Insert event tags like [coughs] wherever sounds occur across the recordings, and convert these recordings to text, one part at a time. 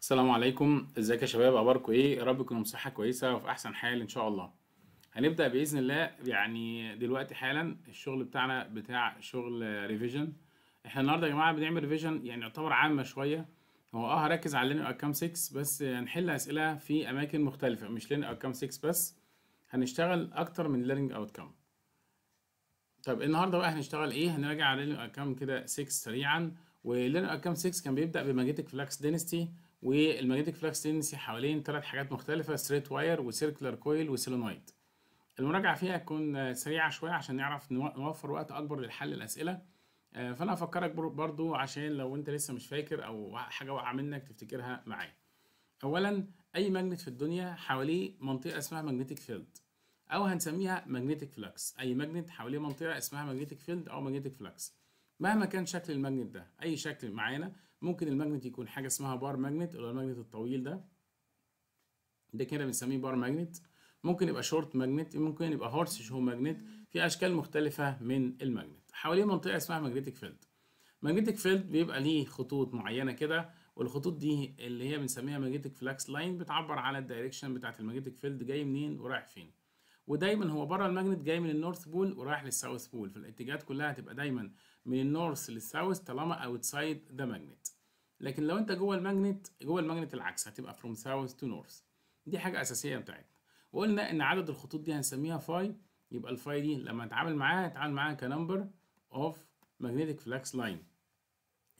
السلام عليكم. ازيك يا شباب؟ اخباركم إيه؟ يا رب تكونوا بصحة كويسة وفي أحسن حال إن شاء الله. هنبدأ بإذن الله. يعني دلوقتي حالا الشغل بتاعنا بتاع شغل revision إحنا النهارده يا جماعة بنعمل revision يعني يعتبر عامة شوية. هو آه هركز على learning outcome 6 بس هنحل أسئلة في أماكن مختلفة مش learning outcome 6 بس. هنشتغل أكتر من learning outcome طب النهارده بقى هنشتغل إيه؟ هنراجع على learning outcome كده 6 سريعا. و learning outcome 6 كان بيبدأ ب magnetic flux density وال magnetic flux density حوالين ثلاث حاجات مختلفة straight wire و circular coil و solenoid المراجعة فيها هتكون سريعة شوية عشان نعرف نوفر وقت أكبر لحل الأسئلة. فأنا هفكرك برضو عشان لو أنت لسه مش فاكر أو حاجة واقعه منك تفتكرها معايا. اولا أي magnet في الدنيا حواليه منطقة اسمها magnetic field أو هنسميها magnetic flux أي magnet حواليه منطقة اسمها magnetic field أو magnetic flux مهما كان شكل ال magnet ده أي شكل معانا ممكن ال magnet يكون حاجة اسمها bar magnet اللي هو ال magnet الطويل ده. ده كده بنسميه bar magnet. ممكن يبقى short magnet ممكن يبقى horseshoe magnet. في أشكال مختلفة من ال magnet. حواليه منطقة اسمها magnetic field magnetic field بيبقى ليه خطوط معينة كده والخطوط دي اللي هي بنسميها magnetic flux line بتعبر على ال direction بتاعت ال magnetic field جاي منين ورايح فين. ودايما هو بره ال magnet جاي من ال north pole ورايح لل south pole. فالاتجاهات كلها هتبقى دايما من ال north لل south طالما outside the magnet لكن لو انت جوه ال magnet جوه ال magnet العكس هتبقى from south to north. دي حاجة أساسية بتاعتنا. وقلنا إن عدد الخطوط دي هنسميها phi يبقى ال phi دي لما نتعامل معاها نتعامل معاها ك number of magnetic flux line.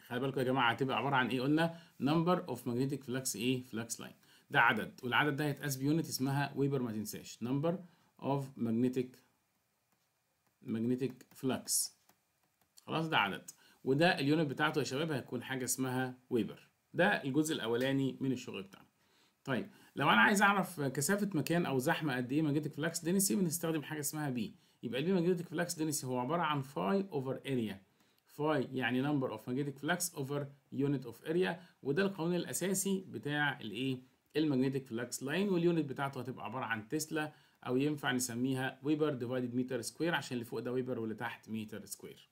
خلي بالكم يا جماعة هتبقى عبارة عن إيه؟ قلنا number of magnetic flux إيه flux line. ده عدد والعدد ده هيتقاس ب unit اسمها ويبر ما تنساش number of magnetic magnetic flux. خلاص ده عدد. وده ال unit بتاعته يا شباب هتكون حاجة اسمها ويبر. ده الجزء الأولاني من الشغل بتاعنا. طيب لو أنا عايز أعرف كثافة مكان أو زحمة قد إيه magnetic flux density بنستخدم حاجة اسمها B يبقى ال B magnetic flux density هو عبارة عن phi over area phi يعني number of magnetic flux over unit of area وده القانون الأساسي بتاع الإيه؟ ال magnetic flux line. وال unit بتاعته هتبقى عبارة عن تسلا أو ينفع نسميها weber divided meter square عشان اللي فوق ده ويبر واللي تحت meter square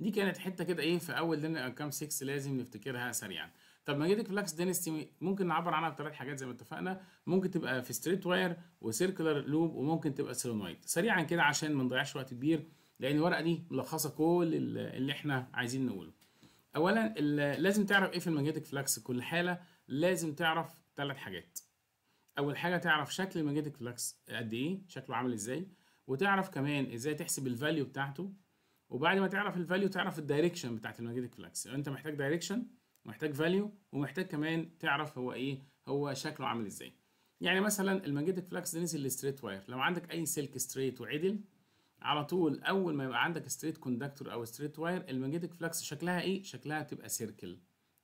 دي كانت حتة كده إيه في أول line ارقام 6 لازم نفتكرها سريعا. طب magnetic flux density ممكن نعبر عنها بثلاث حاجات زي ما اتفقنا. ممكن تبقى في straight wire و circular loop وممكن تبقى solenoid سريعا كده عشان ما نضيعش وقت كبير لأن الورقة دي ملخصة كل اللي إحنا عايزين نقوله. اولا لازم تعرف إيه في ال magnetic flux كل حالة لازم تعرف ثلاث حاجات. أول حاجة تعرف شكل ال magnetic flux قد إيه شكله عامل إزاي. وتعرف كمان إزاي تحسب ال value بتاعته. وبعد ما تعرف ال value تعرف ال direction بتاعت ال magnetic flux انت محتاج direction محتاج value ومحتاج كمان تعرف هو إيه هو شكله عامل إزاي. يعني مثلا ال magnetic flux دي نزل ال straight wire. لو عندك أي سلك straight وعدل على طول أول ما يبقى عندك straight conductor أو straight wire ال magnetic flux شكلها إيه؟ شكلها تبقى circle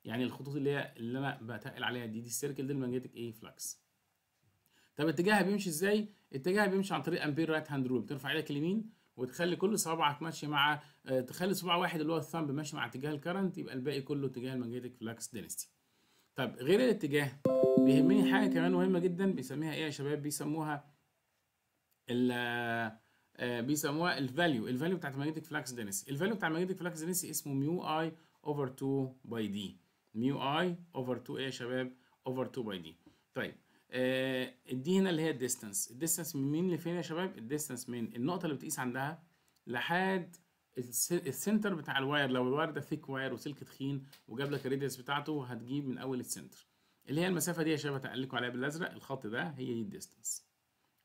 يعني الخطوط اللي هي اللي أنا بتقل عليها دي دي ال circle دي ال magnetic إيه؟ flux طب اتجاهها بيمشي إزاي؟ اتجاهها بيمشي عن طريق Ampere right hand rule بترفع إيدك اليمين وتخلي كل صوابعك ماشي مع تخلي صباع واحد اللي هو ال thumb ماشي مع اتجاه ال current يبقى الباقي كله اتجاه ال magnetic flux density. طب غير الاتجاه بيهمني حاجة كمان مهمة جدا بيسميها إيه يا شباب؟ بيسموها ال بيسموها ال value ال value بتاعت ال magnetic flux density. ال value بتاع ال magnetic flux density اسمه mu I over 2 pi d mu I over 2 إيه يا شباب؟ over 2 pi d طيب آه دي هنا اللي هي ال distance. ال distance من مين لفين يا شباب؟ ال distance من النقطة اللي بتقيس عندها لحد ال center بتاع ال wire. لو ال wire ده thick wire وسلك تخين وجاب لك ال radius بتاعته هتجيب من أول ال center. اللي هي المسافة دي يا شباب لكم عليها بالأزرق. الخط ده هي دي ال distance.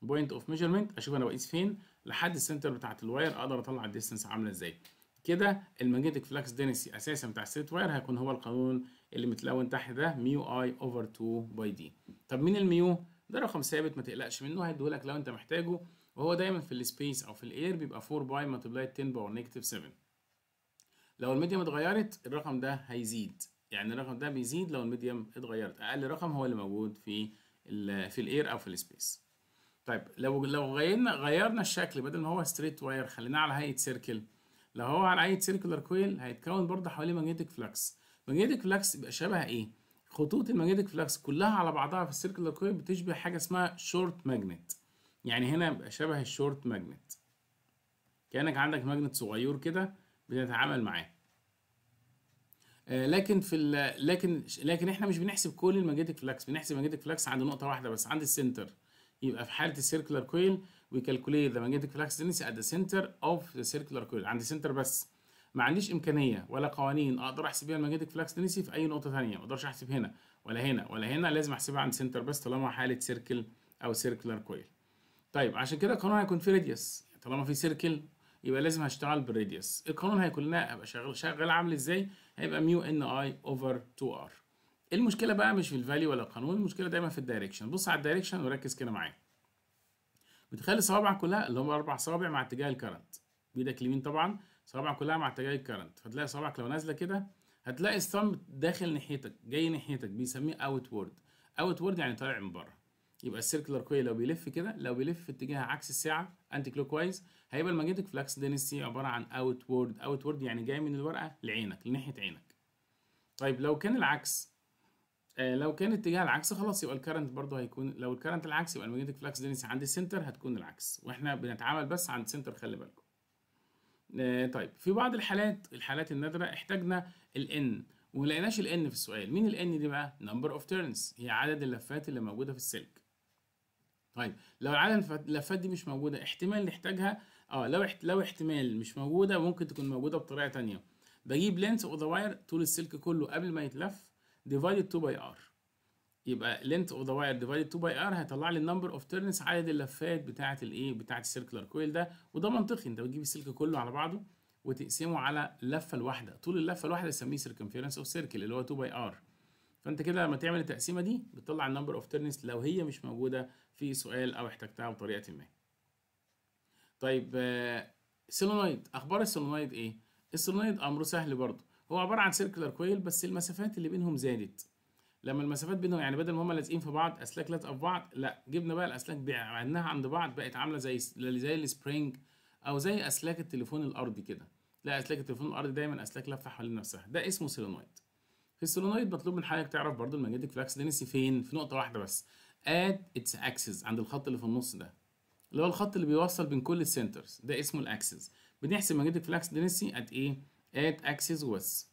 point of measurement أشوف أنا بقيس فين؟ لحد ال center بتاعت ال wire أقدر أطلع ال distance عاملة إزاي. كده ال magnetic flux density أساسا بتاع ال straight wire هيكون هو القانون اللي متلون تحت ده mu I over 2 pi d طب مين ال mu؟ ده رقم ثابت ما تقلقش منه هيديهولك لو انت محتاجه. وهو دايما في ال space أو في ال air بيبقى 4 pi multiply 10 power negative 7 لو ال medium اتغيرت الرقم ده هيزيد. يعني الرقم ده بيزيد لو ال medium اتغيرت. أقل رقم هو اللي موجود في في ال air أو في ال space طيب لو لو غيرنا غيرنا الشكل بدل ما هو straight wire خليناه على هيئه circle لو هو على هيئه circular coil هيتكون برضه حواليه magnetic flux magnetic flux يبقى شبه إيه؟ خطوط ال magnetic flux كلها على بعضها في ال circular coil بتشبه حاجة اسمها short magnet يعني هنا يبقى شبه ال short magnet كأنك عندك magnet صغير كده بتتعامل معاه. آه، لكن في لكن لكن إحنا مش بنحسب كل ال magnetic flux بنحسب ال magnetic flux عند نقطة واحدة بس عند ال center يبقى في حالة ال circular coil we calculate the magnetic flux density at the center of the circular coil عند ال center بس. ما عنديش إمكانية ولا قوانين أقدر أحسب بيها ال magnetic flux density في أي نقطة ثانية ما أقدرش أحسب هنا ولا هنا ولا هنا لازم أحسبها عند center بس طالما حالة circle أو circular coil طيب عشان كده القانون هيكون فيه radius طالما في circle يبقى لازم هشتغل بال radius القانون هيكون لنا هيبقى شغال شغال عامل إزاي؟ هيبقى mu N I over 2 r المشكلة بقى مش في ال value ولا القانون المشكلة دايما في ال direction بص على ال direction وركز كده معايا. بتخلي صوابعك كلها اللي هم أربع صوابع مع اتجاه ال current بإيدك اليمين طبعا صوابعك كلها مع اتجاه ال current. فتلاقي صوابعك لو نازلة كده هتلاقي ال thumb داخل ناحيتك جاي ناحيتك بيسميه outward يعني طالع من بره. يبقى ال circular coil لو بيلف كده لو بيلف في اتجاه عكس الساعة anticlockwise هيبقى ال magnetic flux density عبارة عن outward outward يعني جاي من الورقة لعينك لناحية عينك. طيب لو كان العكس آه لو كان اتجاه العكس خلاص يبقى ال current برضه هيكون لو ال current العكس يبقى ال magnetic flux density عند ال center هتكون العكس. وإحنا بنتعامل بس عند ال center خلي بالكم. طيب في بعض الحالات الحالات النادرة احتاجنا ال N وما لقيناش ال N في السؤال. مين ال N دي بقى؟ number of turns هي عدد اللفات اللي موجودة في السلك. طيب لو العدد اللفات دي مش موجودة احتمال نحتاجها آه لو احت... لو احتمال مش موجودة ممكن تكون موجودة بطريقة تانية. بجيب length of the wire طول السلك كله قبل ما يتلف divided 2 pi r يبقى length of the wire divided 2 pi r هيطلع لي ال number of turns عدد اللفات بتاعه الايه بتاعه ال circular coil ده وده منطقي. انت بتجيب السلك كله على بعضه وتقسمه على اللفة الواحدة. طول اللفة الواحدة نسميه circumference of circle اللي هو 2 pi r فانت كده لما تعمل التقسيمة دي بتطلع ال number of turns لو هي مش موجودة في سؤال أو احتجتها بطريقة ما. طيب آه، solenoid أخبار ال solenoid إيه؟ ال solenoid أمره سهل برضه. هو عبارة عن circular coil بس المسافات اللي بينهم زادت. لما المسافات بينهم يعني بدل ما هم لازقين في بعض أسلاك لازقة في بعض لأ جبنا بقى الأسلاك بعدناها عند بعض بقت عاملة زي زي ال spring أو زي أسلاك التليفون الأرضي كده. لا أسلاك التليفون الأرضي دايما أسلاك لافة حوالين نفسها. ده اسمه solenoid في ال solenoid مطلوب من حضرتك تعرف برضو ال magnetic flux density فين؟ في نقطة واحدة بس. At its axis عند الخط اللي في النص ده اللي هو الخط اللي بيوصل بين كل ال centers ده اسمه ال axis بنحسب magnetic flux density at إيه؟ At axis بس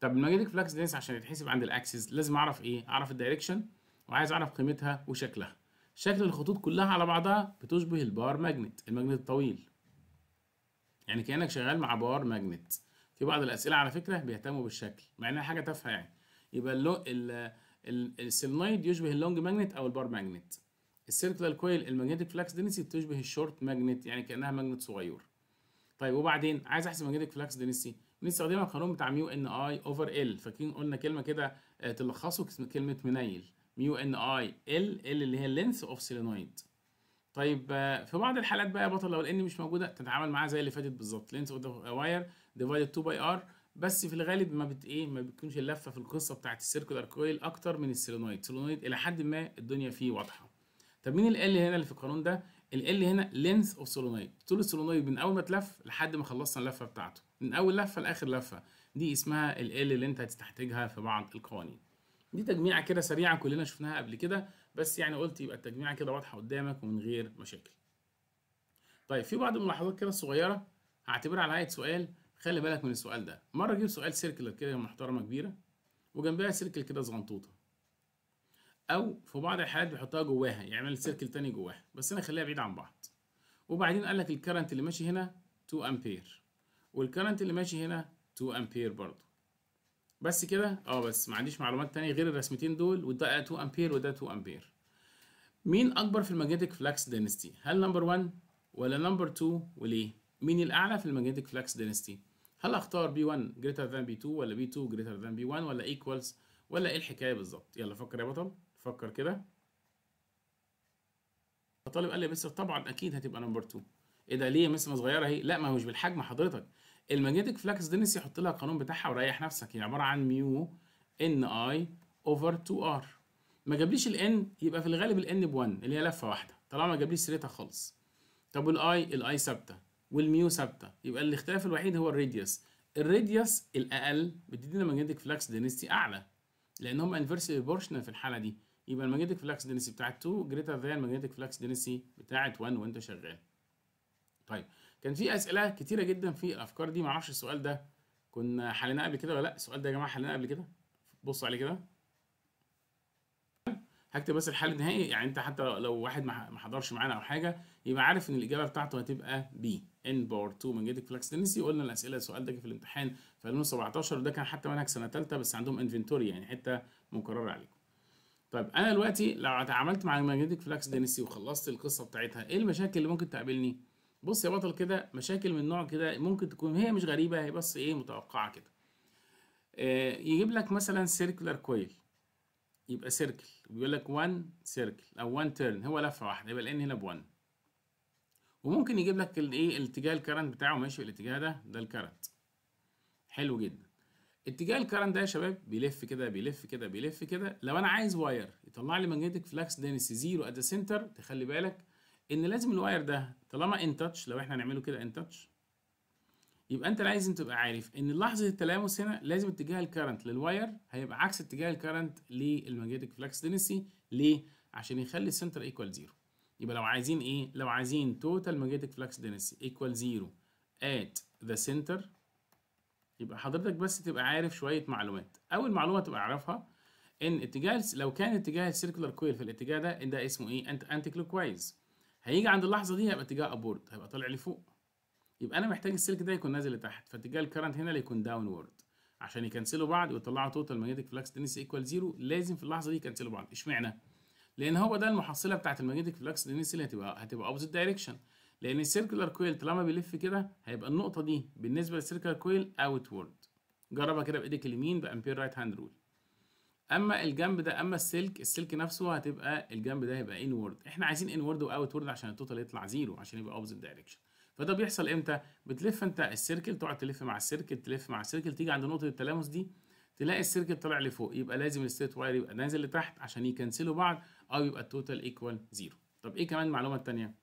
طب ال magnetic flux density عشان يتحسب عند ال axis لازم أعرف إيه؟ أعرف ال direction وعايز أعرف قيمتها وشكلها. شكل الخطوط كلها على بعضها بتشبه ال bar magnet ال magnet الطويل. يعني كأنك شغال مع bar magnet. في بعض الأسئلة على فكرة بيهتموا بالشكل مع إنها حاجة تافهة يعني. يبقى اللو ال ال solenoid يشبه ال long magnet أو ال bar magnet. ال circular coil ال magnetic flux density تشبه ال short magnet يعني كأنها magnet صغير. طيب وبعدين؟ عايز أحسب magnetic flux density بنستخدمها القانون بتاع μ N I over L. فاكرين قلنا كلمة كده آه، تلخصوا كلمة منيل. μ N I L ال L اللي هي ال length of solenoid طيب آه، في بعض الحالات بقى يا بطل لو ال N مش موجودة تتعامل معاها زي اللي فاتت بالظبط. length of wire divided 2 πr بس في الغالب ما بت إيه ما بتكونش اللفة في القصة بتاعت ال circular coil أكتر من ال solenoid ال solenoid إلى حد ما الدنيا فيه واضحة. طب مين ال L هنا اللي في القانون ده؟ ال L هنا length of solenoid طول ال solenoid من أول ما تلف لحد ما خلصنا اللفة بتاعته. من أول لفة لآخر لفة. دي اسمها ال L اللي أنت هتستحتاجها في بعض القوانين. دي تجميعة كده سريعة كلنا شفناها قبل كده بس يعني قلت يبقى التجميعة كده واضحة قدامك ومن غير مشاكل. طيب في بعض الملاحظات كده الصغيرة هعتبرها على هيئه سؤال. خلي بالك من السؤال ده. مرة أجيب سؤال circular كده محترمة كبيرة وجنبها circle كده صغنطوطة. أو في بعض الحالات بيحطها جواها يعمل circle تاني جواها بس أنا خليها بعيد عن بعض. وبعدين قال لك ال current اللي ماشي هنا 2 امبير وال current اللي ماشي هنا 2 امبير برضه. بس كده؟ آه بس ما عنديش معلومات تانية غير الرسمتين دول وده 2 امبير وده 2 امبير مين أكبر في ال magnetic flux density هل number 1 ولا number 2 وليه؟ مين الأعلى في ال magnetic flux density هل أختار B1 greater than B2 ولا B2 greater than B1 ولا equals ولا إيه الحكاية بالظبط؟ يلا فكر يا بطل فكر كده. الطالب قال لي بس طبعا أكيد هتبقى number 2 إيه ده ليه مش صغيرة أهي؟ لا ما هو مش بالحجم حضرتك. ال magnetic flux density يحط لها القانون بتاعها وريح نفسك. هي عبارة عن μ N I over 2 r ما جابليش ال N يبقى في الغالب ال N ب 1 اللي هي لفة واحدة. طالما ما جابليش سيرتها خالص. طب وال I ال I ثابتة. وال μ ثابتة. يبقى الاختلاف الوحيد هو ال radius. ال radius الأقل بتدينا magnetic flux density أعلى لأن هم inversely proportional في الحالة دي. يبقى ال magnetic flux density بتاعت 2 greater than ال magnetic flux density بتاعت 1 وأنت شغال. طيب. كان في أسئلة كتيرة جدا في الأفكار دي معرفش السؤال ده كنا حليناه قبل كده ولا لأ؟ السؤال ده يا جماعة حليناه قبل كده؟ بص عليه كده. هكتب بس الحل النهائي يعني أنت حتى لو واحد ما حضرش معانا أو حاجة يبقى عارف إن الإجابة بتاعته هتبقى B N power 2 magnetic flux density قلنا الأسئلة السؤال ده جه في الامتحان في 2017 وده كان حتى منهج سنة ثالثه بس عندهم inventory يعني حتة مكرره عليكم. طيب أنا دلوقتي لو اتعاملت مع ال magnetic flux density وخلصت القصة بتاعتها إيه المشاكل اللي ممكن تقابلني؟ بص يا بطل كده مشاكل من نوع كده ممكن تكون هي مش غريبة هي بس إيه متوقعة كده. آه يجيب لك مثلا circular coil يبقى circle بيقول لك 1 circle أو 1 turn هو لفة واحدة يبقى ال N هنا ب1 وممكن يجيب لك الايه الاتجاه ال current بتاعه ماشي الاتجاه ده ده ال current حلو جدا. اتجاه ال current ده يا شباب بيلف كده بيلف كده بيلف كده. لو أنا عايز wire يطلع لي magnetic flux density zero at the center تخلي بالك إن لازم ال wire ده طالما in touch لو إحنا هنعمله كده in touch يبقى أنت لازم تبقى عارف إن لحظة التلامس هنا لازم اتجاه ال current لل wire هيبقى عكس اتجاه ال current لل magnetic flux density ليه؟ عشان يخلي ال center equal zero يبقى لو عايزين إيه؟ لو عايزين total magnetic flux density equal zero at the center يبقى حضرتك بس تبقى عارف شوية معلومات. أول معلومة تبقى عارفها إن اتجاه لو كان اتجاه ال circular coil في الاتجاه ده ده اسمه إيه؟ anti anticlockwise هيجي عند اللحظة دي هيبقى اتجاه upward هيبقى طالع لفوق يبقى أنا محتاج السلك ده يكون نازل لتحت فاتجاه ال current هنا اللي يكون downward عشان ي cancel وا بعض ويطلعوا total magnetic flux density equal zero لازم في اللحظة دي ي cancel وا بعض. اشمعنى؟ لأن هو ده المحصلة بتاعت ال magnetic flux density اللي هتبقى هتبقى opposite direction لأن ال circular coil طالما بيلف كده هيبقى النقطة دي بالنسبة لل circular coil outward جربها كده بإيدك اليمين ب Ampere right hand rule أما الجنب ده أما السلك السلك نفسه هتبقى الجنب ده هيبقى inward إحنا عايزين inward و outward عشان ال total يطلع zero عشان يبقى opposite direction فده بيحصل إمتى؟ بتلف أنت ال circle تقعد تلف مع ال circle تلف مع ال circle تيجي عند نقطة التلامس دي تلاقي ال circle طالع لفوق. يبقى لازم ال straight wire يبقى نازل لتحت عشان ي cancel وا بعض أو يبقى ال total equal zero طب إيه كمان المعلومة الثانية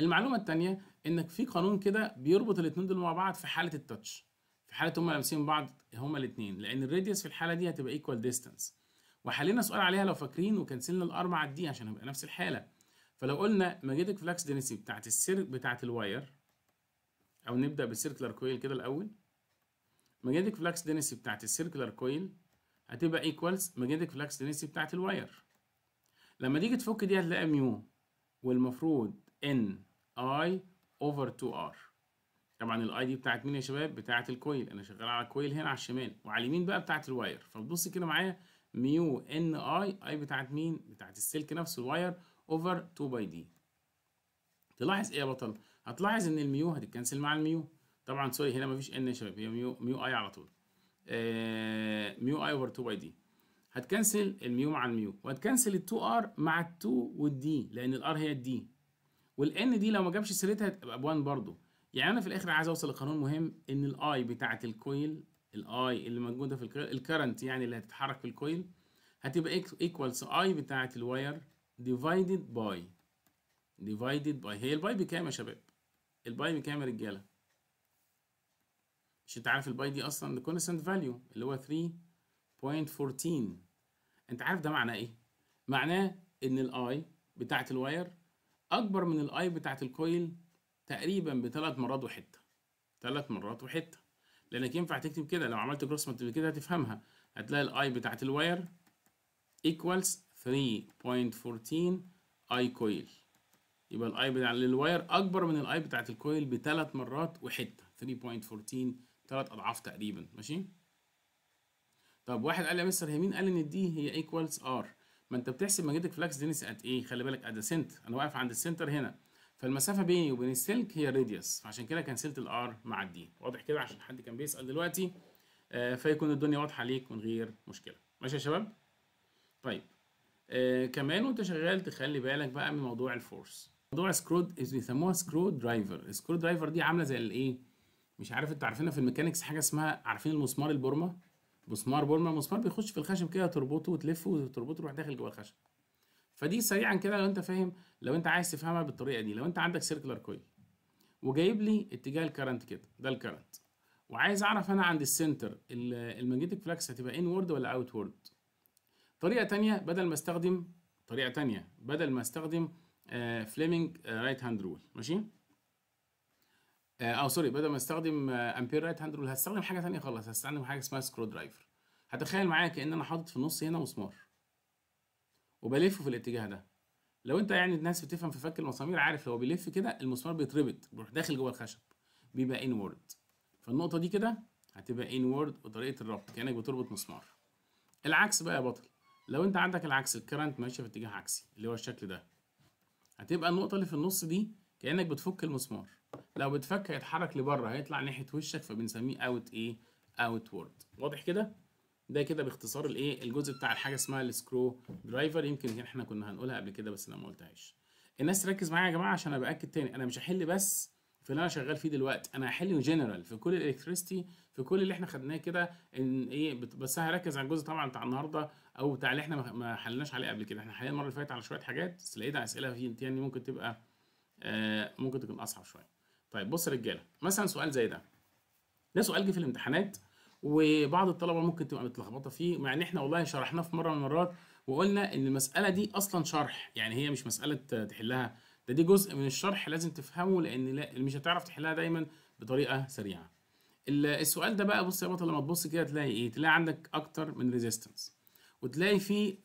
المعلومة الثانية إنك في قانون كده بيربط الاثنين دول مع بعض في حالة ال touch في حالة هما لامسين بعض هما الاثنين لأن ال radius في الحالة دي هتبقى equal distance وحلينا سؤال عليها لو فاكرين وكنسلنا الار مع الدي عشان يبقى نفس الحالة. فلو قلنا magnetic flux density بتاعت السير بتاعت ال wire أو نبدأ بال circular coil كده الأول. magnetic flux density بتاعت ال circular coil هتبقى equals magnetic flux density بتاعت ال wire لما تيجي تفك دي هتلاقي μ والمفروض N I over 2 r طبعا ال I دي بتاعت مين يا شباب؟ بتاعت ال coil. أنا شغال على ال coil هنا على الشمال وعلى اليمين بقى بتاعت ال wire. فبص كده معايا mu N I I بتاعت مين؟ بتاعت السلك نفسه ال wire over 2 pi d تلاحظ إيه يا بطل؟ هتلاحظ إن ال mu هتت cancel مع ال mu. طبعا sorry هنا مفيش N يا شباب هي mu mu I على طول. آه mu I over 2 pi d هت cancel ال mu مع ال mu وهت cancel ال 2 r مع ال 2 وال d لأن ال r هي ال d وال N دي لو ما جابش سيرتها هتبقى ب 1 برضه. يعني أنا في الآخر عايز أوصل لقانون مهم إن ال I بتاعه ال coil ال I اللي موجودة في ال current يعني اللي هتتحرك في ال coil هتبقى equals I بتاعه ال wire divided by divided by هي ال pi بكام يا شباب؟ ال pi بكام يا رجالة؟ مش أنت عارف ال pi دي أصلا ده constant value اللي هو 3.14 أنت عارف ده معناه إيه؟ معناه إن الاي بتاعه الواير أكبر من الاي بتاعه الكويل تقريبا بثلاث مرات وحته ثلاث مرات وحته لأنك ينفع تكتب كده لو عملت cross multiple كده هتفهمها. هتلاقي الاي بتاعه الواير ايكوالز 3.14 اي كويل يبقى الاي بتاع الواير أكبر من الاي بتاعه الكويل بثلاث مرات وحته 3.14 ثلاث أضعاف تقريبا. ماشي؟ طب واحد قال لي يا مستر هي مين قال إن d هي equals r ما أنت بتحسب magnetic flux density قد إيه خلي بالك at center أنا واقف عند ال center هنا. فالمسافة بيني وبين السلك هي ال radius فعشان كده cancelت ال r مع ال d واضح كده عشان حد كان بيسأل دلوقتي. آه فيكون الدنيا واضحة ليك من غير مشكلة. ماشي يا شباب؟ طيب. آه كمان وانت شغال تخلي بالك بقى من موضوع ال force موضوع screw بيسموها screw driver ال screw driver دي عاملة زي الايه مش عارف أنتوا عارفينها في ال mechanics حاجة اسمها عارفين المسمار البورمة مسمار بورمة مسمار بيخش في الخشب كده تربطه وتلفه وتربطه يروح داخل جوه الخشب. فدي سريعا كده لو انت فاهم لو انت عايز تفهمها بالطريقة دي لو انت عندك circular coil وجايب لي اتجاه ال current كده ده ال current وعايز اعرف أنا عند ال center ال magnetic flux هتبقى inward ولا outward طريقة تانية بدل ما استخدم طريقة تانية بدل ما استخدم فليمنج right hand rule ماشي؟ آه أو sorry بدل ما استخدم امبير right hand rule هستخدم حاجة تانية خالص هستخدم حاجة اسمها screw driver هتخيل معايا كأن أنا حاطط في النص هنا مسمار. وبلفه في الاتجاه ده. لو انت يعني الناس بتفهم في فك المسامير عارف لو بيلف كده المسمار بيتربط بيروح داخل جوه الخشب بيبقى inward فالنقطة دي كده هتبقى inward بطريقه الربط كأنك بتربط مسمار. العكس بقى يا بطل. لو انت عندك العكس ال current ماشية في اتجاه عكسي اللي هو الشكل ده. هتبقى النقطة اللي في النص دي كأنك بتفك المسمار. لو بتفك هيتحرك لبره هيطلع ناحية وشك فبنسميه out إيه؟ outward واضح كده؟ ده كده باختصار الايه الجزء بتاع الحاجة اسمها ال screw driver يمكن إحنا كنا هنقولها قبل كده بس أنا ما قلتهاش. الناس تركز معايا يا جماعة عشان أبقى أكد تاني. أنا مش هحل بس في اللي أنا شغال فيه دلوقتي أنا هحل جنرال في كل ال electricity في كل اللي إحنا خدناه كده إن إيه بس هركز على الجزء طبعا بتاع النهارده أو بتاع اللي إحنا ما- حلناش عليه قبل كده. إحنا حلينا المرة اللي فاتت على شوية حاجات بس لقينا أسئلة في يعني ممكن تبقى آه ممكن تكون أصعب شوية. طيب بص يا رجالة مثلا سؤال زي ده. ده سؤال جه في الامتحانات وبعض الطلبة ممكن تبقى متلخبطة فيه مع إن إحنا والله شرحناه في مرة من المرات وقلنا إن المسألة دي أصلا شرح يعني هي مش مسألة تحلها. ده دي جزء من الشرح لازم تفهمه لأن لا مش هتعرف تحلها دايما بطريقة سريعة. ال- السؤال ده بقى بص يا بطل لما تبص كده تلاقي إيه؟ تلاقي عندك أكتر من resistance وتلاقي في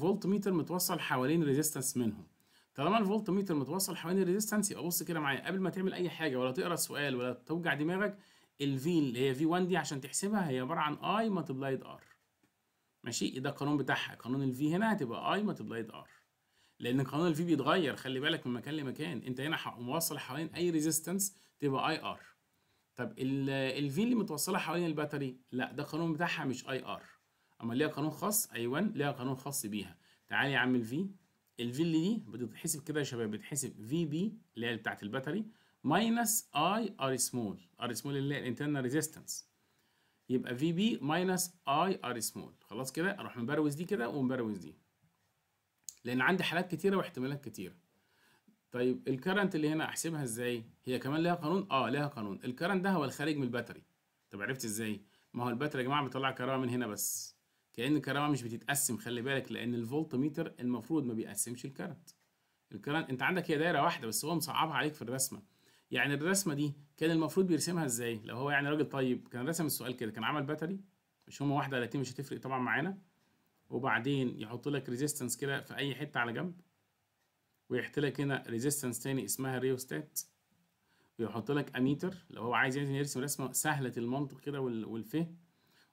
فولت ميتر متوصل حوالين resistance منهم. طالما الفولت ميتر متوصل حوالين ال resistance يبقى بص كده معايا قبل ما تعمل أي حاجة ولا تقرأ السؤال ولا توجع دماغك ال V اللي هي V 1 دي عشان تحسبها هي عبارة عن I multiplied R ماشي؟ ده القانون بتاعها. قانون ال V هنا هتبقى I multiplied R لأن قانون ال V بيتغير. خلي بالك من مكان لمكان. أنت هنا موصل حوالين أي resistance تبقى I R طب ال V اللي متوصلة حوالين ال battery لا ده قانون بتاعها مش I R أما ليها قانون خاص أيوه ليها قانون خاص بيها. تعالى يا عم ال V ال V اللي دي بتتحسب كده يا شباب. بتحسب V B اللي هي بتاعت ال battery minus I r small r small اللي هي ال internal resistance يبقى V B minus I r small خلاص كده؟ أروح مبروز دي كده ومبروز دي. لأن عندي حالات كتيرة واحتمالات كتيرة. طيب ال current اللي هنا أحسبها إزاي؟ هي كمان ليها قانون؟ آه ليها قانون. ال current ده هو الخارج من ال battery طب عرفت إزاي؟ ما هو ال battery يا جماعة بيطلع كهرباء من هنا بس. كأن الكهرباء مش بتتقسم خلي بالك لأن الفولت ميتر المفروض ما بيقسمش ال current ال current أنت عندك هي دايرة واحدة بس هو مصعبها عليك في الرسمة. يعني الرسمة دي كان المفروض بيرسمها إزاي؟ لو هو يعني راجل طيب كان رسم السؤال كده كان عمل battery مش هما واحدة اتنين مش هتفرق طبعا معانا. وبعدين يحط لك resistance كده في أي حتة على جنب ويحط لك هنا resistance تاني اسمها ريوستات ويحط لك اميتر لو هو عايز يعني يرسم رسمة سهلة المنطق كده وال- والفهم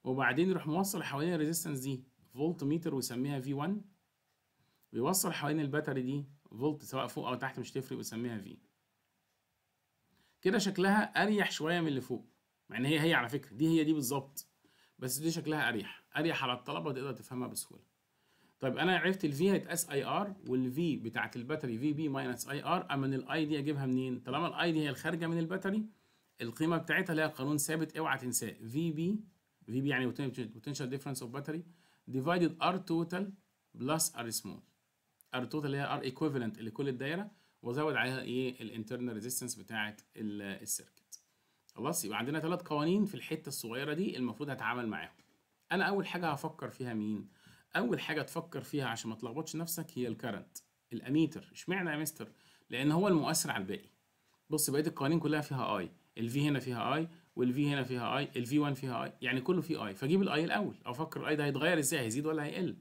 وبعدين يروح موصل حوالين ال resistance دي فولت ميتر ويسميها V 1 ويوصل حوالين ال battery دي فولت سواء فوق أو تحت مش تفرق ويسميها V كده شكلها أريح شوية من اللي فوق. مع ان هي هي على فكرة دي هي دي بالظبط. بس دي شكلها أريح أريح على الطلبة تقدر تفهمها بسهولة. طيب أنا عرفت ال V هيتقاس I R وال V بتاعت ال battery V B minus I r أما ال I دي أجيبها منين؟ طالما ال I دي هي الخارجة من ال battery القيمة بتاعتها ليها قانون ثابت أوعى تنساه. VB VB يعني potential difference of battery divided r total plus r small. R total هي r equivalent لكل الدايرة. وزود عليها إيه؟ ال internal resistance بتاعت ال- ال circuit خلاص يبقى عندنا ثلاث قوانين في الحتة الصغيرة دي المفروض هتعامل معاهم. أنا أول حاجة هفكر فيها مين؟ أول حاجة تفكر فيها عشان ما تلخبطش نفسك هي ال current ال ammeter. إشمعنى يا مستر لأن هو المؤثر على الباقي. بص بقية القوانين كلها فيها I ال V هنا فيها I وال V هنا فيها I ال V 1 فيها I يعني كله فيه I فجيب ال I الأول. أو أفكر ال I ده هيتغير إزاي؟ هيزيد ولا هيقل؟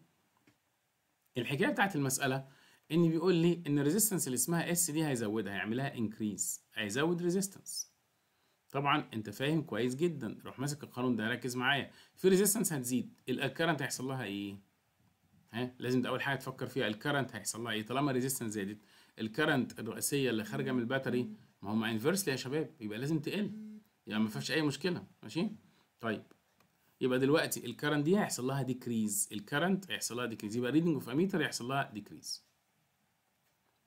الحكاية بتاعت المسألة إن بيقول لي إن ال resistance اللي اسمها S دي هيزودها هيعملها increase هيزود resistance طبعا أنت فاهم كويس جدا روح ماسك القانون ده ركز معايا. في resistance هتزيد. ال current هيحصل لها إيه؟ ها؟ لازم ده أول حاجة تفكر فيها ال current هيحصل لها إيه؟ طالما ال resistance زادت ال current الرئيسية اللي خارجة من ال battery ما هم inversely يا شباب يبقى لازم تقل. يعني ما فيهاش أي مشكلة. ماشي؟ طيب. يبقى دلوقتي ال current دي هيحصل لها decrease ال current هيحصل لها decrease يبقى reading of ammeter هيحصل لها decrease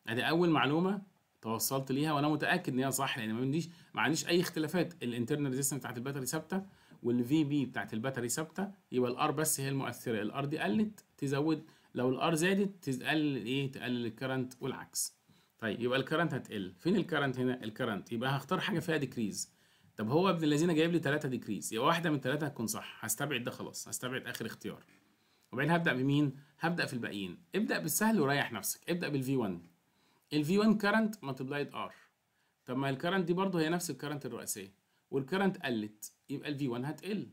ادي اول معلومة توصلت ليها وأنا متأكد إن هي صح لأن ما عنديش ما عنديش أي اختلافات. ال internal resistance بتاعت ال battery ثابتة وال VB بتاعت ال battery ثابتة. يبقى ال R بس هي المؤثرة. ال R دي قلت تزود. لو ال R زادت تقلل إيه؟ تقلل ال current والعكس. طيب يبقى ال current هتقل. فين ال current هنا؟ ال current يبقى هختار حاجة فيها decrease طب هو ابن الذين جايب لي 3 decrease يبقى واحدة من ثلاثة هتكون صح. هستبعد ده خلاص. هستبعد آخر اختيار. وبعدين هبدأ بمين؟ هبدأ في الباقيين. ابدأ بالسهل وريح نفسك. ابدأ بال V 1 ال V 1 current multiplied R طب ما ال current دي برضه هي نفس ال current الرئيسية. وال current قلت يبقى ال V 1 هتقل.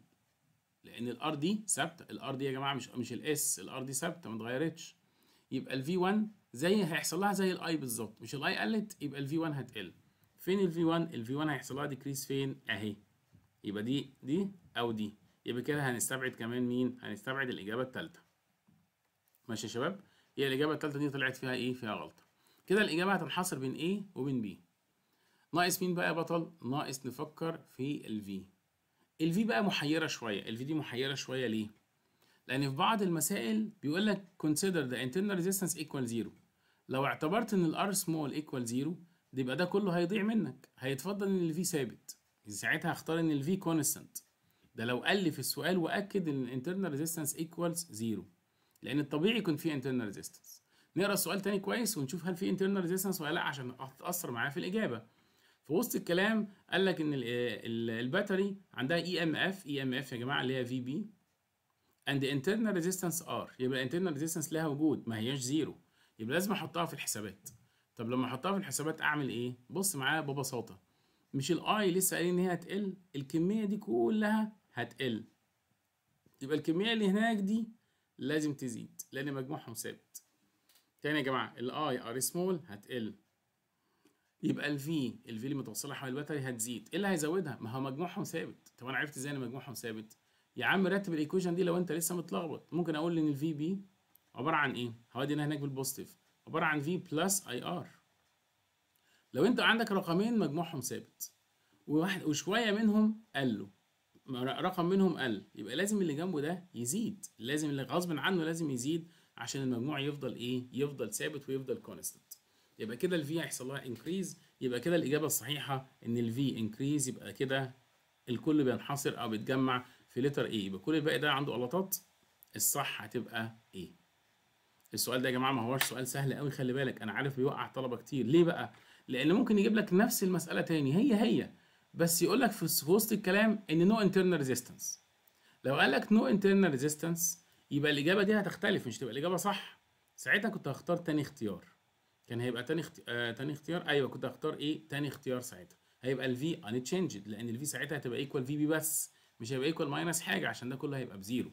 لأن ال R دي ثابتة. ال R دي يا جماعة مش مش ال S ال R دي ثابتة ما اتغيرتش. يبقى ال V 1 زي هيحصل لها زي ال I بالظبط. مش ال I قلت يبقى ال V 1 هتقل. فين ال V 1 ال V 1 هيحصل لها decrease فين؟ أهي. يبقى دي دي أو دي. يبقى كده هنستبعد كمان مين؟ هنستبعد الإجابة الثالثه ماشي يا شباب؟ هي الإجابة الثالثه دي طلعت فيها إيه؟ فيها غلطة. كده الإجابة هتنحصر بين A وبين B. ناقص مين بقى يا بطل؟ ناقص نفكر في ال V ال V بقى محيرة شوية. ال V دي محيرة شوية ليه؟ لأن في بعض المسائل بيقول لك consider the internal resistance equal zero. لو اعتبرت إن ال R small equal zero ده يبقى ده كله هيضيع منك. هيتفضل إن ال V ثابت. ساعتها هختار إن ال V constant ده لو قال لي في السؤال وأكد إن ال internal resistance equals zero لأن الطبيعي يكون في internal resistance نقرأ السؤال تاني كويس ونشوف هل في internal resistance ولا لا عشان تاثر معاه في الإجابة. في وسط الكلام قال لك إن ال- ال- ال battery عندها اي ام اف اي ام اف يا جماعة اللي هي VB the internal resistance R يبقى ال internal resistance لها وجود ما هياش zero. يبقى لازم أحطها في الحسابات. طب لما أحطها في الحسابات أعمل إيه؟ بص معايا ببساطة. مش ال I لسه قايل إن هي هتقل الكمية دي كلها هتقل. يبقى الكمية اللي هناك دي لازم تزيد لأن مجموعهم ثابت. تاني يا جماعة ال IR small هتقل يبقى ال V ال V اللي متوصلة حول ال battery هتزيد إيه اللي هيزودها؟ ما هو مجموعهم ثابت. طب أنا عرفت إزاي إن مجموعهم ثابت؟ يا عم رتب ال equation دي لو أنت لسه متلخبط. ممكن أقول إن ال VB عبارة عن إيه؟ هودي انا هناك بال positive عبارة عن V plus IR لو أنت عندك رقمين مجموعهم ثابت. وواحد وشوية منهم قالوا رقم منهم قل يبقى لازم اللي جنبه ده يزيد. لازم اللي غصب عنه لازم يزيد. عشان المجموع يفضل إيه؟ يفضل ثابت ويفضل constant يبقى كده ال V هيحصل لها increase يبقى كده الإجابة الصحيحة إن ال V increase يبقى كده الكل بينحصر أو بيتجمع في letter A يبقى كل الباقي ده عنده غلطات الصح هتبقى إيه السؤال ده يا جماعة ما هوش سؤال سهل قوي خلي بالك. أنا عارف بيوقع طلبه كتير. ليه بقى؟ لأن ممكن يجيب لك نفس المسألة تاني. هي هي. بس يقول لك في وسط الكلام إن no internal resistance لو قال لك no internal resistance يبقى الإجابة دي هتختلف مش تبقى الإجابة صح. ساعتها كنت هختار تاني اختيار. كان هيبقى تاني اخت... آه تاني اختيار. أيوه كنت هختار إيه؟ تاني اختيار ساعتها. هيبقى ال V unchanged لأن ال V ساعتها هتبقى equal VB بس مش هيبقى equal minus حاجة عشان ده كله هيبقى ب zero.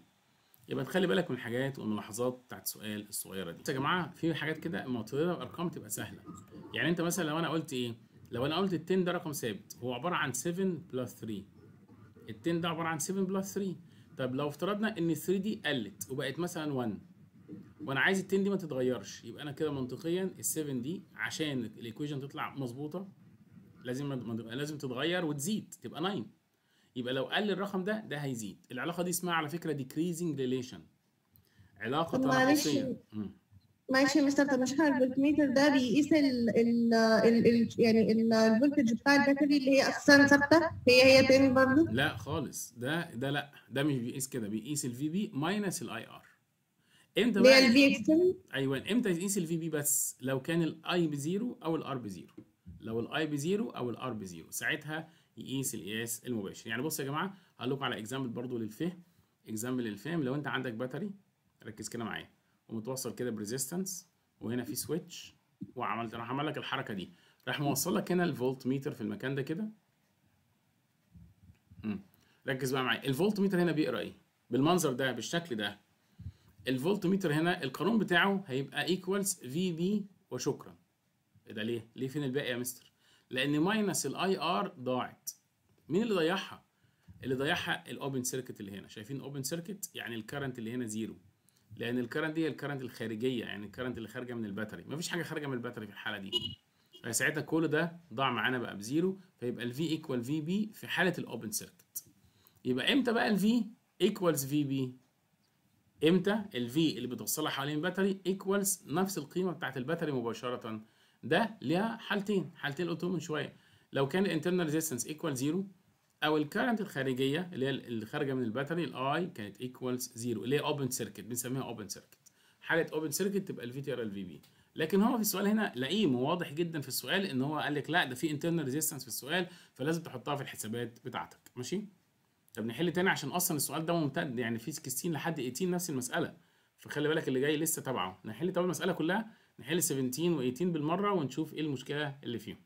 يبقى تخلي بالك من الحاجات والملاحظات بتاعت السؤال الصغيرة دي. يا جماعة في حاجات كده معطيات بارقام تبقى سهلة. يعني أنت مثلا لو أنا قلت إيه؟ لو أنا قلت ال 10 ده رقم ثابت هو عبارة عن 7 plus 3 ال 10 ده عبارة عن 7 plus 3 طب لو افترضنا إن ال 3 دي قلت وبقت مثلا 1 وأنا عايز ال 10 دي ما تتغيرش يبقى أنا كده منطقيا ال 7 دي عشان ال equation تطلع مظبوطة لازم لازم تتغير وتزيد تبقى 9 يبقى لو قل الرقم ده ده هيزيد. العلاقة دي اسمها على فكرة decreasing relation. علاقة مم. ماشي يا مستر طب مش إحنا الفولتميتر ده بيقيس ال ال ال ال يعني ال- ال voltage بتاع ال battery اللي هي أساسا ثابتة هي هي تاني برضه لا خالص ده ده لا ده مش بيقيس كده بيقيس ال VB minus ال IR إمتى بقى ال V external أيوه إمتى يقيس ال VB بس؟ لو كان الاي بزيرو أو الار بزيرو. لو الاي بزيرو أو الار بزيرو. ساعتها يقيس القياس المباشر. يعني بص يا جماعة هقول لكم على example برضو للفهم example للفهم. لو أنت عندك battery ركز كده معايا. ومتوصل كده ب resistance وهنا في switch وعملت راح عمل لك الحركة دي. راح موصل لك هنا الفولت ميتر في المكان ده كده. ركز بقى معايا. الفولت ميتر هنا بيقرأ إيه؟ بالمنظر ده بالشكل ده. الفولت ميتر هنا القانون بتاعه هيبقى equals VB وشكرا. إيه ده ليه؟ ليه فين الباقي يا مستر؟ لأن minus ال IR ضاعت. مين اللي ضيعها؟ اللي ضيعها ال open circuit اللي هنا. شايفين open circuit يعني ال current اللي هنا زيرو لأن ال current دي هي ال current الخارجية يعني ال current اللي خارجة من ال battery مفيش حاجة خارجة من ال battery في الحالة دي. فساعتها كل ده ضاع معانا بقى بزيرو فيبقى ال V equal VB في حالة ال open circuit يبقى إمتى بقى ال V equals VB إمتى ال V اللي بتوصلها حوالين ال battery equals نفس القيمة بتاعت ال battery مباشرة. ده ليها حالتين حالتين قلتهم من شوية. لو كان ال internal resistance equal زيرو أو ال current الخارجية اللي هي اللي خارجة من ال battery ال I كانت equals زيرو اللي هي open circuit بنسميها open circuit حاله open circuit تبقى ال VT ار ال VB لكن هو في السؤال هنا لئيم وواضح جدا في السؤال إن هو قال لك لأ ده في internal resistance في السؤال فلازم تحطها في الحسابات بتاعتك. ماشي؟ طب نحل تاني عشان أصلا السؤال ده ممتد يعني في 16 لحد 18 نفس المسألة. فخلي بالك اللي جاي لسه تبعه. نحل طب المسألة كلها نحل 17 و18 بالمرة ونشوف إيه المشكلة اللي فيهم.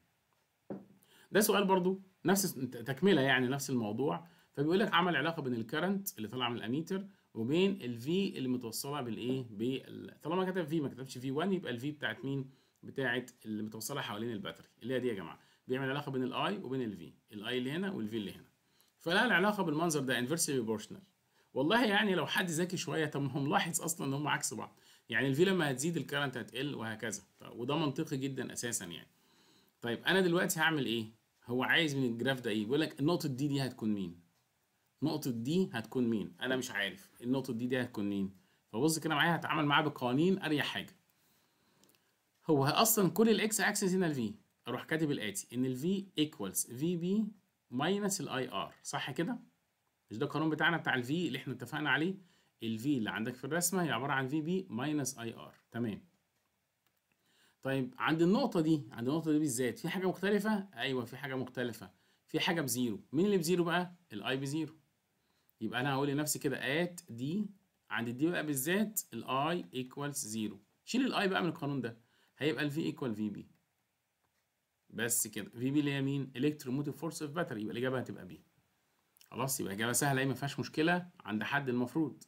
ده سؤال برضو نفس تكملة يعني نفس الموضوع. فبيقول لك عمل علاقة بين ال current اللي طالع من الاميتر وبين ال V اللي متوصلة بالايه؟ بال... طالما كتب V ما كتبش V 1 يبقى ال V بتاعت مين؟ بتاعت اللي متوصلة حوالين ال battery اللي هي دي يا جماعة. بيعمل علاقة بين الاي وبين الفي الاي اللي هنا والفي اللي هنا. فلها العلاقة بالمنظر ده inversely proportional والله يعني لو حد ذكي شوية طب ما هو ملاحظ أصلا إن هم عكس بعض. يعني ال V لما هتزيد ال current هتقل وهكذا. وده منطقي جدا أساسا يعني. طيب أنا دلوقتي هعمل إيه؟ هو عايز من ال graph ده إيه؟ بيقول لك النقطه دي D هتكون مين؟ نقطة D هتكون مين؟ أنا مش عارف. النقطة دي D هتكون مين؟ فبص كده معايا هتعامل معاه بقوانين أريح حاجة. هو أصلا كل الاكس اكسس هنا ال V أروح كاتب الاتي إن ال V equals VB minus ال IR صح كده؟ مش ده القانون بتاعنا بتاع ال V اللي إحنا اتفقنا عليه؟ ال V اللي عندك في الرسمة هي عبارة عن VB minus IR تمام. طيب عند النقطة دي عند النقطة دي بالذات في حاجة مختلفة؟ أيوه في حاجة مختلفة. في حاجة بزيرو. مين اللي بزيرو بقى؟ ال I بزيرو. يبقى أنا هقول لنفسي كده at D عند ال D بقى بالذات ال I equals زيرو شيل ال I بقى من القانون ده. هيبقى ال V equal VB بس كده. VB اللي هي مين؟ electromotive force of battery يبقى الإجابة هتبقى B خلاص؟ يبقى اجابه سهلة إيه ما فيهاش مشكلة. عند حد المفروض.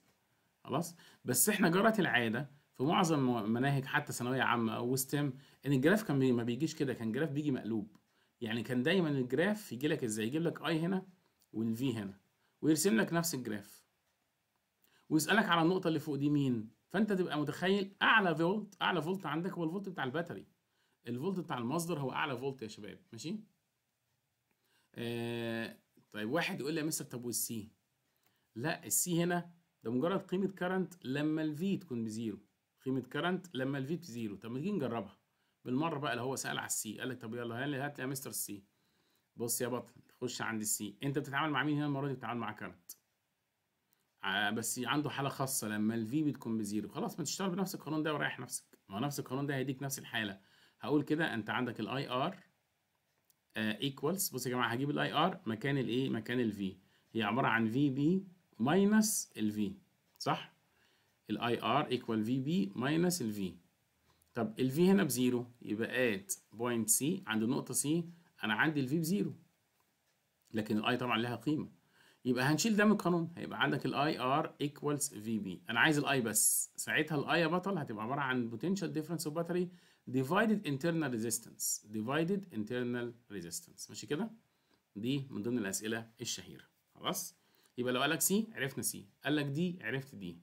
خلاص؟ بس إحنا جرت العادة في معظم مناهج حتى ثانوية عامة أو STEM إن ال graph كان ما بيجيش كده كان graph بيجي مقلوب. يعني كان دايما ال graph يجي لك إزاي؟ يجيب لك I هنا وال V هنا ويرسم لك نفس ال graph ويسألك على النقطة اللي فوق دي مين. فأنت تبقى متخيل أعلى فولت أعلى فولت عندك هو الفولت بتاع ال battery. الفولت بتاع المصدر هو أعلى فولت يا شباب. ماشي؟ آه طيب واحد يقول لي يا مستر طب والسي؟ لا السي هنا ده مجرد قيمة current لما ال V تكون بزيرو. قيمة current لما ال V بزيرو طب ما تيجي نجربها. بالمرة بقى اللي هو سأل على ال C قال لك طب يلا هات لي يا مستر ال C. بص يا بطل خش عند ال C. انت بتتعامل مع مين هنا المرة دي؟ بتتعامل مع current آه بس عنده حالة خاصة لما ال V بتكون بزيرو خلاص ما تشتغل بنفس القانون ده وريح نفسك. ما هو نفس القانون ده هيديك نفس الحالة. هقول كده انت عندك ال IR equals بص يا جماعة هجيب ال IR مكان الايه مكان ال V هي عبارة عن VB minus ال V صح؟ ال IR equal VB minus ال V طب ال V هنا بزيرو يبقى at point C عند النقطه C أنا عندي ال V بزيرو. لكن ال I طبعا لها قيمة. يبقى هنشيل ده من القانون. هيبقى عندك ال IR equals VB أنا عايز ال I بس. ساعتها ال I يا بطل هتبقى عبارة عن potential difference of battery divided internal resistance. Divided internal resistance. ماشي كده؟ دي من ضمن الأسئلة الشهيرة. خلاص؟ يبقى لو قال لك C عرفنا C قال لك D عرفت D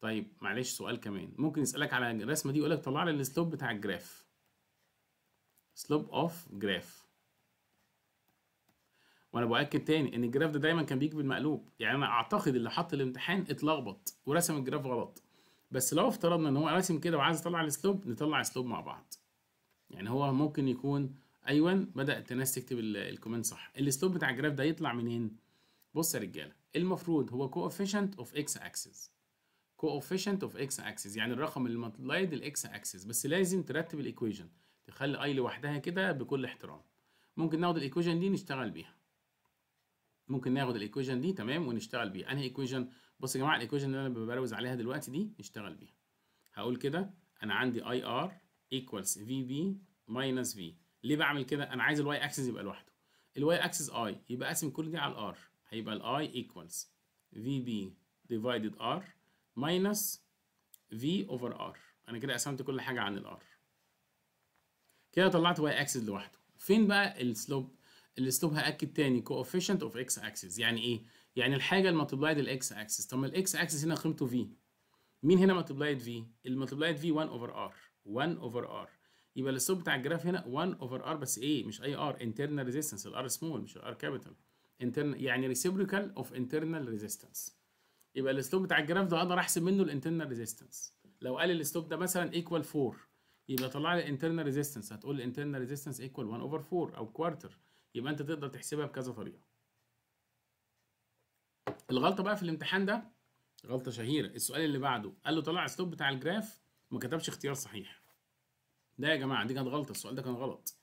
طيب معلش سؤال كمان. ممكن يسألك على الرسمة دي يقول لك طلع لي ال slope بتاع ال graph. slope of graph وأنا باكد تاني إن ال graph ده دايما كان بيجي بالمقلوب. يعني أنا أعتقد اللي حط الامتحان اتلخبط ورسم ال graph غلط. بس لو افترضنا إن هو راسم كده وعايز يطلع ال slope نطلع ال slope مع بعض. يعني هو ممكن يكون أيوه بدأت الناس تكتب ال comment صح. ال slope بتاع ال graph ده يطلع منين؟ بص يا رجالة المفروض هو coefficient of x axis coefficient of x axis يعني الرقم اللي مطلايد الاكس اكسس بس لازم ترتب ال equation تخلي I لوحدها كده بكل احترام. ممكن ناخد ال equation دي نشتغل بيها. ممكن ناخد ال equation دي تمام ونشتغل بيها. أنهي equation بص يا جماعة ال equation اللي أنا ببروز عليها دلوقتي دي نشتغل بيها. هقول كده أنا عندي IR equals VB minus V ليه بعمل كده؟ أنا عايز ال y axis يبقى لوحده. ال y axis I يبقى أقسم كل دي على ال R هيبقى ال I equals VB divided R minus V over R أنا كده قسمت كل حاجة عن ال R كده طلعت y axis لوحده. فين بقى ال slope ال slope هأكد تاني coefficient of x axis. يعني إيه؟ يعني الحاجة الملتبلايد الاكس اكسس طب الاكس اكسس هنا قيمته v. مين هنا ملتبلايد في الملتبلايد في 1 اوفر ار 1 اوفر ار يبقى الاسلوب بتاع الجراف هنا 1 اوفر ار بس إيه؟ مش أي ار internal resistance. الار سمول مش الار كابيتال يعني reciprocal of internal resistance. يبقى الاسلوب بتاع الجراف ده أقدر احسب منه الانترنال ريزيستنس لو قال الاسلوب ده مثلا ايكوال 4 يبقى طلع لي الانترنال ريزيستنس هتقول الانترنال ريزيستنس ايكوال 1 اوفر 4 أو كوارتر يبقى أنت تقدر تحسبها بكذا طريقة. الغلطة بقى في الامتحان ده غلطة شهيرة. السؤال اللي بعده قال له طلع الاسلوب بتاع الجراف ما كتبش اختيار صحيح. ده يا جماعة دي كانت غلطة السؤال ده كان غلط.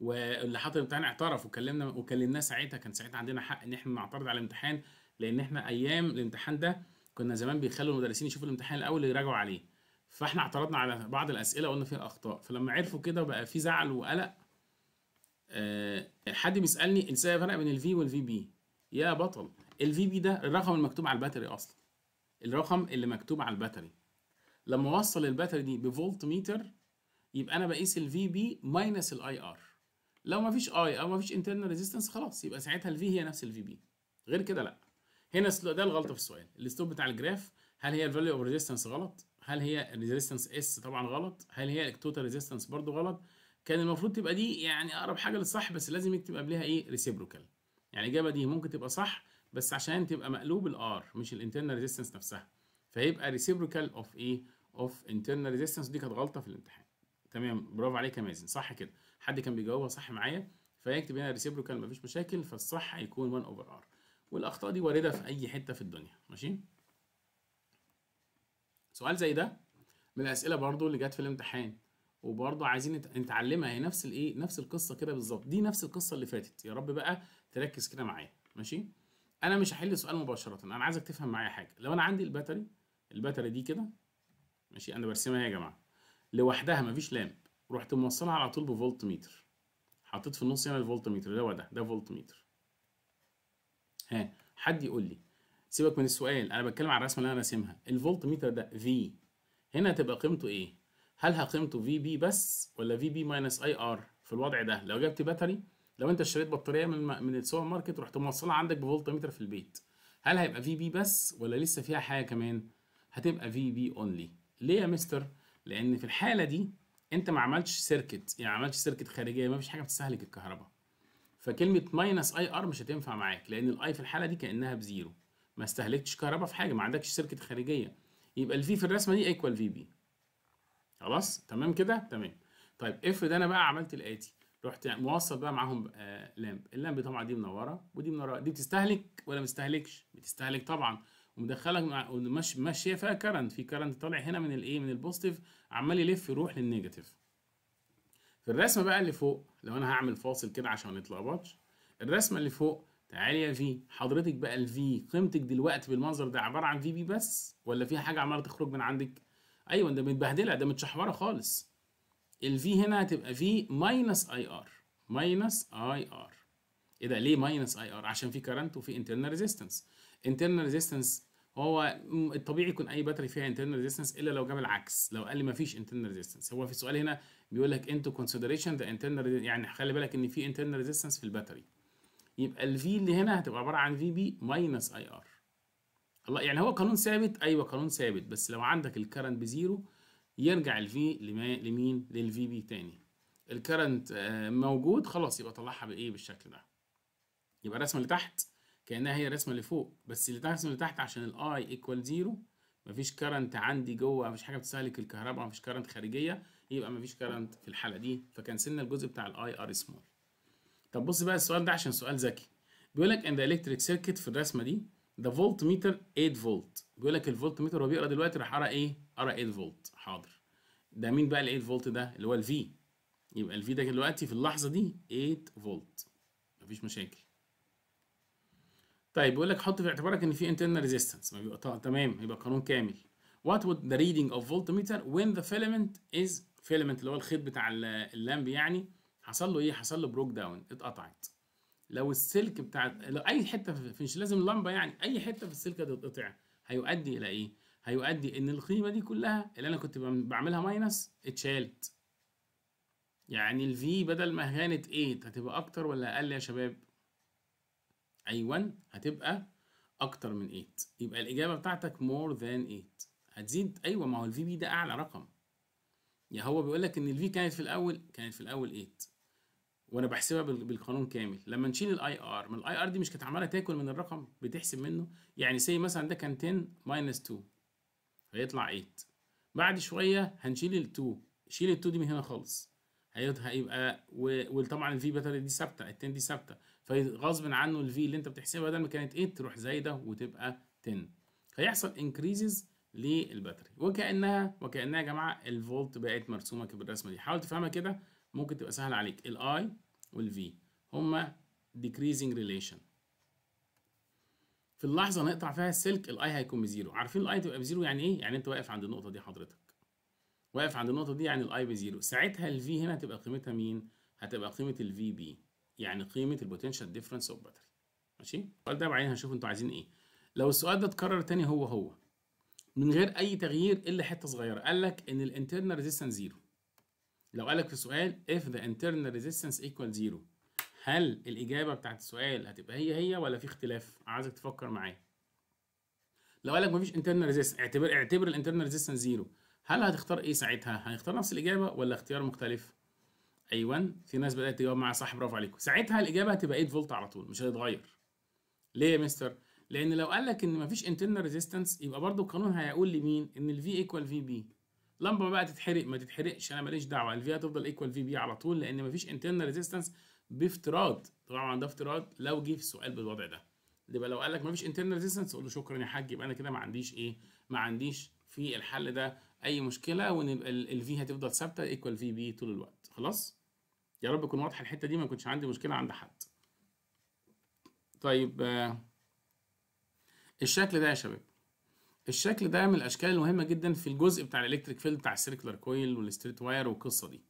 واللي حاطط الامتحان اعترف وكلمنا وكلمناه ساعتها كان ساعتها عندنا حق إن إحنا نعترض على الامتحان. لأن إحنا أيام الامتحان ده كنا زمان بيخلوا المدرسين يشوفوا الامتحان الأول يراجعوا عليه. فاحنا اعترضنا على بعض الأسئلة وقلنا فيها أخطاء. فلما عرفوا كده بقى في زعل وقلق آه، حد بيسألني إزاي فرق بين الفي والفي بي يا بطل الفي بي ده الرقم المكتوب على الباتري أصلا. الرقم اللي مكتوب على الباتري. لما اوصل الباتري دي بفولت ميتر يبقى أنا بقيس الفي بي ماينس الاي ار لو ما فيش اي أو ما فيش انترنال ريزيستنس خلاص يبقى ساعتها الفي هي نفس الفي بي غير كده لأ. هنا ده الغلطة في السؤال. الاسلوب بتاع الجراف هل هي الفاليو اوف ريزيستنس غلط؟ هل هي الريزيستنس اس طبعا غلط؟ هل هي التوتال ريزيستنس برضو غلط؟ كان المفروض تبقى دي يعني أقرب حاجة للصح بس لازم يكتب قبلها إيه؟ ريسيبروكال يعني الإجابة دي ممكن تبقى صح بس عشان تبقى مقلوب الار مش الانترنال ريزيستنس نفسها. فيبقى ريسيبروكال اوف إيه اوف انترنال ريزيستنس دي كانت غلطة في الامتحان. تمام؟ برافو عليك يا مازن. صح كده. حد كان بيجاوبها صح معايا؟ فيكتب هنا ريسيبروكال مفيش مشاكل فالصح هيكون 1 اوفر ار والأخطاء دي واردة في أي حتة في الدنيا ماشي؟ سؤال زي ده من الأسئلة برضو اللي جت في الامتحان وبرضه عايزين نت- نتعلمها هي نفس الإيه؟ نفس القصة كده بالظبط دي نفس القصة اللي فاتت يا رب بقى تركز كده معايا ماشي؟ أنا مش هحل السؤال مباشرة أنا عايزك تفهم معايا حاجة لو أنا عندي الباتري الباتري دي كده ماشي؟ أنا برسمها يا جماعة لوحدها مفيش لامب رحت موصلها على طول بفولت ميتر حطيت في النص هنا الفولت ميتر اللي هو ده ده فولت ميتر ها حد يقول لي سيبك من السؤال أنا بتكلم على الرسمة اللي أنا راسمها. الفولت ميتر ده في هنا هتبقى قيمته إيه؟ هل قيمته في بي بس ولا في بي ماينس اي ار في الوضع ده؟ لو جبت باتري لو أنت اشتريت بطارية من من السوبر ماركت ورحت موصلها عندك بفولت ميتر في البيت. هل هيبقى في بي بس ولا لسه فيها حاجة كمان؟ هتبقى في بي اونلي ليه يا مستر؟ لأن في الحالة دي أنت ما عملتش سيركت يعني ما عملتش سيركت خارجية ما فيش حاجة بتستهلك الكهرباء. فكلمة ماينس اي ار مش هتنفع معاك لأن الاي في الحالة دي كأنها بزيرو. ما استهلكتش كهرباء في حاجة ما عندكش سيركت خارجية. يبقى الفي في الرسمة دي ايكوال في بي خلاص؟ تمام كده؟ تمام. طيب افرض أنا بقى عملت الاتي رحت موصل بقى معاهم آه لامب اللامب طبعا دي منورة ودي منورة. دي بتستهلك ولا ما بتستهلكش؟ بتستهلك طبعا. ومدخلك ماشية فيها كرنت في كرنت طالع هنا من الايه من البوزيتيف عمال يلف يروح للنيجاتيف في الرسمة بقى اللي فوق لو أنا هعمل فاصل كده عشان ما نتلخبطش الرسمة اللي فوق تعالي يا في حضرتك بقى الفي قيمتك دلوقتي بالمنظر ده عبارة عن في بي بس ولا في حاجة عمالة تخرج من عندك؟ أيوه ده متبهدلة ده متشحورة خالص. الفي هنا هتبقى في ماينس اي ار ماينس اي ار إيه ده؟ ليه ماينس اي ار عشان في كارنت وفي انترنال ريزيستنس انترنال ريزيستنس هو الطبيعي يكون أي باتري فيها انترنال ريزيستنس إلا لو جاب العكس لو قال لي ما فيش انترنال ريزيستنس هو في السؤال هنا بيقول لك انتو كونسيدريشن ذا انترنال يعني خلي بالك إن في انترنال ريزيستنس في الباتري يبقى الفي اللي هنا هتبقى عبارة عن في بي ماينس اي ار الله يعني هو قانون ثابت؟ أيوه قانون ثابت. بس لو عندك الكرنت بزيرو يرجع الفي لمين؟ للفي بي تاني. الكرنت موجود خلاص يبقى طلعها بإيه بالشكل ده؟ يبقى الرسمة اللي تحت كأنها هي الرسمة اللي فوق. بس اللي تحت اللي تحت عشان الاي ايكوال زيرو مفيش كرنت عندي جوه مفيش حاجة بتستهلك الكهرباء مفيش كرنت خارجية. يبقى مفيش كرنت في الحالة دي فكنسلنا الجزء بتاع الاي ار سمول طب بص بقى السؤال ده عشان سؤال ذكي. بيقول لك ان ذا الكتريك سيركت في الرسمة دي ده فولت ميتر 8 فولت بيقول لك الفولت ميتر هو بيقرأ دلوقتي راح قرأ إيه؟ قرأ 8 فولت حاضر. ده مين بقى ال 8 فولت ده؟ اللي هو الفي يبقى الفي ده دلوقتي في اللحظة دي 8 فولت مفيش مشاكل. طيب بيقول لك حط في اعتبارك إن في بيبقى ط- تمام. يبقى قانون كامل. What would the reading of voltmeter when the filament is filament اللي هو الخيط بتاع ال- اللامب يعني حصل له إيه؟ حصل له بروك داون اتقطعت. لو السلك بتاع لو أي حتة في مش لازم لمبه يعني أي حتة في السلك تتقطع هيؤدي إلى إيه؟ هيؤدي إن القيمة دي كلها اللي أنا كنت بعم- بعملها ماينس اتشالت. يعني الفي بدل ما كانت 8 هتبقى أكتر ولا أقل يا شباب؟ أيوه هتبقى أكتر من 8 يبقى الإجابة بتاعتك more than 8 هتزيد أيوه ما هو الفي بي ده أعلى رقم. يا هو بيقول لك إن الفي كانت في الأول كانت في الأول 8 وأنا بحسبها بال- بالقانون كامل. لما نشيل الاي ار من الاي ار دي مش كانت عمالة تاكل من الرقم بتحسب منه. يعني سي مثلا ده كان 10 ماينس 2 هيطلع 8 بعد شوية هنشيل ال 2 شيل ال 2 دي من هنا خالص. هيبقى وطبعا الفي باتري دي ثابتة ال 10 دي ثابتة. فغصب عنه الفي اللي أنت بتحسبها بدل ما كانت 8 تروح زايدة وتبقى 10 هيحصل انكريزز للباتري. وكانها وكأنها يا جماعة الفولت بقت مرسومة كده بالرسمة دي. حاول تفهمها كده ممكن تبقى سهلة عليك. الاي والفي هما decreasing relation. في اللحظة نقطع فيها السلك الاي هيكون بزيرو. عارفين الاي تبقى بزيرو يعني إيه؟ يعني أنت واقف عند النقطة دي حضرتك. واقف عند النقطة دي يعني الاي بزيرو. ساعتها الفي هنا هتبقى قيمتها مين؟ هتبقى قيمة ال VB يعني قيمة ال potential difference of battery ماشي؟ السؤال ده بعدين هنشوف أنتوا عايزين إيه. لو السؤال ده اتكرر تاني هو هو. من غير أي تغيير إلا حتة صغيرة. قال لك إن ال internal resistance zero لو قال لك في السؤال if the internal resistance equal zero هل الإجابة بتاعت السؤال هتبقى هي هي ولا في اختلاف؟ عايزك تفكر معايا. لو قال لك مفيش internal resistance اعتبر اعتبر ال internal resistance zero هل هتختار إيه ساعتها؟ هنختار نفس الإجابة ولا اختيار مختلف؟ أيوه في ناس بدأت تجاوب معايا صح برافو عليكم. ساعتها الإجابة هتبقى 8 فولت على طول مش هتتغير. ليه يا مستر؟ لأن لو قال لك إن مفيش internal resistance يبقى برضو القانون هيقول لمين؟ إن ال V equal VB لمبة بقى تتحرق ما تتحرقش. أنا ماليش دعوة. ال V هتفضل equal VB على طول لأن مفيش internal resistance بافتراض. طبعا ده افتراض لو جه في السؤال بالوضع ده. يبقى لو قال لك مفيش internal resistance قول له شكرا يا حاج يبقى أنا كده ما عنديش إيه؟ ما عنديش في الحل ده أي مشكلة وإن يبقى ال V هتفضل ثابتة equal VB طول الوقت. خلاص؟ يا رب تكون واضحه الحتة دي ما يكونش عندي مشكلة عند حد. طيب آه، الشكل ده يا شباب. الشكل ده من الأشكال المهمة جدا في الجزء بتاع ال electric field بتاع ال circular coil وال straight wire والقصة دي.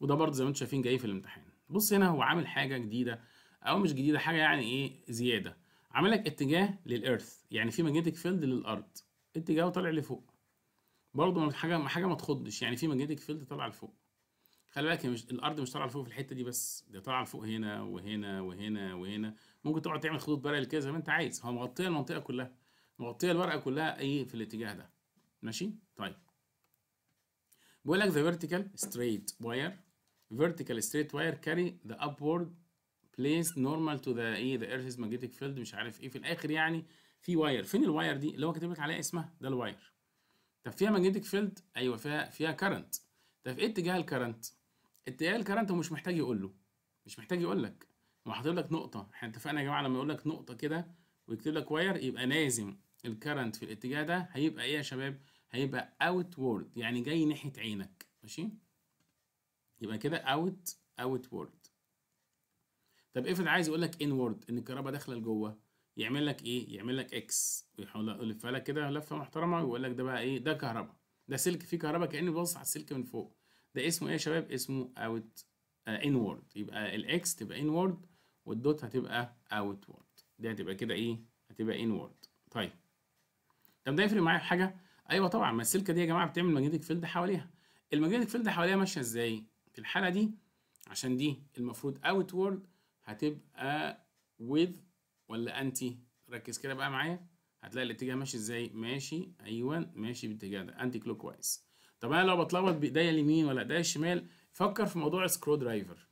وده برضه زي ما أنتم شايفين جاي في الامتحان. بص هنا هو عامل حاجة جديدة أو مش جديدة حاجة يعني إيه زيادة. عامل لك اتجاه لل earth يعني في magnetic field للأرض. اتجاهه طالع لفوق. برضه حاجة حاجة ما تخضش يعني في magnetic field طالع لفوق. خلي بالك مش الأرض مش طالعة لفوق في الحتة دي بس ده طالعه لفوق هنا وهنا وهنا وهنا. ممكن تقعد تعمل خطوط parallel كده زي ما انت عايز. هو مغطية المنطقة كلها. مغطية الورقة كلها إيه في الاتجاه ده. ماشي؟ طيب. بيقول لك the vertical straight wire. Vertical straight wire carry the upward place normal to the إيه the earth's magnetic field. مش عارف إيه. في الآخر يعني في wire فين ال wire دي؟ اللي هو كاتب لك عليها اسمها. ده ال wire طب فيها magnetic field أيوه فيها فيها current. طب إيه اتجاه ال current اتجاه ال current هو مش محتاج يقول له مش محتاج يقول لك هو حاطط لك نقطة. إحنا اتفقنا يا جماعة لما يقول لك نقطة كده ويكتب لك wire يبقى لازم ال current في الاتجاه ده هيبقى إيه يا شباب؟ هيبقى out يعني جاي ناحية عينك. ماشي؟ يبقى كده out out طب افرض عايز يقول لك inward إن الكهرباء داخلة لجوه يعمل لك إيه؟ يعمل لك X ويحاول يلفها لك كده لفة محترمة ويقول لك ده بقى إيه؟ ده كهرباء. ده سلك فيه كهرباء كاني ببص على السلك من فوق. ده اسمه إيه يا شباب؟ اسمه out inward يبقى ال X تبقى inward وال dot هتبقى outward دي هتبقى كده إيه؟ هتبقى inward طيب. طب ده يفرق معايا في حاجة؟ أيوه طبعا ما السلكة دي يا جماعة بتعمل magnetic field حواليها. ال magnetic field حواليها ماشية إزاي؟ في الحالة دي عشان دي المفروض outward هتبقى with ولا anti ركز كده بقى معايا. هتلاقي الاتجاه ماشي إزاي؟ ماشي. أيوه ماشي بالاتجاه ده. anti-clockwise طب أنا لو بتلخبط بايديا اليمين ولا ايديا الشمال فكر في موضوع screw driver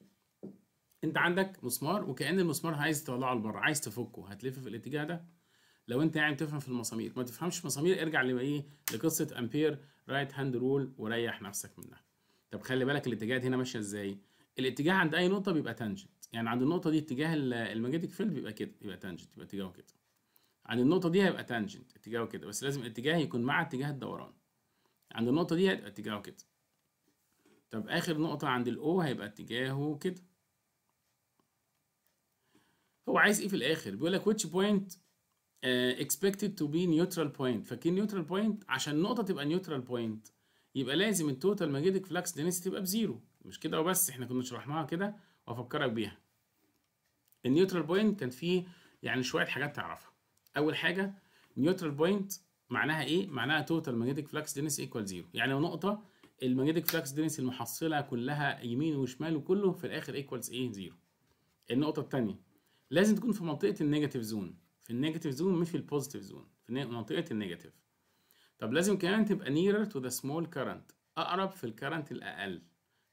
انت عندك مسمار وكأن المسمار عايز تطلعه لبره عايز تفكه هتلف في الاتجاه ده. لو انت يعني تفهم في المسامير ما تفهمش مسامير ارجع لايه لقصة Ampere right hand rule وريح نفسك منها. طب خلي بالك الاتجاهات هنا ماشية إزاي؟ الاتجاه عند أي نقطة بيبقى tangent يعني عند النقطة دي اتجاه ال magnetic field بيبقى كده يبقى tangent يبقى اتجاهه كده. عند النقطة دي هيبقى tangent اتجاهه كده. بس لازم الاتجاه يكون مع اتجاه الدوران. عند النقطة دي هيبقى اتجاهه كده. طب آخر نقطة عند ال O هيبقى اتجاهه كده. هو عايز إيه في الآخر؟ بيقول لك which point uh, expected to be neutral point. فاكرين neutral point عشان النقطه تبقى neutral point يبقى لازم ال total magnetic flux density تبقى ب zero. مش كده وبس إحنا كنا شرحناها كده وأفكرك بيها. ال neutral point كان فيه يعني شوية حاجات تعرفها. أول حاجة neutral point معناها إيه؟ معناها total magnetic flux density equal zero يعني لو نقطه ال magnetic flux density المحصلة كلها يمين وشمال وكله في الآخر equals إيه؟ zero النقطة الثانية لازم تكون في منطقة ال negative zone. في ال negative zone مش في ال positive zone. في منطقة ال negative. طب لازم كمان تبقى nearer to the small current. أقرب في ال current الأقل.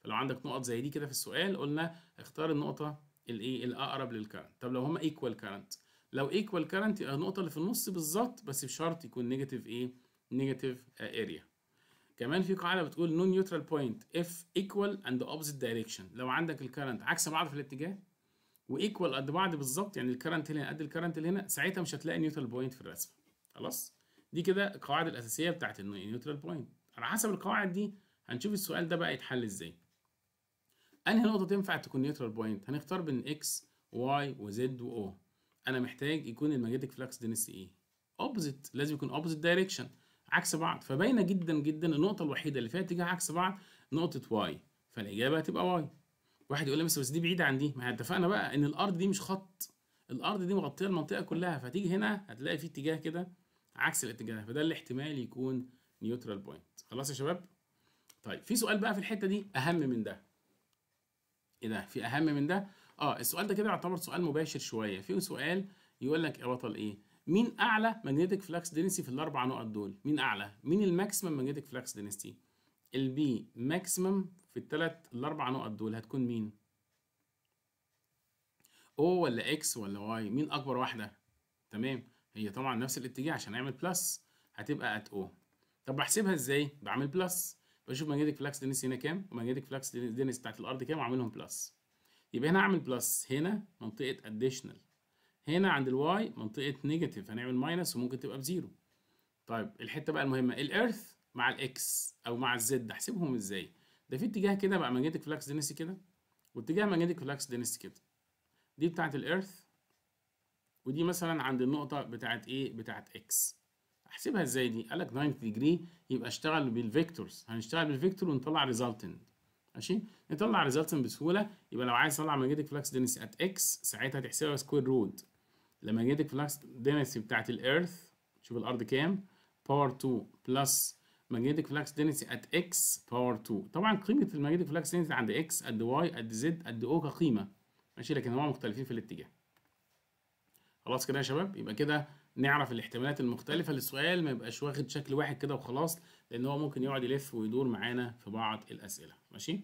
فلو عندك نقط زي دي كده في السؤال قلنا اختار النقطة الايه الاقرب لل current طب لو هما equal current. لو equal current يبقى النقطة اللي في النص بالظبط بس بشرط يكون negative إيه negative area كمان في قاعدة بتقول no neutral point if equal and opposite direction. لو عندك ال current عكس بعض في الاتجاه و equal قد بعض بالظبط يعني ال current هنا قد ال current اللي هنا ساعتها مش هتلاقي neutral point في الرسمة. خلاص؟ دي كده القواعد الأساسية بتاعت ال neutral point على حسب القواعد دي هنشوف السؤال ده بقى يتحل إزاي. أنهي نقطة تنفع تكون neutral point هنختار بين إكس واي وزد واو أنا محتاج يكون ال magnetic flux density إيه؟ opposite لازم يكون opposite direction عكس بعض. فباينة جدا جدا النقطة الوحيدة اللي فيها اتجاه عكس بعض نقطة Y فالإجابة هتبقى Y واحد يقول لي بس بس دي بعيدة عن دي. ما اتفقنا بقى إن الأرض دي مش خط. الأرض دي مغطية المنطقة كلها. فتيجي هنا هتلاقي في اتجاه كده عكس الاتجاه. فده الاحتمال يكون neutral point خلاص يا شباب؟ طيب في سؤال بقى في الحتة دي أهم من ده. إيه ده؟ في أهم من ده؟ آه السؤال ده كده يعتبر سؤال مباشر شوية. في سؤال يقول لك يا بطل إيه؟ مين أعلى magnetic flux density في الأربع نقط دول؟ مين أعلى؟ مين ال maximum magnetic flux density ال B maximum في الثلاث الاربع نقط دول هتكون مين؟ O ولا X ولا Y مين أكبر واحدة؟ تمام. هي طبعا نفس الاتجاه عشان أعمل plus هتبقى at O طب بحسبها إزاي؟ بعمل plus بشوف magnetic flux density هنا كام و magnetic flux density بتاعت الأرض كام وأعملهم plus يبقى هنا اعمل plus هنا منطقة additional هنا عند ال Y منطقة negative هنعمل minus وممكن تبقى ب zero. طيب الحتة بقى المهمة. ال earth مع ال X أو مع ال Z احسبهم إزاي؟ ده في اتجاه كده بقى magnetic flux density كده واتجاه magnetic flux density كده. دي بتاعت ال earth ودي مثلا عند النقطة بتاعت إيه بتاعت X احسبها إزاي دي؟ قال لك 90 degree يبقى اشتغل بال vectors هنشتغل بال vector ونطلع resultant ماشي؟ نطلع resultant بسهولة. يبقى لو عايز أطلع magnetic flux density at X ساعتها تحسبها square root لما magnetic flux density بتاعت ال earth شوف الأرض كام؟ power 2 plus magnetic flux density at X power 2 طبعا قيمة ال magnetic flux density عند X قد Y قد Z قد O كقيمة. ماشي لكن هما مختلفين في الاتجاه. خلاص كده يا شباب؟ يبقى كده نعرف الاحتمالات المختلفة للسؤال ما يبقاش واخد شكل واحد كده وخلاص لأن هو ممكن يقعد يلف ويدور معانا في بعض الأسئلة. ماشي؟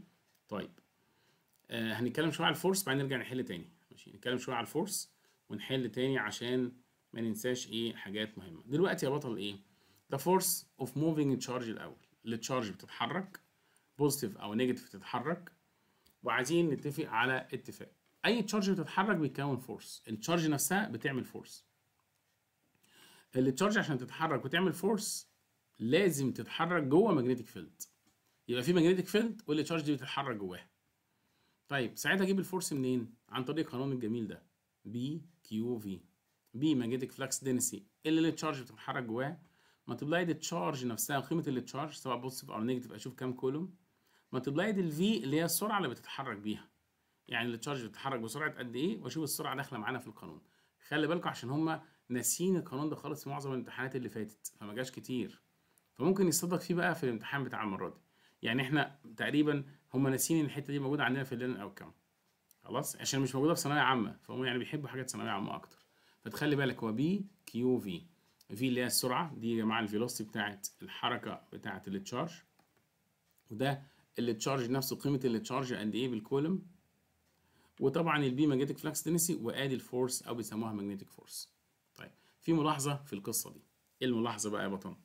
طيب. آه هنتكلم شوية على ال force بعدين نرجع نحل تاني. ماشي نتكلم شوية على ال force ونحل تاني عشان ما ننساش إيه حاجات مهمة. دلوقتي يا بطل إيه؟ ده force of moving charge الأول. ال charge بتتحرك positive أو negative بتتحرك وعايزين نتفق على اتفاق. أي charge بتتحرك بيكون force ال charge نفسها بتعمل force ال charge عشان تتحرك وتعمل force لازم تتحرك جوه magnetic field يبقى في magnetic field وال charge دي بتتحرك جواها. طيب ساعتها أجيب ال force منين؟ عن طريق القانون الجميل ده. BQV ال B magnetic flux density اللي ال charge بتتحرك جواه multiplied ال charge نفسها قيمة ال charge سواء positive أو negative أشوف كام كولوم multiplied ال V اللي هي السرعة اللي بتتحرك بيها. يعني ال charge بتتحرك بسرعة قد إيه؟ وأشوف السرعة داخلة معانا في القانون. خلي بالكم عشان هم ناسيين القانون ده خالص في معظم الامتحانات اللي فاتت فما جاش كتير. فممكن يصدق فيه بقى في الامتحان بتاع المرة دي. يعني إحنا تقريبا هم ناسيين الحتة دي موجودة عندنا في ال learning outcome خلاص؟ عشان مش موجودة في ثانوية عامة. فهم يعني بيحبوا حاجات ثانوية عامة أكتر. فتخلي بالك هو BQV ال V اللي هي السرعة. دي يا جماعة ال velocity بتاعت الحركة بتاعت ال charge وده ال charge نفسه قيمة ال charge قد إيه بالكولوم. وطبعا ال B magnetic flux density وآدي ال force أو بيسموها magnetic force طيب في ملاحظة في القصة دي. إيه الملاحظة بقى يا بطل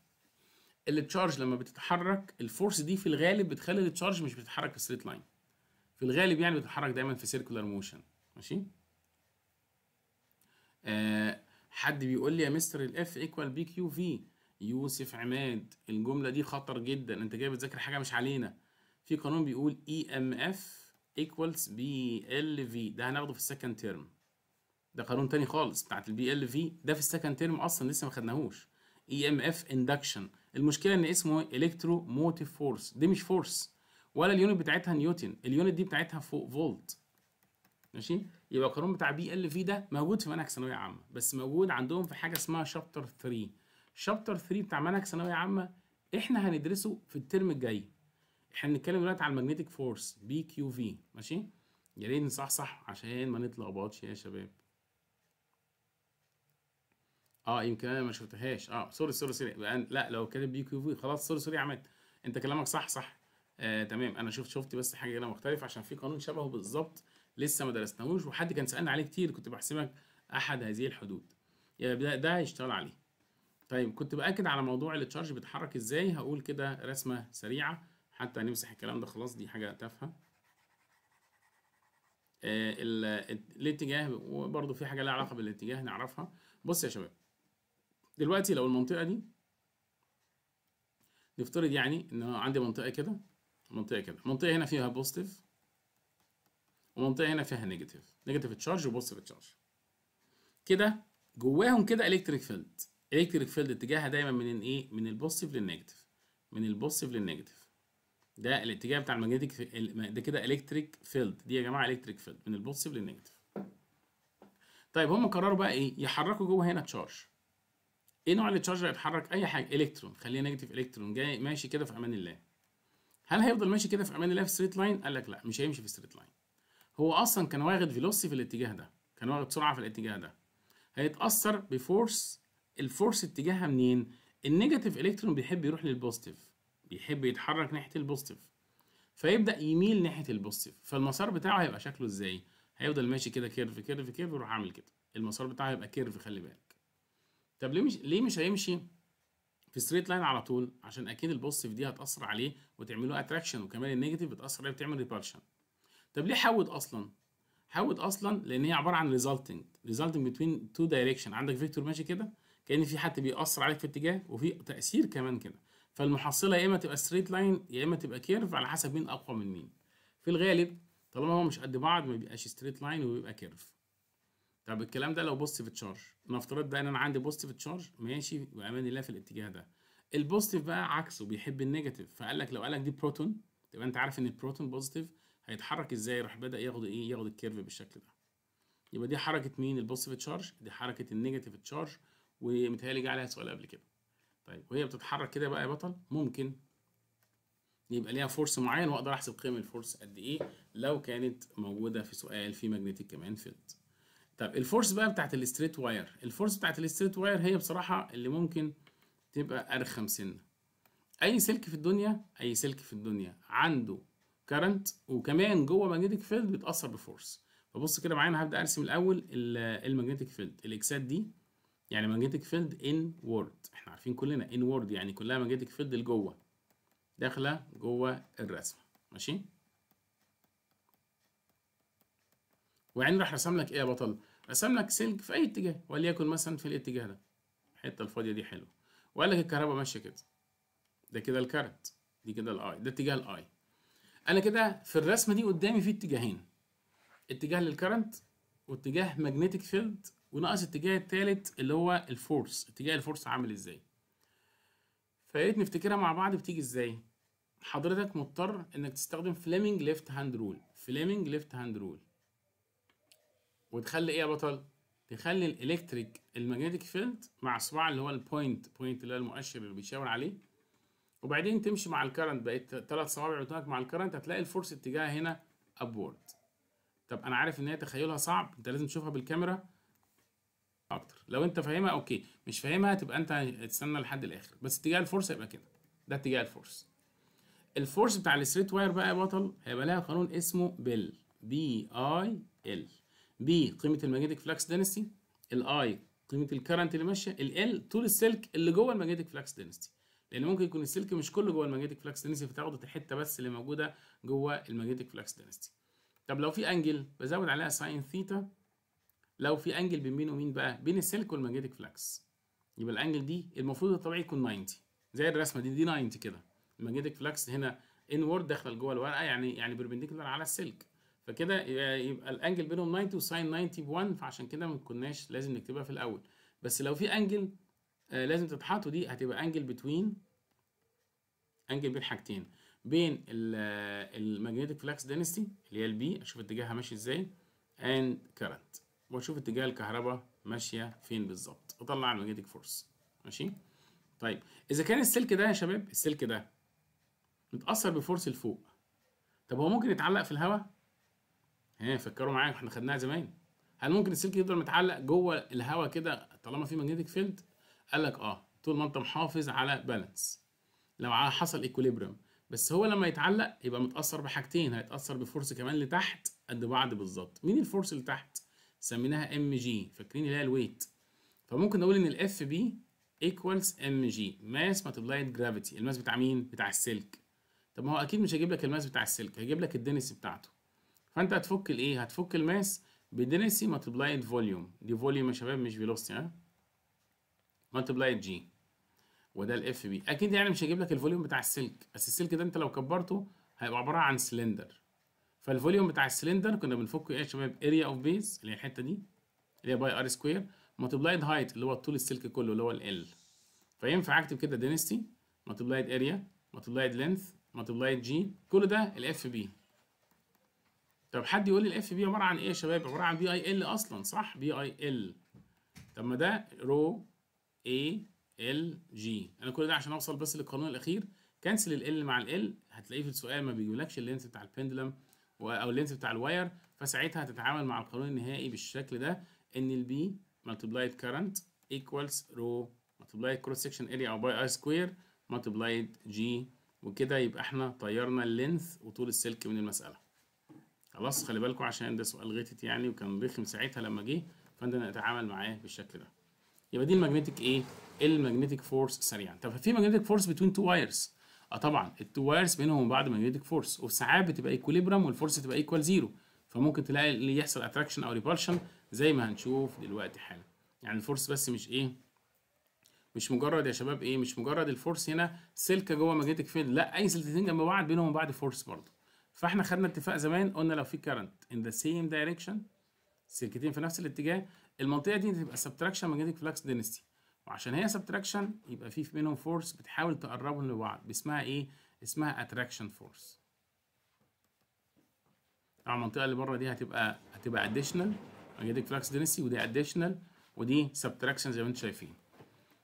ال charge لما بتتحرك ال force دي في الغالب بتخلي ال charge مش بتتحرك في straight line في الغالب يعني بتتحرك دايما في circular motion ماشي؟ آه حد بيقول لي يا mister ال F equal BQV يوسف عماد الجملة دي خطر جدا. أنت جاي بتذاكر حاجة مش علينا. في قانون بيقول اي ام اف ايكوالز بي ال في ده هناخده في ال second term ده قانون تاني خالص بتاعت ال BLV ده في ال second term أصلا لسه ما خدناهوش. EMF induction المشكلة إن اسمه electromotive force دي مش force ولا ال unit بتاعتها نيوتن. ال unit دي بتاعتها فوق فولت. ماشي؟ يبقى القانون بتاع BLV ده موجود في منهج ثانوية عامة بس موجود عندهم في حاجة اسمها chapter 3 chapter 3 بتاع منهج ثانوية عامة إحنا هندرسه في الترم الجاي. إحنا بنتكلم دلوقتي على ال magnetic force BQV ماشي؟ يا ريت نصحصح عشان ما نتلخبطش يا شباب. آه يمكن أنا ما شفتهاش. آه sorry sorry sorry لا لو كاتب BQV خلاص sorry sorry يا عماد أنت كلامك صح صح. آه تمام. أنا شفت شفت بس حاجة هنا مختلفة عشان في قانون شبهه بالظبط. لسه ما درسناهوش وحد كان سالني عليه كتير كنت بحسبك أحد هذه الحدود. يعني ده, هيشتغل عليه. طيب كنت بأكد على موضوع التشارج بيتحرك إزاي؟ هقول كده رسمة سريعة حتى نمسح الكلام ده خلاص دي حاجة تافهة. آه الاتجاه وبرده في حاجة لها علاقة بالاتجاه نعرفها. بص يا شباب دلوقتي لو المنطقة دي نفترض يعني إن عندي منطقة كده منطقة كده منطقة هنا فيها بوزيتيف ومنطقه هنا فيها negative negative charge و positive charge كده جواهم كده electric field electric field اتجاهها دايما من الايه من ال positive لل negative من ال positive لل negative ده الاتجاه بتاع ال magnetic ده كده electric field دي يا جماعة electric field من ال positive لل negative طيب هم قرروا بقى إيه؟ يحركوا جوه هنا charge إيه نوع ال charge اللي هيتحرك؟ أي حاجة. الكترون خليه negative electron جاي ماشي كده في أمان الله. هل هيفضل ماشي كده في أمان الله في straight line قال لك لا. مش هيمشي في straight line هو أصلا كان واخد velocity في الاتجاه ده كان واخد سرعة في الاتجاه ده. هيتأثر ب force ال force اتجاهها منين؟ ال negative electron بيحب يروح لل positive بيحب يتحرك ناحية ال positive فيبدأ يميل ناحية ال positive فالمسار بتاعه هيبقى شكله إزاي؟ هيفضل ماشي كده curve curve curve يروح عامل كده. المسار بتاعه هيبقى curve خلي بالك. طب ليه مش ليه مش هيمشي؟ في straight line على طول عشان أكيد ال positive دي هتأثر عليه وتعمل له attraction وكمان ال negative بتأثر عليه بتعمل repulsion طب ليه حود أصلا؟ حود أصلا لأن هي عبارة عن resulting resulting between two direction عندك vector ماشي كده كأن في حد بيأثر عليك في اتجاه وفي تأثير كمان كده. فالمحصلة يا إما تبقى straight line يا إما تبقى curve على حسب مين أقوى من مين. في الغالب طالما هو مش قد بعض ما بيبقاش straight line وبيبقى curve طب الكلام ده لو positive charge نفترض بقى إن أنا عندي positive charge ماشي بأمان الله في الاتجاه ده. ال positive بقى عكسه بيحب ال negative فقال لك لو قال لك دي بروتون تبقى أنت عارف إن ال proton positive هيتحرك إزاي؟ راح بدأ ياخد إيه؟ ياخد ال curve بالشكل ده. يبقى دي حركة مين؟ ال positive charge دي حركة ال negative charge ومتهيألي جه عليها سؤال قبل كده. طيب وهي بتتحرك كده بقى يا بطل؟ ممكن. يبقى ليها force معين وأقدر أحسب قيم ال force قد إيه؟ لو كانت موجودة في سؤال في magnetic كمان field طب الفورس بقى بتاعت الستريت واير الفورس بتاعت الستريت واير هي بصراحة اللي ممكن تبقى أرخم سنة. أي سلك في الدنيا أي سلك في الدنيا عنده current وكمان جوه magnetic field بيتأثر ب force فبص كده معانا هبدأ أرسم الأول ال magnetic field ال Xات دي يعني magnetic field inward إحنا عارفين كلنا inward يعني كلها magnetic field لجوه. داخلة جوه الرسمة. ماشي؟ وبعدين راح رسم لك إيه يا بطل؟ رسم لك سلك في أي اتجاه وليكن مثلا في الاتجاه ده. الحتة الفاضية دي حلوة. وقال لك الكهرباء ماشية كده. ده كده ال current دي كده ال I ده اتجاه ال I أنا كده في الرسمة دي قدامي في اتجاهين. اتجاه لل current واتجاه magnetic field وناقص الاتجاه التالت اللي هو ال force اتجاه ال force عامل إزاي؟ فيا ريت نفتكرها مع بعض بتيجي إزاي. حضرتك مضطر إنك تستخدم Fleming left hand rule Fleming left hand rule وتخلي إيه يا بطل؟ تخلي ال electric ال magnetic field مع الصباع اللي هو ال point point اللي هو المؤشر اللي بيشاور عليه. وبعدين تمشي مع ال current بقيت ثلاث صوابع قدامك مع ال current هتلاقي ال force اتجاهها هنا upward طب أنا عارف إن هي تخيلها صعب أنت لازم تشوفها بالكاميرا أكتر. لو أنت فاهمها okay. مش فاهمها تبقى أنت تستنى لحد الآخر. بس اتجاه ال force هيبقى كده. ده اتجاه ال force. ال force بتاع ال straight wire بقى يا بطل هيبقى لها قانون اسمه بيل BIL. B قيمة ال magnetic flux density. ال I قيمة ال current اللي ماشية. ال L طول السلك اللي جوه ال magnetic flux density. لأن ممكن يكون السلك مش كله جوه ال magnetic flux density فتاخد الحته بس اللي موجودة جوه ال magnetic flux density. طب لو في angle بزود عليها sine theta لو في angle بين مين ومين بقى؟ بين السلك وال magnetic flux يبقى ال angle دي المفروض الطبيعي يكون 90 زي الرسمة دي دي 90 كده. ال magnetic flux هنا inward داخل جوه الورقة يعني يعني perpendicular على السلك. فكده يبقى ال angle بينهم 90 و sine 90 ب 1 فعشان كده ما كناش لازم نكتبها في الأول. بس لو في angle آه لازم تتحط ودي هتبقى angle between angle بين حاجتين بين ال magnetic flux density اللي هي ال B أشوف اتجاهها ماشي إزاي and current وأشوف اتجاه الكهرباء ماشية فين بالظبط اطلع ال magnetic force ماشي؟ طيب إذا كان السلك ده يا شباب السلك ده متأثر ب force لفوق طب هو ممكن يتعلق في الهواء؟ ها فكروا معايا إحنا خدناها زمان. هل ممكن السلك يفضل متعلق جوه الهواء كده طالما في magnetic field قال لك آه طول ما أنت محافظ على balance لو حصل equilibrium بس هو لما يتعلق يبقى متأثر بحاجتين هيتأثر ب force كمان لتحت قد بعض بالظبط. مين ال force اللي تحت سميناها mg فاكرين اللي هي ال weight فممكن نقول إن ال FB equals mg mass multiplied gravity ال mass بتاع مين؟ بتاع السلك. طب ما هو أكيد مش هيجيب لك ال mass بتاع السلك هيجيب لك ال density بتاعته. فأنت هتفك الايه هتفك ال mass ب density multiplied volume دي volume يا شباب مش velocity ها؟ multiplied g وده ال FB أكيد يعني مش هيجيب لك ال volume بتاع السلك. بس السلك ده أنت لو كبرته هيبقى عبارة عن سلندر فال volume بتاع السلندر كنا بنفكه إيه يا شباب area of base اللي هي الحتة دي اللي هي pi r square multiplied height اللي هو طول السلك كله اللي هو ال L فينفع أكتب كده density multiplied area multiplied length multiplied g كل ده ال FB طب حد يقول لي ال FB عبارة عن إيه يا شباب؟ عبارة عن BIL أصلا صح؟ BIL طب ما ده rho A L g أنا كل ده عشان أوصل بس للقانون الأخير. cancel L مع L هتلاقيه في السؤال ما بيجيبلكش ال length بتاع ال pendulum أو ال length بتاع ال wire فساعتها هتتعامل مع القانون النهائي بالشكل ده إن ال B multiplied current equals rho multiplied cross section area أو pi r square multiplied g. وكده يبقى إحنا طيرنا ال length وطول السلك من المسألة. خلاص خلي بالكم عشان ده سؤال غتت يعني وكان رخم ساعتها لما جه فعندنا نتعامل معاه بالشكل ده. يبقى دي ال magnetic إيه ال magnetic force سريعا. طب في magnetic force بين two wires آه طبعا ال two wires بينهم وبين بعض magnetic force وفي ساعات بتبقى equilibrium وال force تبقى equal zero فممكن تلاقي اللي يحصل attraction أو repulsion زي ما هنشوف دلوقتي حالا. يعني ال force بس مش إيه مش مجرد يا شباب إيه مش مجرد ال force هنا سلكة جوه magnetic field لا أي سلكتين جنب بعض بينهم وبعض force برضه. فإحنا خدنا اتفاق زمان قلنا لو في current in the same direction سلكتين في نفس الاتجاه المنطقة دي تبقى subtraction magnetic flux density وعشان هي subtraction يبقى في بينهم force بتحاول تقربهم لبعض اسمها إيه؟ اسمها attraction force طبعا المنطقة اللي بره دي هتبقى هتبقى additional magnetic flux density ودي additional ودي subtraction زي ما أنتم شايفين.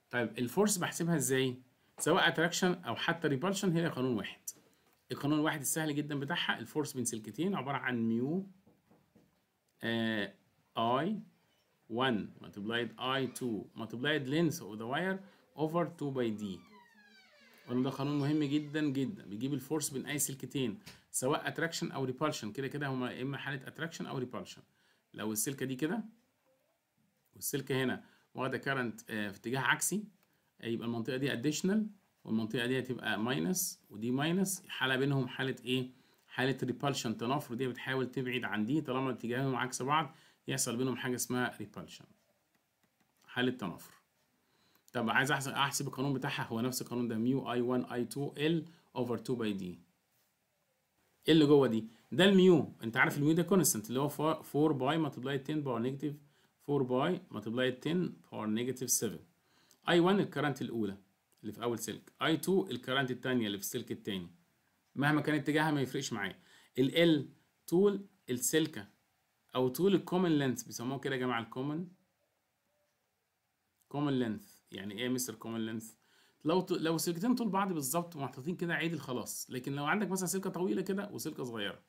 طيب ال force بحسبها إزاي؟ سواء attraction أو حتى repulsion هي قانون واحد. القانون الواحد السهل جدا بتاعها ال force بين سلكتين عبارة عن mu I 1 multiplied I2 multiplied length of the wire over 2 by D. وده ده قانون مهم جدا جدا. بيجيب ال force بين أي سلكتين سواء attraction أو repulsion كده كده هما يا إما حالة attraction أو repulsion لو السلكة دي كده والسلكة هنا واخدة current في اتجاه عكسي يبقى المنطقة دي additional والمنطقة دي هتبقى minus ودي minus حالة بينهم حالة إيه؟ حالة repulsion تنافر دي بتحاول تبعد عن دي طالما اتجاههم عكس بعض. يحصل بينهم حاجة اسمها repulsion حالة تنافر. طب عايز احسب أحسب القانون بتاعها هو نفس القانون ده µ I 1 I 2 L over 2 π d إيه اللي جوه دي؟ ده الميو أنت عارف الميو ده constant اللي هو 4 π multiply 10 power negative 4 π multiply 10 power negative 7 I 1 ال current الأولى اللي في أول سلك I 2 ال current الثانية اللي في السلك الثاني مهما كان اتجاهها ما يفرقش معايا. ال L طول السلكة أو طول ال common length بيسموه كده يا جماعة ال common common length يعني إيه مستر common length لو لو سلكتين طول بعض بالظبط ومحطوطين كده عدل خلاص لكن لو عندك مثلا سلكة طويلة كده وسلكة صغيرة.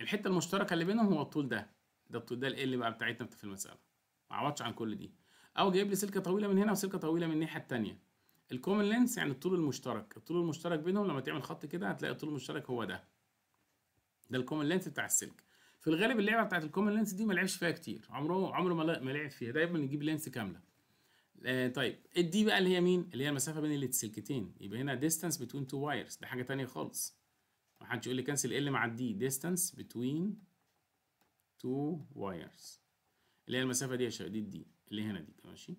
الحتة المشتركة اللي بينهم هو الطول ده. ده الطول ده ال L بقى بتاعتنا في المسألة. ما عوضش عن كل دي. أو جايب لي سلكة طويلة من هنا وسلكة طويلة من الناحية الثانية ال common length يعني الطول المشترك. الطول المشترك بينهم لما تعمل خط كده هتلاقي الطول المشترك هو ده. ده ال common length بتاع السلك. في الغالب اللعبة بتاعت ال common length دي ما لعبش فيها كتير. عمره عمره ما لعب فيها. دايما نجيب length كاملة. آه طيب. ال d بقى اللي هي مين؟ اللي هي المسافة بين السلكتين. يبقى هنا distance between two wires. ده حاجة تانية خالص. ما حدش يقول لي cancel ال L مع ال d distance between two wires. اللي هي المسافة دي يا شباب. دي ال d اللي هنا دي. ماشي؟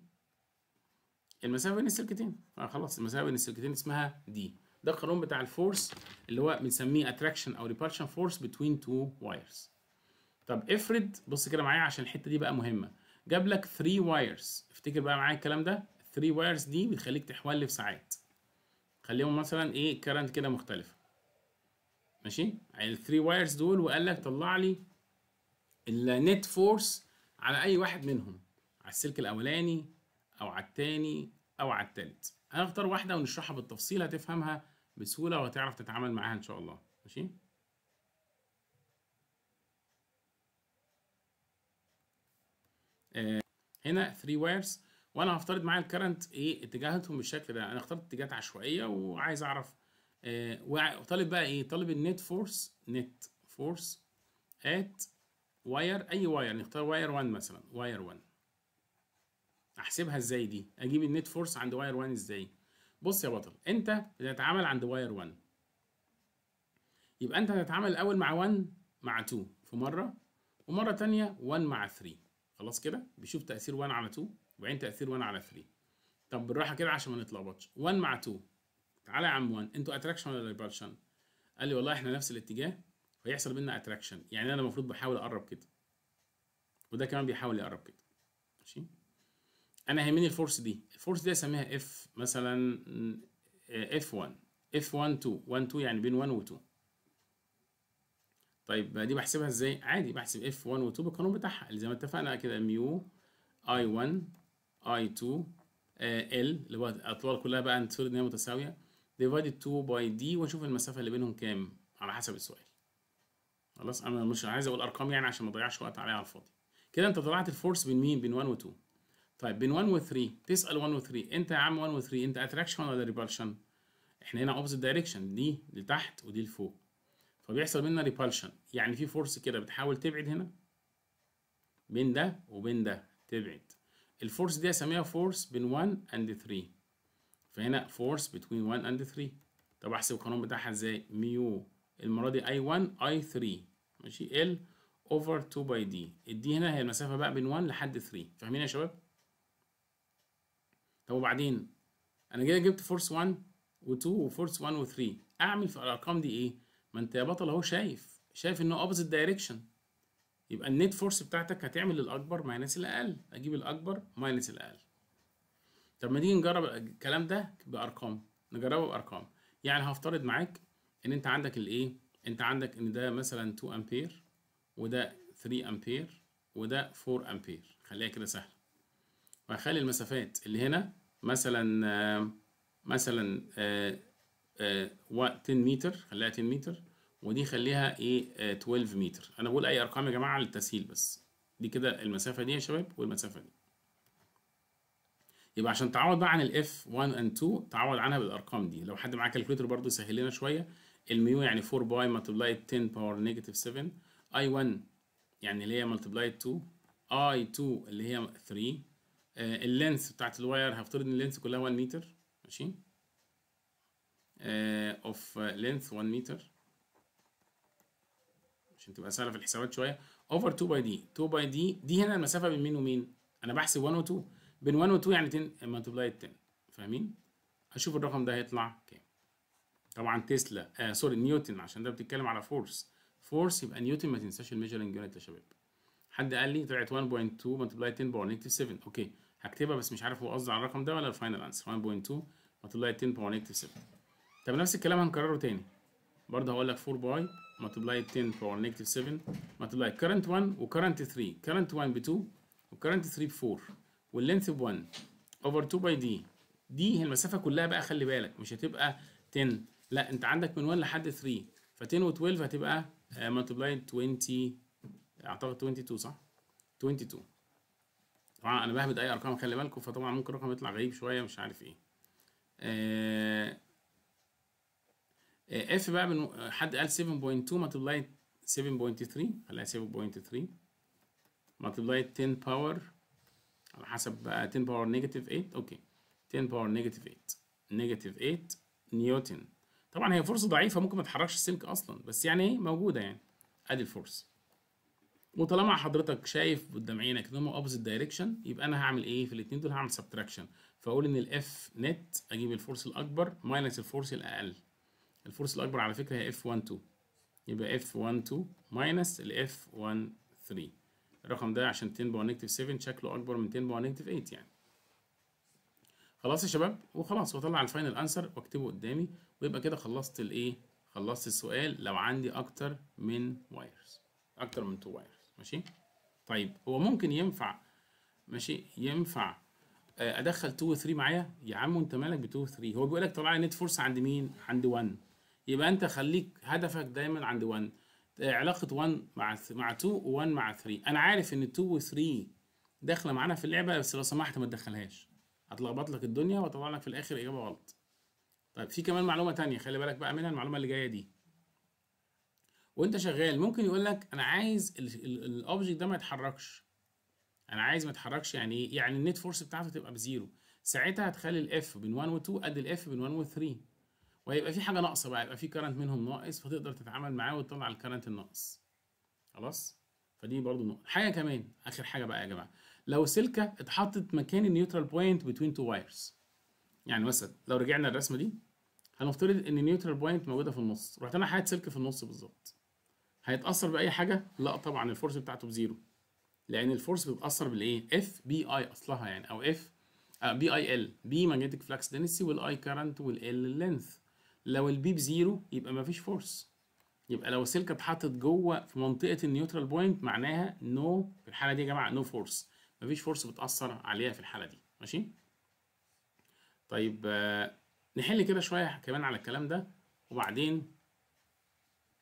المسافة بين السلكتين. فخلاص المسافة بين السلكتين اسمها d ده القانون بتاع ال force اللي هو بنسميه attraction أو repulsion force between two wires. طب افرض بص كده معايا عشان الحتة دي بقى مهمة. جاب لك 3 wires افتكر بقى معايا الكلام ده. 3 wires دي بتخليك تحول في ساعات. خليهم مثلا إيه current كده مختلفة. ماشي؟ ال 3 wires دول وقال لك طلع لي ال net force على أي واحد منهم. على السلك الأولاني أو على الثاني أو على الثالث هنختار واحدة ونشرحها بالتفصيل هتفهمها بسهولة وهتعرف تتعامل معاها إن شاء الله. ماشي؟ هنا 3 wires وأنا هفترض معايا ال current إيه اتجاهاتهم بالشكل ده. أنا اخترت اتجاهات عشوائية وعايز أعرف آه وطالب بقى إيه؟ طالب ال net force net force at wire أي wire نختار wire 1 مثلا wire 1 أحسبها إزاي دي؟ أجيب ال net force عند wire 1 إزاي؟ بص يا بطل أنت بتتعامل عند wire 1 يبقى أنت هتتعامل الأول مع 1 مع 2 في مرة ومرة ثانية 1 مع 3 خلاص كده؟ بيشوف تأثير 1 على 2 وبعدين تأثير 1 على 3 طب بالراحة كده عشان ما نتلخبطش. 1 مع 2 تعالى يا عم 1 أنتوا attraction ولا repulsion قال لي والله إحنا نفس الاتجاه فيحصل بينا attraction يعني أنا المفروض بحاول أقرب كده. وده كمان بيحاول يقرب كده. ماشي؟ أنا هيهمني ال force دي. ال force دي أسميها F مثلا F 1 F 1 2 1 2 يعني بين 1 و 2 طيب دي بحسبها إزاي؟ عادي بحسب F 1 و 2 بالقانون بتاعها. اللي زي ما اتفقنا كده ميو I 1 I 2 L اللي هو الأطوال كلها بقى نفترض إن هي متساوية divided 2 π d واشوف المسافة اللي بينهم كام على حسب السؤال. خلاص أنا مش عايز أقول أرقام يعني عشان ما أضيعش وقت عليها على الفاضي. كده أنت طلعت ال force بين مين؟ بين 1 و 2 طيب بين 1 و 3 تسأل 1 و 3 أنت يا عم 1 و 3 أنت attraction ولا repulsion إحنا هنا opposite direction دي لتحت ودي لفوق. فبيحصل منها repulsion يعني في force كده بتحاول تبعد هنا؟ بين ده وبين ده تبعد. ال force دي أسميها force بين 1 and 3 فهنا force between 1 and 3 طب أحسب القانون بتاعها إزاي؟ ميو المرة دي I 1 I 3 ماشي؟ L over 2 π d ال d هنا هي المسافة بقى بين 1 لحد 3 فاهمين يا شباب؟ طب وبعدين؟ أنا كده جبت force 1 و2 و force 1 و3 أعمل في الأرقام دي إيه؟ ما انت يا بطل اهو شايف شايف انه opposite direction يبقى ال net force بتاعتك هتعمل الاكبر minus الأقل. أجيب الأكبر minus الأقل. طب ما تيجي نجرب الكلام ده بأرقام. نجربه بأرقام. يعني هفترض معاك إن أنت عندك الايه أنت عندك إن ده مثلا 2 امبير وده 3 امبير وده 4 امبير خليها كده سهلة. وهخلي المسافات اللي هنا مثلا آه، مثلا آه، آه، و- 10 متر خليها 10 متر ودي خليها إيه آه، 12 متر أنا بقول أي أرقام يا جماعة للتسهيل بس. دي كده المسافة دي يا شباب والمسافة دي. يبقى عشان تعوض بقى عن ال F 1 and 2 تعوض عنها بالأرقام دي. لو حد معاه calculator برضه يسهل لنا شوية. الميو يعني 4 π multiply 10 power negative 7 I 1 يعني اللي هي multiply 2 I 2 اللي هي 3 ال length بتاعت ال wire هفترض إن ال length كلها 1 متر ماشي؟ of length 1 متر عشان تبقى سهلة في الحسابات شوية. over 2 pi d 2 pi d d هنا المسافة بين مين ومين؟ أنا بحسب 1 و 2 بين 1 و 2 يعني 10 multiply 10 فاهمين؟ هشوف الرقم ده هيطلع كام. طبعا تسلا آه سوري نيوتن. عشان ده بتتكلم على force force يبقى نيوتن ما تنساش ال measuring unit يا شباب. حد قال لي طلعت 1.2 multiply 10 power negative 7 okay هكتبها بس مش عارف هو قصده على الرقم ده ولا ال final answer 1.2 multiply 10 power negative 7 طب نفس الكلام هنكرره تاني. برضه هقول لك 4 pi multiply 10 power negative 7 multiply current 1 و current 3 current 1 ب 2 و current 3 ب 4 وال length ب 1 over 2 pi d d هي المسافة كلها بقى خلي بالك مش هتبقى 10 لا انت عندك من 1 لحد 3 ف 10 و12 هتبقى multiply 20 اعتقد 22 صح؟ 22 طبعا أنا بهبد أي أرقام خلي بالكم فطبعا ممكن رقم يطلع غريب شوية مش عارف إيه. آه F بقى من حد قال 7.2 multiply 7.3 خليها 7.3 multiply 10 power على حسب بقى 10 power negative 8 okay 10 power negative 8 negative 8 نيوتن طبعا هي force ضعيفة ممكن ما تحركش السلك أصلا بس يعني إيه؟ موجودة يعني. أدي ال force وطالما حضرتك شايف قدام عينك إن هم opposite direction يبقى أنا هعمل إيه في الاثنين دول؟ هعمل subtraction فأقول إن ال F net أجيب ال force الأكبر minus ال force الأقل. ال force الأكبر على فكرة هي F 1 2 يبقى F 1 2 minus ال F 1 3 الرقم ده عشان 10 power negative 7 شكله أكبر من 10 power negative 8 يعني. خلاص يا شباب؟ وخلاص واطلع ال final answer واكتبه قدامي ويبقى كده خلصت الايه خلصت السؤال لو عندي أكتر من wires أكتر من 2 wires ماشي؟ طيب هو ممكن ينفع ماشي؟ ينفع آه، أدخل 2 و 3 معايا؟ يا عم انت مالك ب 2 و 3 هو بيقول لك طلع لي net force عند مين؟ عند 1 يبقى أنت خليك هدفك دايما عند 1 آه، علاقة 1 مع مع 2 و1 مع 3 أنا عارف إن 2 و 3 داخلة معانا في اللعبة بس لو سمحت ما تدخلهاش. هتلخبط لك الدنيا وهطلع لك في الآخر إجابة غلط. طيب في كمان معلومة تانية خلي بالك بقى منها المعلومة اللي جاية دي. وأنت شغال ممكن يقول لك أنا عايز ال object ده ما يتحركش. أنا عايز ما يتحركش يعني إيه؟ يعني ال net force بتاعته تبقى ب zero. ساعتها هتخلي ال F بين 1 و 2 قد ال F بين 1 و 3 وهيبقى في حاجة ناقصة بقى يبقى في current منهم ناقص فتقدر تتعامل معاه وتطلع ال current الناقص. خلاص؟ فدي برضو نقطة. حاجة كمان آخر حاجة بقى يا جماعة. لو سلكة اتحطت مكان ال neutral point بين two wires يعني مثلا لو رجعنا الرسمه دي هنفترض إن ال neutral point موجودة في النص. رحت أنا حاطط سلك في النص بالظبط. هيتأثر بأي حاجة؟ لا طبعا ال force بتاعته ب zero. لأن ال force بتتاثر بالإيه؟ F B I أصلها يعني أو F B I L B magnetic flux density وال I current وال L length لو ال B ب zero يبقى مفيش force. يبقى لو السلكة اتحطت جوه في منطقة ال neutral point معناها no في الحالة دي يا جماعة no force مفيش force بتأثر عليها في الحالة دي. ماشي؟ طيب آه، نحل كده شوية كمان على الكلام ده وبعدين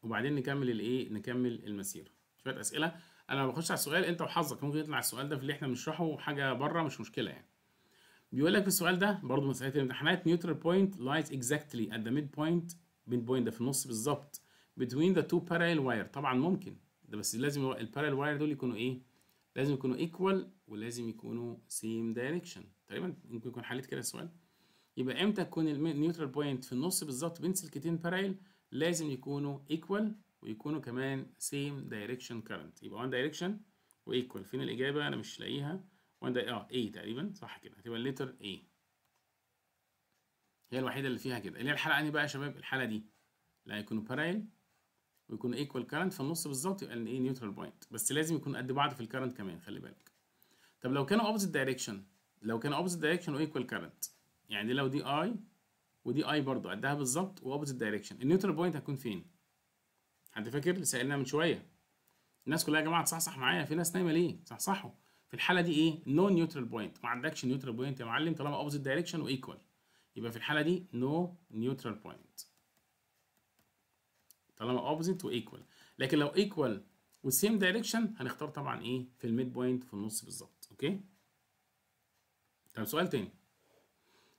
وبعدين نكمل الايه نكمل المسيرة. شوية أسئلة. أنا لما بخش على السؤال أنت وحظك ممكن يطلع السؤال ده في اللي إحنا بنشرحه حاجة بره مش مشكلة يعني. بيقول لك في السؤال ده برضه من اسئله الامتحانات neutral point lies exactly at the midpoint mid point ده في النص بالظبط between the two parallel wire. طبعا ممكن ده بس لازم ال parallel wire دول يكونوا إيه؟ لازم يكونوا equal ولازم يكونوا same direction. تقريبا ممكن يكون حليت كده السؤال. يبقى إمتى تكون ال neutral point في النص بالظبط بين سلكتين parallel لازم يكونوا equal ويكونوا كمان same direction current. يبقى one direction و equal فين الإجابة؟ أنا مش لاقيها. One di- آه A تقريبا صح كده. هتبقى ال letter A. هي الوحيدة اللي فيها كده. اللي هي الحلقة دي بقى يا شباب الحاله دي. لا يكونوا parallel ويكونوا equal current في النص بالظبط يبقى إيه neutral point بس لازم يكون قد بعض في ال current كمان خلي بالك. طب لو كانوا opposite direction لو كانوا opposite direction و equal current يعني لو دي I ودي I برضو قدها بالظبط و opposite direction ال neutral point هتكون فين؟ حد فاكر؟ سالناها من شوية. الناس كلها يا جماعة تصحصح معايا في ناس نايمة ليه؟ صحصحوا. في الحالة دي إيه؟ no neutral point ما عندكش neutral point يا معلم طالما opposite direction و equal يبقى في الحالة دي no neutral point طالما opposite و equal لكن لو equal وال same direction هنختار طبعا إيه؟ في ال mid point في النص بالظبط. okay؟ طب سؤال تاني.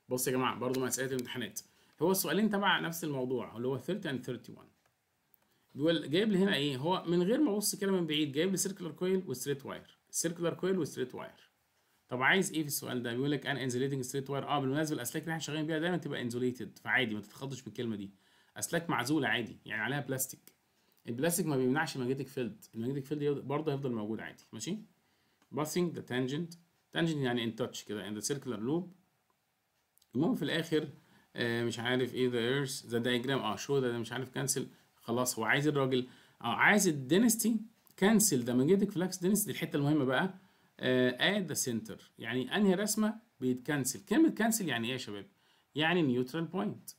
بص يا جماعة برضو من أسئلة الامتحانات. هو السؤالين تبع نفس الموضوع اللي هو 30 and 31 بيقول جايب لي هنا إيه؟ هو من غير ما أبص كده من بعيد جايب لي circular coil و straight wire circular coil و straight wire طب عايز إيه في السؤال ده؟ بيقول لك an insulating straight wire آه بالمناسبة الأسلاك اللي إحنا شغالين بيها دايما تبقى insulated فعادي ما تتخضش من الكلمة دي. أسلاك معزولة عادي يعني عليها بلاستيك البلاستيك ما بيمنعش ال magnetic field ال magnetic field برضه هيفضل موجود عادي. ماشي؟ Passing the tangent. Tangent يعني in touch كده in the circular loop. المهم في الآخر آه مش عارف إيه the earth the diagram. آه شو ده مش عارف cancel خلاص هو عايز الراجل آه عايز ال density cancel ده magnetic flux density دي الحتة المهمة بقى at the center. يعني أنهي رسمة بيت cancel كلمة cancel يعني إيه يا شباب؟ يعني neutral point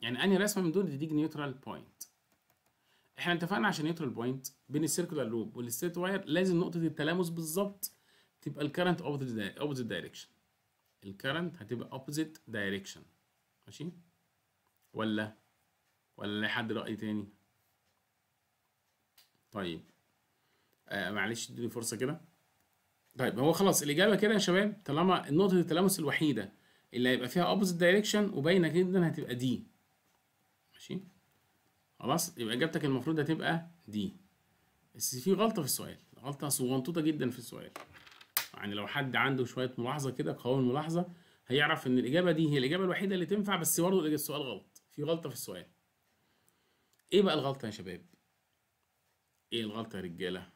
يعني أنهي رسمة من دول تديك neutral point إحنا اتفقنا عشان neutral point بين ال circular loop وال straight wire لازم نقطة التلامس بالظبط تبقى ال current opposite direction ال current هتبقى opposite direction ماشي؟ ولا؟ ولا حد رأي تاني؟ طيب. آه معلش اديني فرصة كده. طيب هو خلاص الإجابة كده يا شباب طالما نقطة التلامس الوحيدة اللي هيبقى فيها opposite direction وباينة جدا هتبقى دي ماشي؟ خلاص يبقى إجابتك المفروض هتبقى دي بس في غلطة في السؤال غلطة صغنطوطة جدا في السؤال. يعني لو حد عنده شوية ملاحظة كده قوام ملاحظه هيعرف إن الإجابة دي هي الإجابة الوحيدة اللي تنفع بس برضه السؤال غلط. في غلطة في السؤال. إيه بقى الغلطة يا شباب؟ إيه الغلطة يا رجالة؟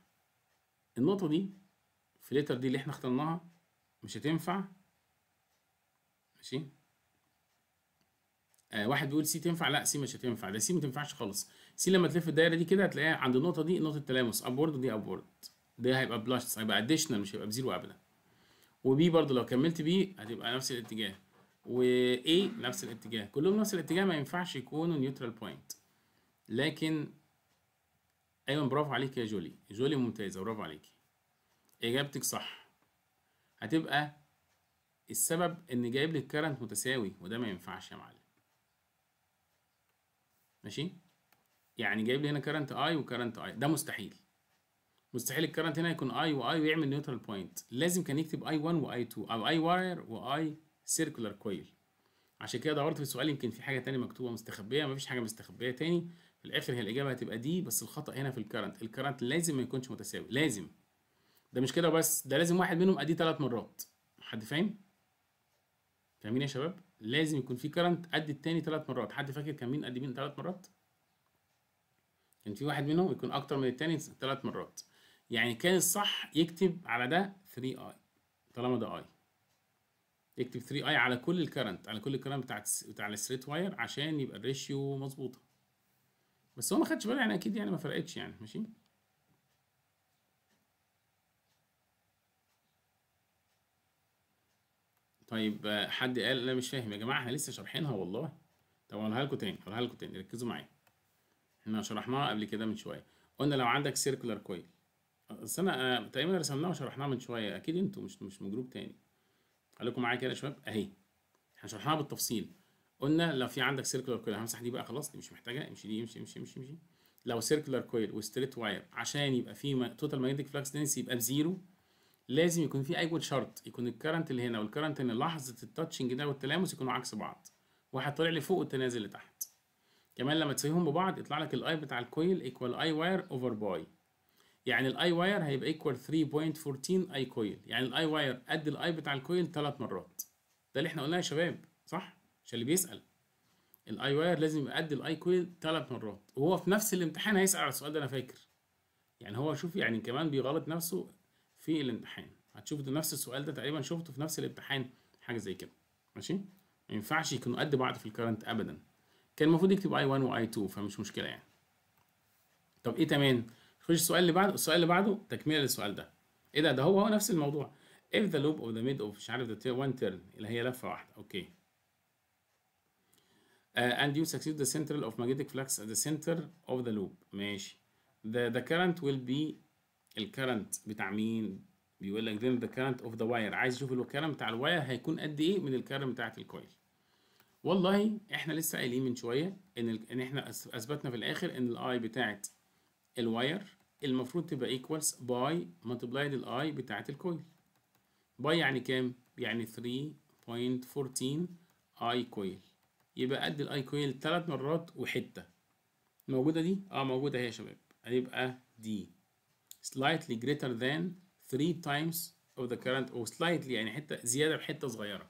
النقطة دي في letter D اللي إحنا اخترناها مش هتنفع ماشي؟ آه واحد بيقول C تنفع؟ لا C مش هتنفع. ده C ما تنفعش خالص. C لما تلف الدايرة دي كده هتلاقيها عند النقطة دي نقطة تلامس. upward ودي upward ده هيبقى plus هيبقى additional مش هيبقى بزيرو ابدا. و B برضو لو كملت B هتبقى نفس الاتجاه. و A نفس الاتجاه. كلهم نفس الاتجاه ما ينفعش يكونوا neutral point لكن أيوه برافو عليك يا جولي. جولي ممتازة برافو عليكي إجابتك صح. هتبقى السبب إن جايب لك current متساوي وده ما ينفعش يا معلم. ماشي؟ يعني جايب لي هنا current I و current I. ده مستحيل. مستحيل ال current هنا يكون I و I ويعمل neutral point لازم كان يكتب I 1 و I 2 أو I wire و I circular coil عشان كده دورت في السؤال يمكن في حاجة تانية مكتوبة مستخبية مفيش حاجة مستخبية تاني. في الآخر هي الإجابة هتبقى دي بس الخطأ هنا في ال current ال current لازم ما يكونش متساوي لازم. ده مش كده بس ده لازم واحد منهم اديه ثلاث مرات. حد فاهم؟ فاهمين يا شباب؟ لازم يكون في current قد التاني ثلاث مرات. حد فاكر كان مين قد مين ثلاث مرات؟ كان في واحد منهم يكون أكتر من التاني ثلاث مرات. يعني كان الصح يكتب على ده 3 I طالما ده I يكتب 3 I على كل ال current على كل ال current بتاع بتاع ال straight wire عشان يبقى ال ratio مظبوطة. بس هو ما خدش باله يعني أكيد يعني ما فرقتش يعني ماشي؟ طيب حد قال أنا مش فاهم يا جماعة إحنا لسه شارحينها والله؟ طب أقولها لكم تاني أقولها لكم تاني ركزوا معايا. إحنا شرحناها قبل كده من شوية. قلنا لو عندك circular coil بس أنا آه، تقريبا رسمناها وشرحناها من شوية. أكيد أنتوا مش مش من جروب تاني خليكم معايا كده يا شباب أهي. إحنا شرحناها بالتفصيل. قلنا لو في عندك circular coil همسح دي بقى خلاص دي مش محتاجة امشي دي امشي امشي امشي امشي. لو circular coil و straight wire عشان يبقى في total magnetic flux density يبقى بزيرو لازم يكون في اول شرط يكون ال current اللي هنا وال current اللي لحظة ال touching ده والتلامس يكونوا عكس بعض. واحد طالع لفوق والتاني نازل لتحت. كمان لما تساويهم ببعض يطلع لك ال I بتاع ال coil equal I wire over pi يعني ال I wire هيبقى equal 3.14 I coil يعني ال I wire قد ال I بتاع ال coil ثلاث مرات. ده اللي إحنا قلناه يا شباب صح؟ عشان اللي بيسأل. ال I wire لازم يبقى قد ال I coil ثلاث مرات. وهو في نفس الامتحان هيسأل على السؤال ده أنا فاكر. يعني هو شوف يعني كمان بيغلط نفسه في الامتحان. هتشوف نفس السؤال ده تقريبا شفته في نفس الامتحان حاجة زي كده. ماشي؟ ما ينفعش يكونوا قد بعض في ال current ابدا. كان المفروض يكتب I 1 و I 2 فمش مشكلة يعني. طب إيه تمام؟ خش السؤال اللي بعده. السؤال اللي بعده تكملة للسؤال ده. إيه ده؟ ده هو هو نفس الموضوع. If the loop of the mid of مش عارف the one turn اللي هي لفة واحدة. okay. And you succeed the central of magnetic flux at the center of the loop. ماشي. The the current will be ال current بتاع مين؟ بيقول لك then the current of the wire. عايز يشوف ال current بتاع ال wire هيكون قد إيه من ال current بتاعت ال coil والله إحنا لسه قايلين من شوية إن ال... إن إحنا أثبتنا في الآخر إن ال I بتاعت ال wire المفروض تبقى equals pi multiplied ال I بتاعت ال coil pi يعني كام؟ يعني 3.14 I coil يبقى قد ال I coil ثلاث مرات وحتة. موجودة دي؟ آه موجودة اهي يا شباب. هيبقى دي slightly greater than 3 times of the current أو slightly يعني حتة زيادة بحتة صغيرة.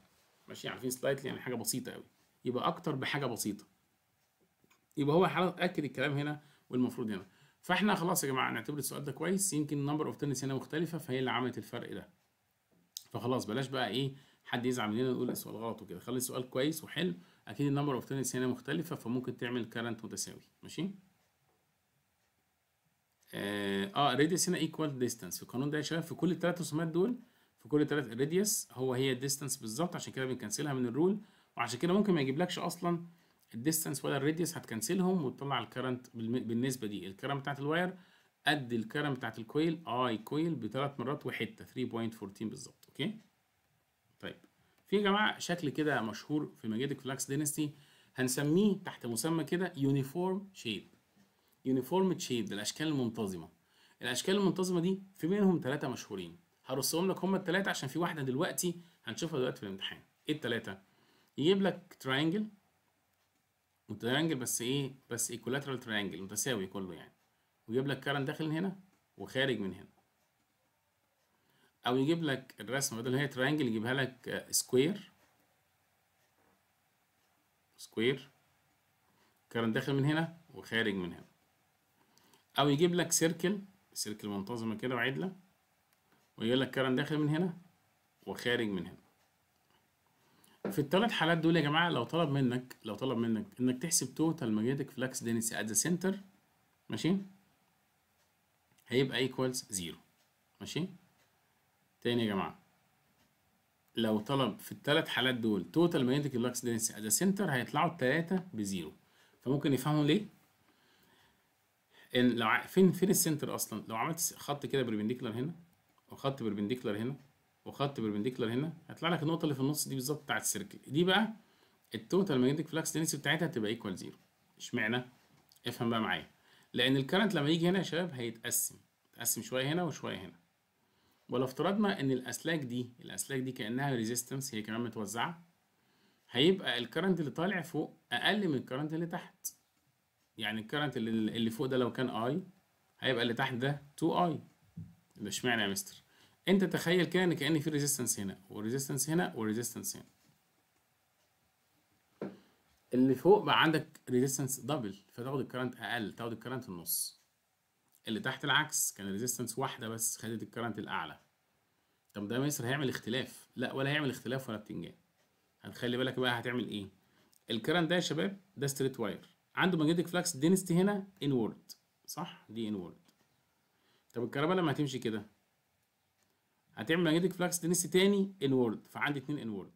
ماشي؟ عارفين slightly يعني حاجة بسيطة قوي يبقى أكتر بحاجة بسيطة. يبقى هو حاول أكد الكلام هنا والمفروض هنا. فإحنا خلاص يا جماعة نعتبر السؤال ده كويس. يمكن ال number of turns هنا مختلفة فهي اللي عملت الفرق ده. فخلاص بلاش بقى إيه حد يزعل مننا نقول السؤال غلط وكده. خلي السؤال كويس وحلو. أكيد ال number of turns هنا مختلفة فممكن تعمل current متساوي. ماشي؟ آه radius هنا equal distance في القانون ده يا شباب في كل الثلاث رسومات دول في كل ثلاث radius هو هي ال distance بالظبط عشان كده بن cancel ها من ال rule وعشان كده ممكن ما يجيبلكش أصلا الديستانس ولا الراديوس هتكنسلهم وتطلع الكرنت بالنسبة دي. الكرنت بتاعت الواير قد الكرنت بتاعت الكويل اي كويل بثلاث مرات وحتة 3.14 بالظبط. okay؟ في يا جماعة شكل كده مشهور في magnetic flux density هنسميه تحت مسمى كده uniform shape uniform shape الأشكال المنتظمة. الأشكال المنتظمة دي في منهم ثلاثة مشهورين. هرصهم لك هم الثلاثه عشان في واحدة دلوقتي هنشوفها دلوقتي في الامتحان. إيه الثلاثه يجيب لك triangle و triangle بس إيه؟ بس equilateral triangle متساوي كله يعني. ويجيب لك current داخل من هنا وخارج من هنا. أو يجيب لك الرسمة بدل هي triangle يجيبها لك square square current داخل من هنا وخارج من هنا. أو يجيب لك circle circle منتظمة كده وعدلة. ويجيب لك current داخل من هنا وخارج من هنا. في الثلاث حالات دول يا جماعة لو طلب منك لو طلب منك إنك تحسب total magnetic flux density at the center ماشي؟ هيبقى equals zero ماشي؟ تاني يا جماعة. لو طلب في الثلاث حالات دول total magnetic flux density at center هيطلعوا الثلاثه ب zero فممكن يفهموا ليه؟ إن لو فين فين ال center أصلا؟ لو عملت خط كده perpendicular هنا وخط perpendicular هنا وخط perpendicular هنا هيطلع لك النقطة اللي في النص دي بالظبط بتاعت ال circle دي بقى ال total magnetic flux density بتاعتها تبقى equal zero اشمعنى؟ افهم بقى معايا. لأن ال current لما يجي هنا يا شباب هيتقسم. يتقسم شوية هنا وشوية هنا. ولو افترضنا إن الأسلاك دي الأسلاك دي كأنها resistance هي كمان متوزعة هيبقى ال current اللي طالع فوق أقل من ال current اللي تحت. يعني ال current اللي, اللي فوق ده لو كان I هيبقى اللي تحت ده 2 I ده اشمعنى يا مستر؟ أنت تخيل كده إن كأن في resistance هنا و resistance هنا و resistance هنا. اللي فوق بقى عندك resistance double فتاخد ال current أقل تاخد ال current النص. اللي تحت العكس كان resistance واحدة بس خدت ال current الأعلى. طب ده مصر هيعمل اختلاف؟ لا ولا هيعمل اختلاف ولا بتنجان. هتخلي بالك بقى هتعمل إيه. ال current ده يا شباب ده straight wire عنده magnetic flux density هنا inward صح؟ دي inward طب الكهرباء لما هتمشي كده؟ هتعمل magnetic flux density تاني inward فعندي اتنين inward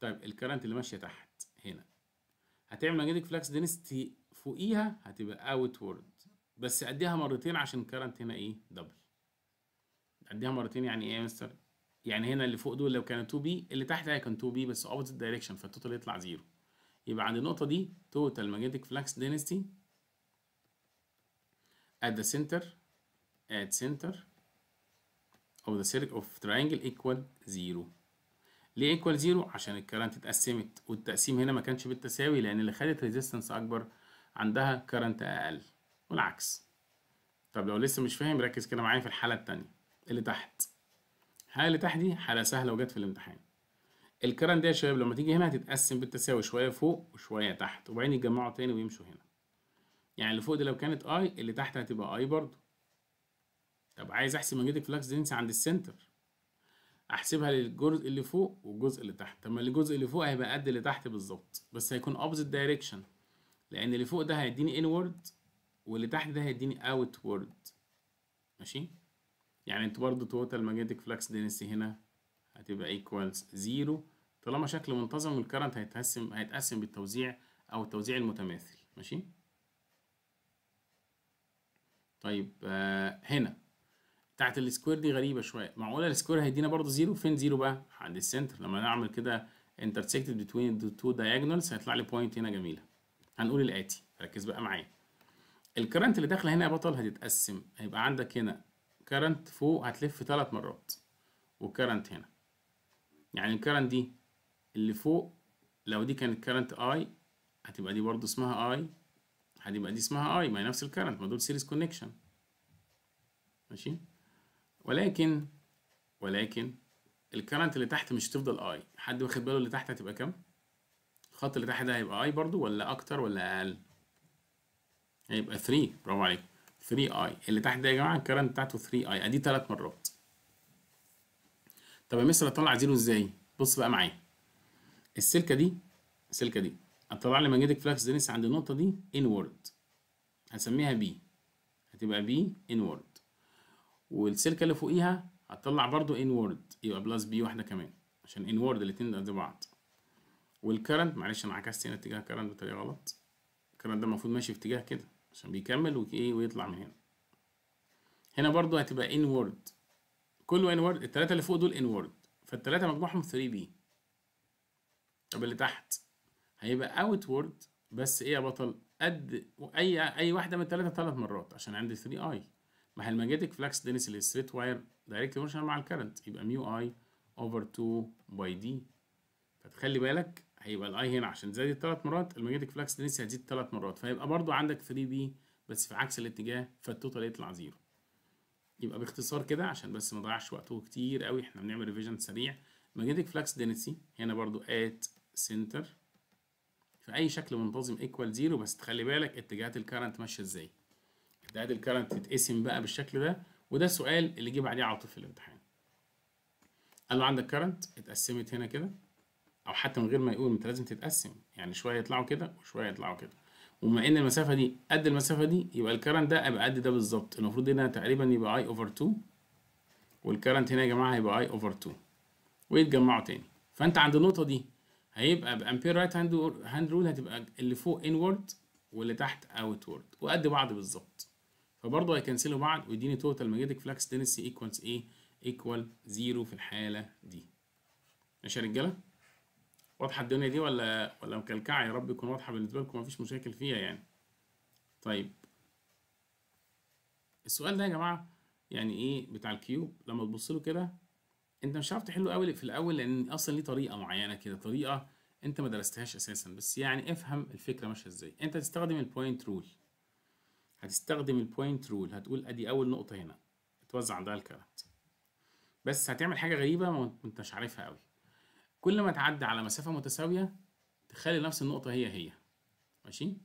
طيب ال current اللي ماشية تحت هنا. هتعمل magnetic flux density فوقيها هتبقى outward بس اديها مرتين عشان ال current هنا إيه double اديها مرتين يعني إيه يا مستر؟ يعني هنا اللي فوق دول لو كانوا 2 B اللي تحت هي كان 2 B بس opposite direction فال total يطلع zero يبقى عند النقطة دي total magnetic flux density at the center at center of the circle of triangle equal 0 ليه equal 0 عشان ال current اتقسمت والتقسيم هنا ما كانش بالتساوي لأن اللي خدت resistance أكبر عندها current أقل. والعكس. طب لو لسه مش فاهم ركز كده معايا في الحالة التانية اللي تحت. الحالة اللي تحت دي حالة سهلة وجت في الامتحان. ال current دي يا شباب لما تيجي هنا هتتقسم بالتساوي شوية فوق وشوية تحت وبعدين يتجمعوا تاني ويمشوا هنا. يعني اللي فوق دي لو كانت I اللي تحت هتبقى I برضو طب عايز أحسب magnetic flux density عند ال center. أحسبها للجزء اللي فوق والجزء اللي تحت. طب ما الجزء اللي فوق هيبقى قد اللي تحت بالظبط بس هيكون opposite direction لأن اللي فوق ده هيديني inward واللي تحت ده هيديني outward. ماشي؟ يعني انت برضو total magnetic flux density هنا هتبقى equals zero طالما شكل منتظم وال current هيتقسم هيتقسم بالتوزيع أو التوزيع المتماثل. ماشي؟ طيب آه هنا. بتاعت ال square دي غريبة شوية. معقولة ال square هيدينا برضه zero فين zero بقى؟ عند ال center لما نعمل كده intersected between the two diagonals هيطلع لي point هنا جميلة. هنقول الآتي. ركز بقى معايا. ال current اللي داخلة هنا يا بطل هتتقسم. هيبقى عندك هنا current فوق هتلف ثلاث مرات و current هنا. يعني ال current دي اللي فوق لو دي كانت current I هتبقى دي برضه اسمها I هتبقى دي اسمها I ما هي نفس ال current ما دول series connection ماشي؟ ولكن ولكن ال current اللي تحت مش هتفضل I حد واخد باله اللي تحت هتبقى كام؟ الخط اللي تحت ده هيبقى I برضو ولا أكتر ولا أقل؟ هيبقى 3 برافو عليك. 3 I اللي تحت ده يا جماعة ال current بتاعته 3 I أدي ثلاث مرات. طب يا مستر اطلع zero إزاي؟ بص بقى معايا. السلكة دي السلكة دي. هتطلع لي magnetic flux density عند النقطة دي inward هنسميها B هتبقى B inward والسلكة اللي فوقيها هتطلع برضو inward يبقى plus B واحدة كمان. عشان inward الاتنين قد بعض. وال current معلش أنا عكست هنا اتجاه ال current بطريقة غلط. ال current ده المفروض ماشي في اتجاه كده. عشان بيكمل وايه ويطلع من هنا. هنا برضو هتبقى inward كله inward التلاتة اللي فوق دول inward فالتلاتة مجموعهم 3 B طب اللي تحت؟ هيبقى outward بس إيه يا بطل؟ قد أي أي واحدة من الثلاثه ثلاث مرات عشان عندي 3 I ما هي ال magnetic flux density ال straight wire direct proportion مع ال current. يبقى mu I over 2 pi d فتخلي بالك هيبقى ال I هنا عشان زادت ثلاث مرات ال magnetic flux density هتزيد ثلاث مرات. فيبقى برضو عندك 3 B بس في عكس الاتجاه فال total يطلع zero يبقى باختصار كده عشان بس ما نضيعش وقته كتير قوي. إحنا بنعمل revision سريع. magnetic flux density هنا برضو at center. في أي شكل منتظم equal zero بس تخلي بالك اتجاهات ال current ماشية إزاي. اتجاهات ال current تتقسم بقى بالشكل ده وده السؤال اللي جه بعديه طول في الامتحان. قال له عندك current اتقسمت هنا كده. أو حتى من غير ما يقول أنت لازم تتقسم. يعني شوية يطلعوا كده وشوية يطلعوا كده. وبما إن المسافة دي قد المسافة دي يبقى ال current ده يبقى قد ده بالظبط. المفروض هنا تقريبا يبقى I over 2 وال current هنا يا جماعة هيبقى I over 2 ويتجمعوا تاني. فأنت عند النقطة دي هيبقى ب Ampere right hand rule هتبقى اللي فوق inward واللي تحت outward وقد بعض بالظبط. فبرضه هي cancel وا بعض ويديني total magnetic flux density equals إيه equal zero في الحالة دي. ماشي يا رجالة؟ واضحة الدنيا دي ولا ولا مكلكعه يا رب تكون واضحة بالنسبة لكم مفيش مشاكل فيها يعني. طيب. السؤال ده يا جماعة يعني إيه؟ بتاع ال cube. لما تبص له كده أنت مش هتعرف تحله قوي في الأول لأن أصلا ليه طريقة معينة كده طريقة أنت ما درستهاش أساسا. بس يعني افهم الفكرة ماشية إزاي. أنت هتستخدم ال point rule هتستخدم ال point rule هتقول أدي أول نقطة هنا. توزع عندها ال current بس هتعمل حاجة غريبة ما انتش عارفها قوي كل ما تعدي على مسافة متساوية تخلي نفس النقطة هي هي. ماشي؟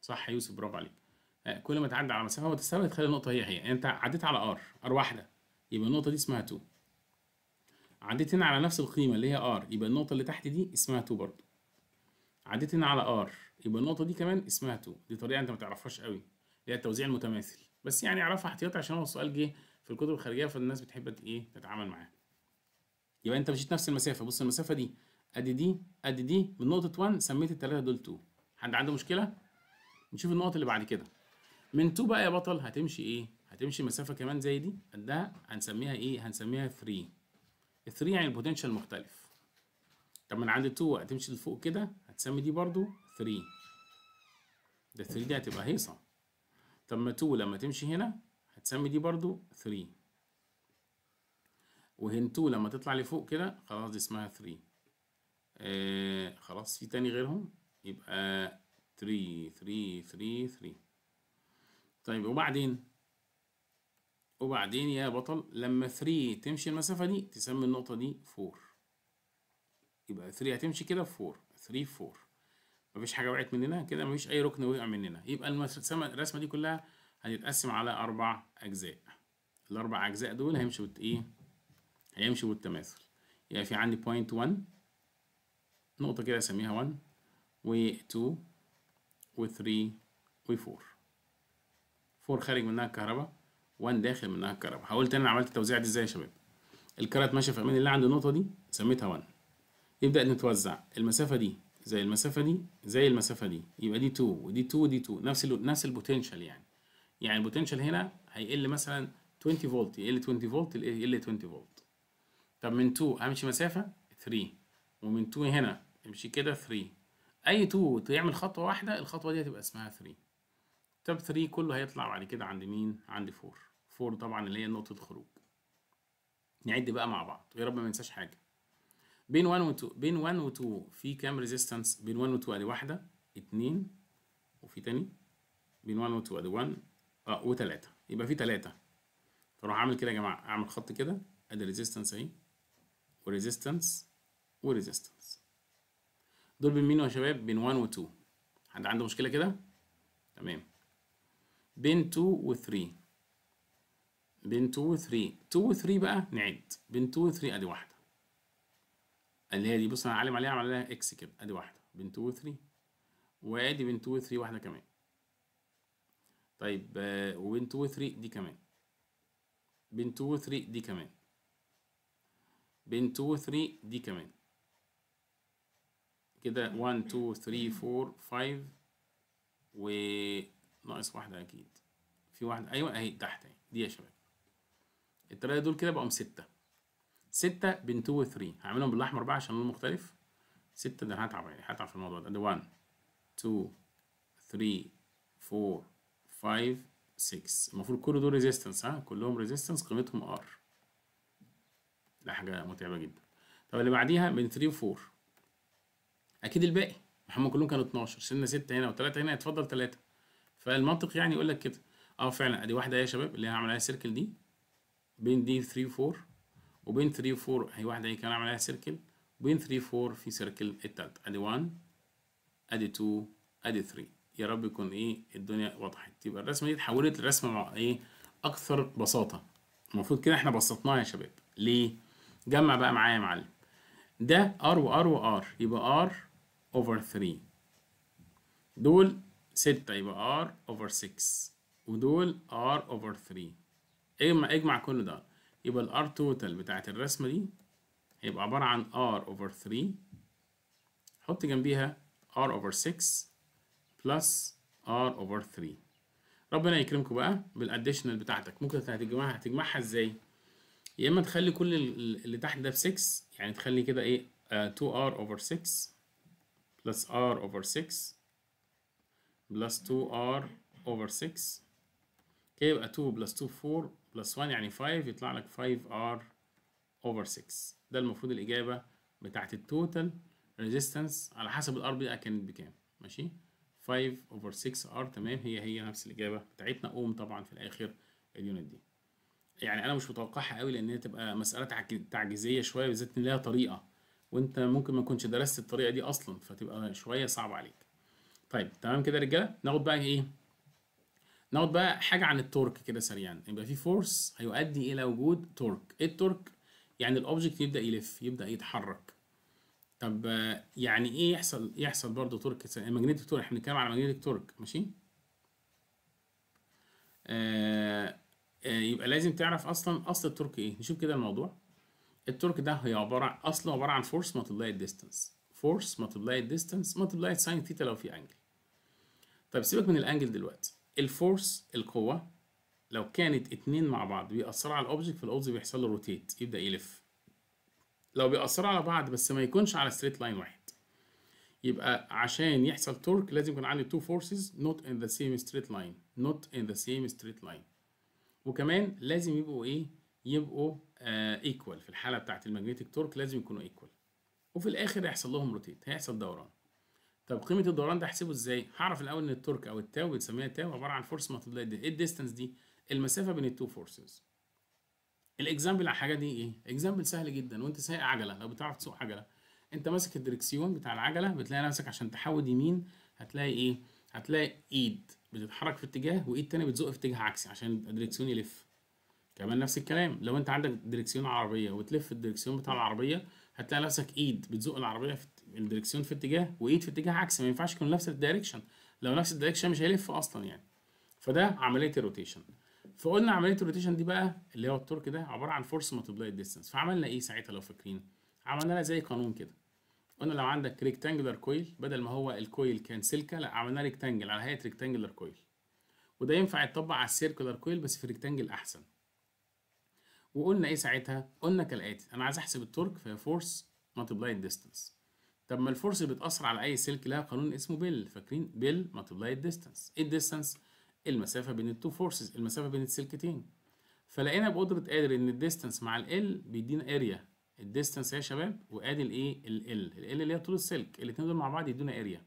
صح يا يوسف برافو عليك. كل ما تعدي على مسافة متساوية تخلي النقطة هي هي. يعني انت عديت على R R واحدة يبقى النقطة دي اسمها 2 عديت هنا على نفس القيمة اللي هي R يبقى النقطة اللي تحت دي اسمها 2 برضه. عديت هنا على R يبقى النقطة دي كمان اسمها 2 دي طريقة انت ما تعرفهاش قوي اللي هي التوزيع المتماثل. بس يعني اعرفها احتياطي عشان هو السؤال جه في الكتب الخارجية فالناس بتحب إيه تتعامل معاه. يبقى انت مشيت نفس المسافة. بص المسافة دي ادي دي ادي دي من نقطه 1 سميت الثلاثه دول 2 حد عنده مشكلة؟ نشوف النقط اللي بعد كده. من 2 بقى يا بطل هتمشي إيه؟ هتمشي مسافة كمان زي دي. قدها هنسميها إيه؟ هنسميها 3 ال 3 يعني البوتنشال مختلف. طب من عند 2 هتمشي لفوق كده هتسمي دي برضو 3 ده 3 دي هتبقى هيصة. طب ما 2 لما تمشي هنا هتسمي دي برضو 3 وهن 2 لما تطلع لفوق كده خلاص دي اسمها 3 آه خلاص في تاني غيرهم؟ يبقى 3 3 3 3 طيب وبعدين؟ وبعدين يا بطل لما 3 تمشي المسافة دي تسمي النقطة دي 4 يبقى 3 هتمشي كده 4 3 4 مفيش حاجة وقعت مننا كده مفيش أي ركن وقع مننا. يبقى الرسمة دي كلها هتتقسم على أربع أجزاء. الأربع أجزاء دول هيمشوا إيه؟ هيمشوا بالتماثل. يعني في عندي بوينت 1 نقطة كده أسميها 1 و 2 و 3 و 4 4 خارج منها الكهرباء 1 داخل منها الكهرباء. هقول تاني أنا عملت التوزيع دي إزاي يا شباب؟ ال current ماشيه في أمان الله عند النقطة دي سميتها 1 يبدأ نتوزع. المسافة دي زي المسافة دي زي المسافة دي. يبقى دي 2 ودي 2 ودي 2 نفس ال نفس ال potential يعني. يعني ال potential هنا هيقل مثلا 20 فولت يقل 20 فولت يقل 20 فولت طب من 2 همشي مسافة؟ 3 ومن 2 هنا امشي كده 3 أي 2 تعمل خطوة واحدة الخطوة دي هتبقى اسمها 3 طب 3 كله هيطلع بعد كده عند مين؟ عند 4 4 طبعا اللي هي نقطة الخروج نعد بقى مع بعض. ويا رب ما ننساش حاجة. بين 1 و 2 بين 1 و 2 في كام resistance بين 1 و 2 أدي واحدة 2 وفي تاني؟ بين 1 و 2 أدي 1 آه و3 يبقى في 3 فأروح أعمل كده يا جماعة. أعمل خط كده أدي resistance أهي. و resistance و resistance دول بين مين يا شباب؟ بين 1 و 2 حد عنده مشكلة كده؟ تمام. بين 2 و 3 بين 2 و 3 2 و 3 بقى نعد. بين 2 و 3 ادي واحدة. اللي هي دي بص أنا هعلم عليها اعمل عليها إكس كده. ادي واحدة. بين 2 و 3 وادي بين 2 و 3 واحدة كمان. طيب آه، وبين 2 و 3 دي كمان. بين 2 و 3 دي كمان. بين 2 و 3 دي كمان. كده 1 2 3 4 5 وناقص واحدة أكيد. في واحدة أيوة أهي تحت أهي. دي يا شباب. التلاتة دول كده بقوا ستة. ستة بين 2 و 3 هعملهم بالأحمر بقى عشان لون مختلف. ستة ده هتعب يعني هتعب في الموضوع ده. ده 1 2 3 4 5 6 المفروض كل دول resistance ها؟ كلهم resistance قيمتهم R ده حاجة متعبة جدا. طب اللي بعديها بين 3 و 4 أكيد الباقي. هم كلهم كانوا 12 شلنا 6 هنا و3 هنا. يتفضل 3 فالمنطق يعني يقول لك كده. آه فعلا. أدي واحدة يا شباب اللي هعمل عليها سيركل دي. بين دي 3 و 4 وبين 3 و 4 هي واحدة هي كمان اعمل عليها سيركل وبين 3 و 4 في سيركل التالتة أدي 1 أدي 2 أدي 3 يا رب يكون إيه الدنيا وضحت. يبقى الرسمة دي اتحولت لرسمة مع إيه أكثر بساطة. المفروض كده إحنا بسطناها يا شباب. ليه؟ جمع بقى معايا يا معلم. ده R و R و R يبقى R over 3 دول 6 يبقى r over 6 ودول r over 3 اجمع اجمع كل ده. يبقى ال r total بتاعت الرسمة دي هيبقى عبارة عن r over 3 حط جنبيها r over 6 plus r over 3 ربنا يكرمكم بقى بالاديشنال بتاعتك. ممكن هتجمعها هتجمعها إزاي؟ يا إما تخلي كل ال- اللي تحت ده ب 6 يعني تخلي كده إيه آه 2r over 6 plus r over 6 plus 2r over 6 كده يبقى 2 plus 2 4 plus 1 يعني 5 يطلع لك 5r over 6 ده المفروض الإجابة بتاعت ال total resistance على حسب ال R بقى كانت بكام. ماشي؟ 5 over 6 r تمام هي هي نفس الإجابة بتاعتنا. اوم طبعا في الآخر ال unit دي. يعني أنا مش متوقعها قوي لأن هي تبقى مسألة تعج- تعجيزية شوية بالذات إن ليها طريقة وأنت ممكن ما تكونش درست الطريقة دي أصلا فتبقى شوية صعبة عليك. طيب تمام كده يا رجالة؟ ناخد بقى إيه؟ ناخد بقى حاجة عن ال torque كده سريعا. يبقى في force هيؤدي إلى وجود torque إيه ال torque يعني ال object يبدأ يلف يبدأ يتحرك. طب يعني إيه يحصل يحصل برضه torque magnetic torque إحنا بنتكلم على magnetic torque ماشي؟ آه يبقى لازم تعرف أصلا أصل ال torque إيه. نشوف كده الموضوع. ال torque ده هي عبارة اصله عبارة عن force multiply distance force multiply distance multiply sine theta لو في angle طيب سيبك من ال angle دلوقتي. ال force القوة لو كانت اتنين مع بعض بيأثروا على ال object فال object بيحصل له rotate يبدأ يلف. لو بيأثروا على بعض بس ما يكونش على straight line واحد. يبقى عشان يحصل torque لازم يكون عندي two forces not in the same straight line. not in the same straight line. وكمان لازم يبقوا إيه؟ يبقوا equal uh, في الحالة بتاعت ال magnetic torque لازم يكونوا equal وفي الآخر هيحصل لهم rotate هيحصل دوران. طب قيمة الدوران ده احسبه إزاي؟ هعرف الأول إن ال torque أو ال tau بتسميها tau عبارة عن force multiply إيه ال distance دي؟ المسافة بين ال two forces ال example على الحاجة دي إيه؟ example سهل جدا. وأنت سايق عجلة لو بتعرف تسوق عجلة. أنت ماسك الدركسيون بتاع العجلة بتلاقي نفسك عشان تحود يمين هتلاقي إيه؟ هتلاقي إيد بتتحرك في اتجاه وإيد تانية بتزق في اتجاه عكسي عشان الدركسيون يلف. كمان نفس الكلام لو أنت عندك دركسيون عربية وتلف الدركسيون بتاع العربية هتلاقي نفسك إيد بتزق العربية في الدركسيون في اتجاه وإيد في اتجاه عكسي. ما ينفعش يكون نفس ال direction. لو نفس ال direction مش هيلف أصلا يعني. فده عملية ال rotation. فقلنا عملية ال rotation دي بقى اللي هو ال torque ده عبارة عن force multiply distance فعملنا إيه ساعتها لو فاكرين؟ عملنا لها زي قانون كده. قلنا لو عندك rectangular coil بدل ما هو ال coil كان سلكة لا عملنا rectangle على هيئة rectangular coil وده ينفع يتطبق على ال circular coil بس في rectangle أحسن. وقلنا إيه ساعتها؟ قلنا كالآتي. أنا عايز أحسب ال torque في force multiply distance طب ما ال force اللي بتأثر على أي سلك لها؟ قانون اسمه BIL. فاكرين؟ BIL multiply distance إيه ال distance المسافة بين ال two forces المسافة بين السلكتين. فلقينا بقدرة قادر إن ال distance مع L بيدينا area ال distance يا شباب وآدي الايه ال ال L اللي هي طول السلك الاثنين دول مع بعض يدونا area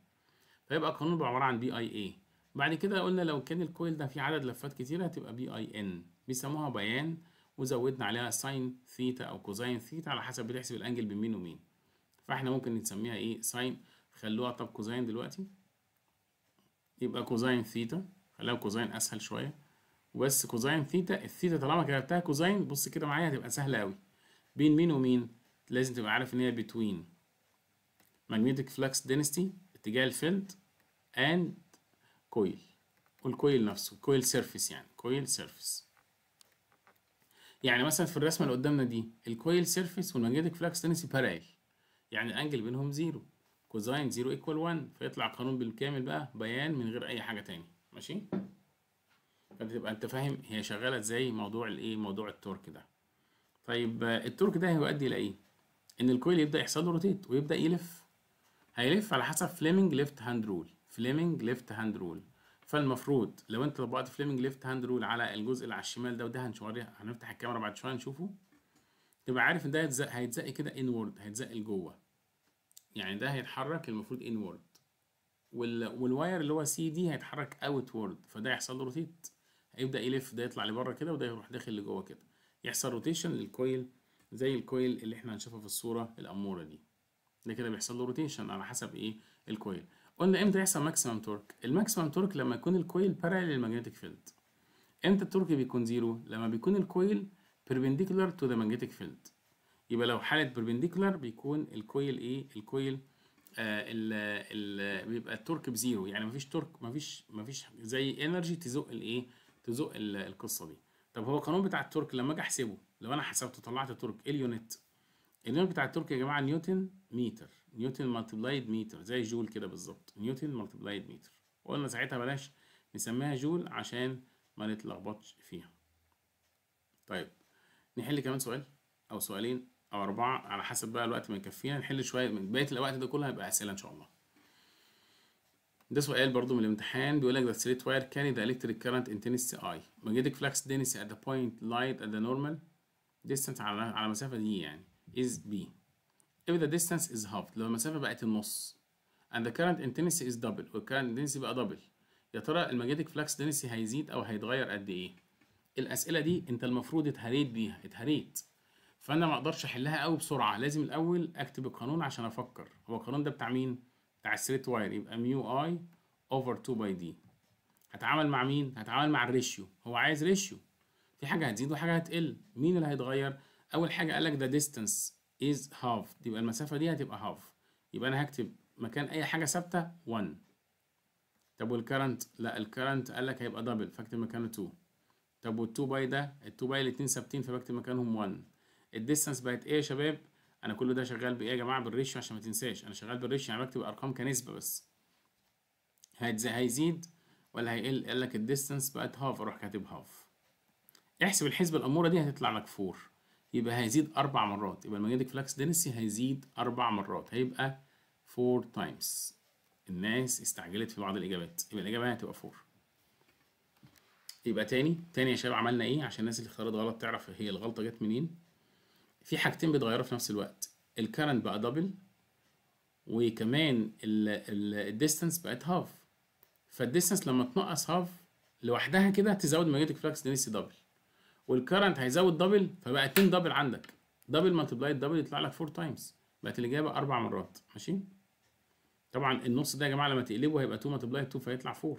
فيبقى القانون عبارة عن B I A بعد كده قلنا لو كان ال coil ده فيه عدد لفات كتيره هتبقى B I N بيسموها BIAN وزودنا عليها sine theta أو cosine theta على حسب بتحسب ال angle بين مين ومين. فإحنا ممكن نسميها إيه؟ sine خلوها طب cosine دلوقتي. يبقى cosine theta خليها cosine أسهل شوية. وبس cosine theta ال theta طالما كتبتها cosine بص كده معايا هتبقى سهلة قوي بين مين ومين لازم تبقى عارف إن هي between magnetic flux density اتجاه ال field and coil. وال coil نفسه coil surface يعني coil surface يعني مثلا في الرسمة اللي قدامنا دي ال coil surface وال magnetic flux density parallel. يعني ال angle بينهم zero cosine zero equal 1 فيطلع قانون بالكامل بقى BIAN من غير أي حاجة تاني. ماشي؟ فانت تبقى أنت فاهم هي شغالة إزاي موضوع الإيه موضوع ال torque ده. طيب ال torque ده هيؤدي إلى إيه؟ إن ال coil يبدأ يحصل له rotate ويبدأ يلف. هيلف على حسب Fleming left hand rule Fleming left hand rule فالمفروض لو أنت طبقت Fleming left hand rule على الجزء اللي على الشمال ده وده هنشوريه هنفتح الكاميرا بعد شوية نشوفه. تبقى عارف إن ده هيتزق هيتزق كده inward هيتزق لجوه. يعني ده هيتحرك المفروض inward وال... وال wire اللي هو سي دي هيتحرك outward فده يحصل له rotate هيبدأ يلف ده يطلع لبره كده وده يروح داخل لجوه كده. يحصل rotation لل coil زي ال coil اللي إحنا هنشوفها في الصورة الأمورة دي. ده كده بيحصل له rotation على حسب إيه؟ ال coil قلنا إمتى يحصل maximum torque ال maximum torque لما يكون ال coil parallel لل magnetic field إمتى ال torque بيكون zero لما بيكون ال coil perpendicular to the magnetic field. يبقى لو حالة perpendicular بيكون ال coil إيه؟ ال coil آه ال ال بيبقى ال torque ب zero. يعني مفيش torque مفيش مفيش زي energy تزق الإيه؟ تزق القصة دي. طب هو القانون بتاع ال torque لما أجي أحسبه لو أنا حسبته طلعت ال torque إيه ال unit؟ ال unit بتاع ال torque يا جماعة نيوتن متر نيوتن multiplied متر زي جول كده بالظبط نيوتن multiplied متر وقلنا ساعتها بلاش نسميها جول عشان ما نتلخبطش فيها. طيب نحل كمان سؤال أو سؤالين أو أربعة على حسب بقى الوقت ما يكفينا نحل شوية من بقية الوقت ده كله هيبقى أسئلة إن شاء الله. ده سؤال برضو من الامتحان بيقول لك the straight wire carry the electric current intensity I magnetic flux density at the point lies at the normal distance على على المسافة دي يعني is B if the distance is half لو المسافة بقت النص and the current intensity is double وال current intensity بقى double يا ترى ال magnetic flux density هيزيد أو هيتغير قد إيه؟ الأسئلة دي أنت المفروض اتهريت بيها اتهريت فأنا ما أقدرش أحلها قوي بسرعة لازم الأول أكتب القانون عشان أفكر هو القانون ده بتاع مين؟ بتاع ال straight wire يبقى mu I over 2 pi d هتعامل مع مين؟ هتعامل مع ال ratio. هو عايز ratio. في حاجة هتزيد وحاجة هتقل. مين اللي هيتغير؟ أول حاجة قال لك ده distance is half يبقى المسافة دي هتبقى half يبقى أنا هكتب مكان أي حاجة ثابتة 1 طب وال current لا ال current قال لك هيبقى double فاكتب مكانه 2 طب وال 2 pi ده؟ ال 2 pi الاتنين ثابتين فبكتب مكانهم 1 ال distance بقت إيه يا شباب؟ أنا كل ده شغال بإيه يا جماعة؟ بال ratio عشان ما تنساش. أنا شغال بال ratio يعني بكتب ارقام كنسبة بس. هيزيد ولا هيقل؟ قال لك ال distance بقت half أروح كاتب half احسب الحسبة الأمورة دي هتطلع لك four يبقى هيزيد أربع مرات. يبقى ال magnetic flux density هيزيد أربع مرات. هيبقى four times الناس استعجلت في بعض الإجابات. يبقى الإجابة هتبقى four يبقى تاني. تاني يا شباب عملنا إيه؟ عشان الناس اللي اختارت غلط تعرف هي الغلطة جت منين. في حاجتين بيتغيروا في نفس الوقت. ال current بقى double وكمان ال distance بقت half فال distance لما تنقص half لوحدها كده تزود magnetic flux density double وال current هيزود double فبقى 2 double عندك. double multiply double يطلع لك 4 times بقت الإجابة أربع مرات. ماشي؟ طبعا النص ده يا جماعة لما تقلبه هيبقى 2 multiply 2 فيطلع 4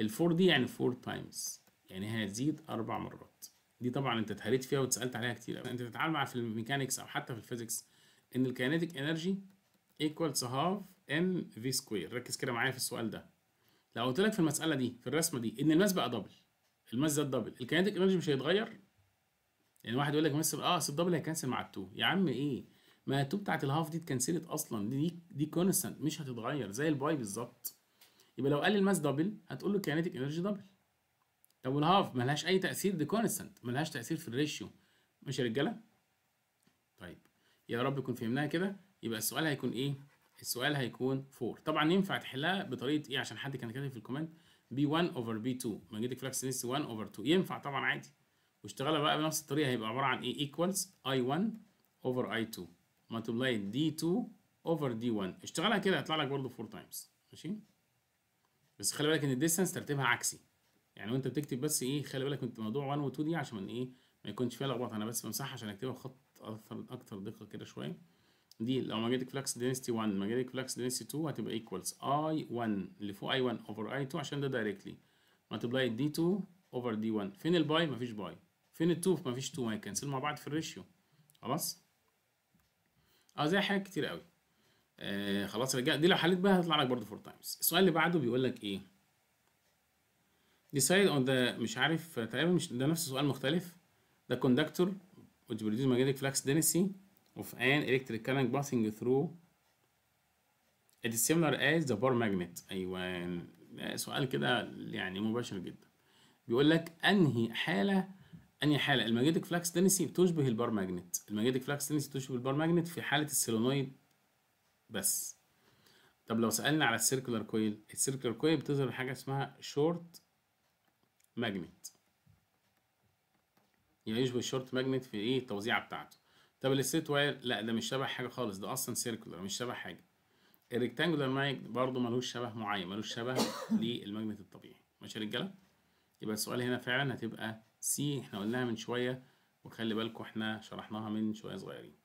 ال 4 دي يعني 4 times يعني هتزيد أربع مرات. دي طبعا أنت اتهريت فيها واتسألت عليها كتير قوي أنت تتعامل مع في ال mechanics أو حتى في ال physics إن ال kinetic energy equals half m v square ركز كده معايا في السؤال ده. لو قلت لك في المسألة دي في الرسمة دي إن ال mass بقى double ال mass زاد double ال kinetic energy مش هيتغير؟ يعني واحد يقول لك مثلا آه اصل ال double هي cancel مع ال two يا عم إيه؟ ما ال two بتاعت ال half دي اتكنسلت أصلا. دي دي constant مش هتتغير زي ال pi بالظبط. يبقى لو قال ال mass double هتقول له kinetic energy double طب وال half ملهاش أي تأثير دي constant ملهاش تأثير في ال ratio ماشي يا رجالة؟ طيب يا رب يكون فهمناها كده. يبقى السؤال هيكون إيه؟ السؤال هيكون 4 طبعا ينفع تحلها بطريقة إيه؟ عشان حد كان كاتب في ال comment B 1 over B 2 magnetic flux density 1 over 2 ينفع طبعا عادي. واشتغلها بقى بنفس الطريقة. هيبقى عبارة عن إيه؟ equals I 1 over I 2 multiply d 2 over d 1 اشتغلها كده هيطلع لك برضه 4 times ماشي؟ بس خلي بالك إن ال distance ترتيبها عكسي. يعني وأنت بتكتب بس إيه خلي بالك أنت موضوع 1 و 2 دي عشان إيه ما يكونش فيها لخبطة. أنا بس بمسحها عشان أكتبها بخط أكتر أكتر دقة كده شوية. دي لو magnetic flux density 1 magnetic flux density 2 هتبقى equals I 1 اللي فوق I 1 over I 2 عشان ده directly multiply d 2 over d 1 فين الباي مفيش باي فين ال 2 مفيش 2 هي cancel وا مع بعض في ال ratio خلاص؟ آه زي حاجات كتير قوي. آه خلاص رجع. دي لو حليت بقى هتطلع لك برضه 4 times السؤال اللي بعده بيقول لك إيه؟ Decide on the مش عارف تقريبا مش ده نفس السؤال مختلف. The conductor which produces magnetic flux density of an electric current passing through it is similar as the bar magnet. أيوه سؤال كده يعني مباشر جدا. بيقول لك أنهي حالة أنهي حالة؟ ال magnetic flux density بتشبه ال bar magnet ال magnetic flux density تشبه ال bar magnet في حالة ال solenoid بس. طب لو سألنا على ال circular coil ال circular coil بتظهر حاجة اسمها short magnet يعني يشبه ال short magnet في إيه؟ التوزيعة بتاعته. طب ال straight wire لا ده مش شبه حاجة خالص ده أصلا circular مش شبه حاجة. ال rectangular magnet برضه ملوش شبه معين ملوش شبه [coughs] لل magnet الطبيعي. ماشي يا رجالة؟ يبقى السؤال هنا فعلا هتبقى C إحنا قلناها من شوية وخلي بالكم إحنا شرحناها من شوية صغيرين.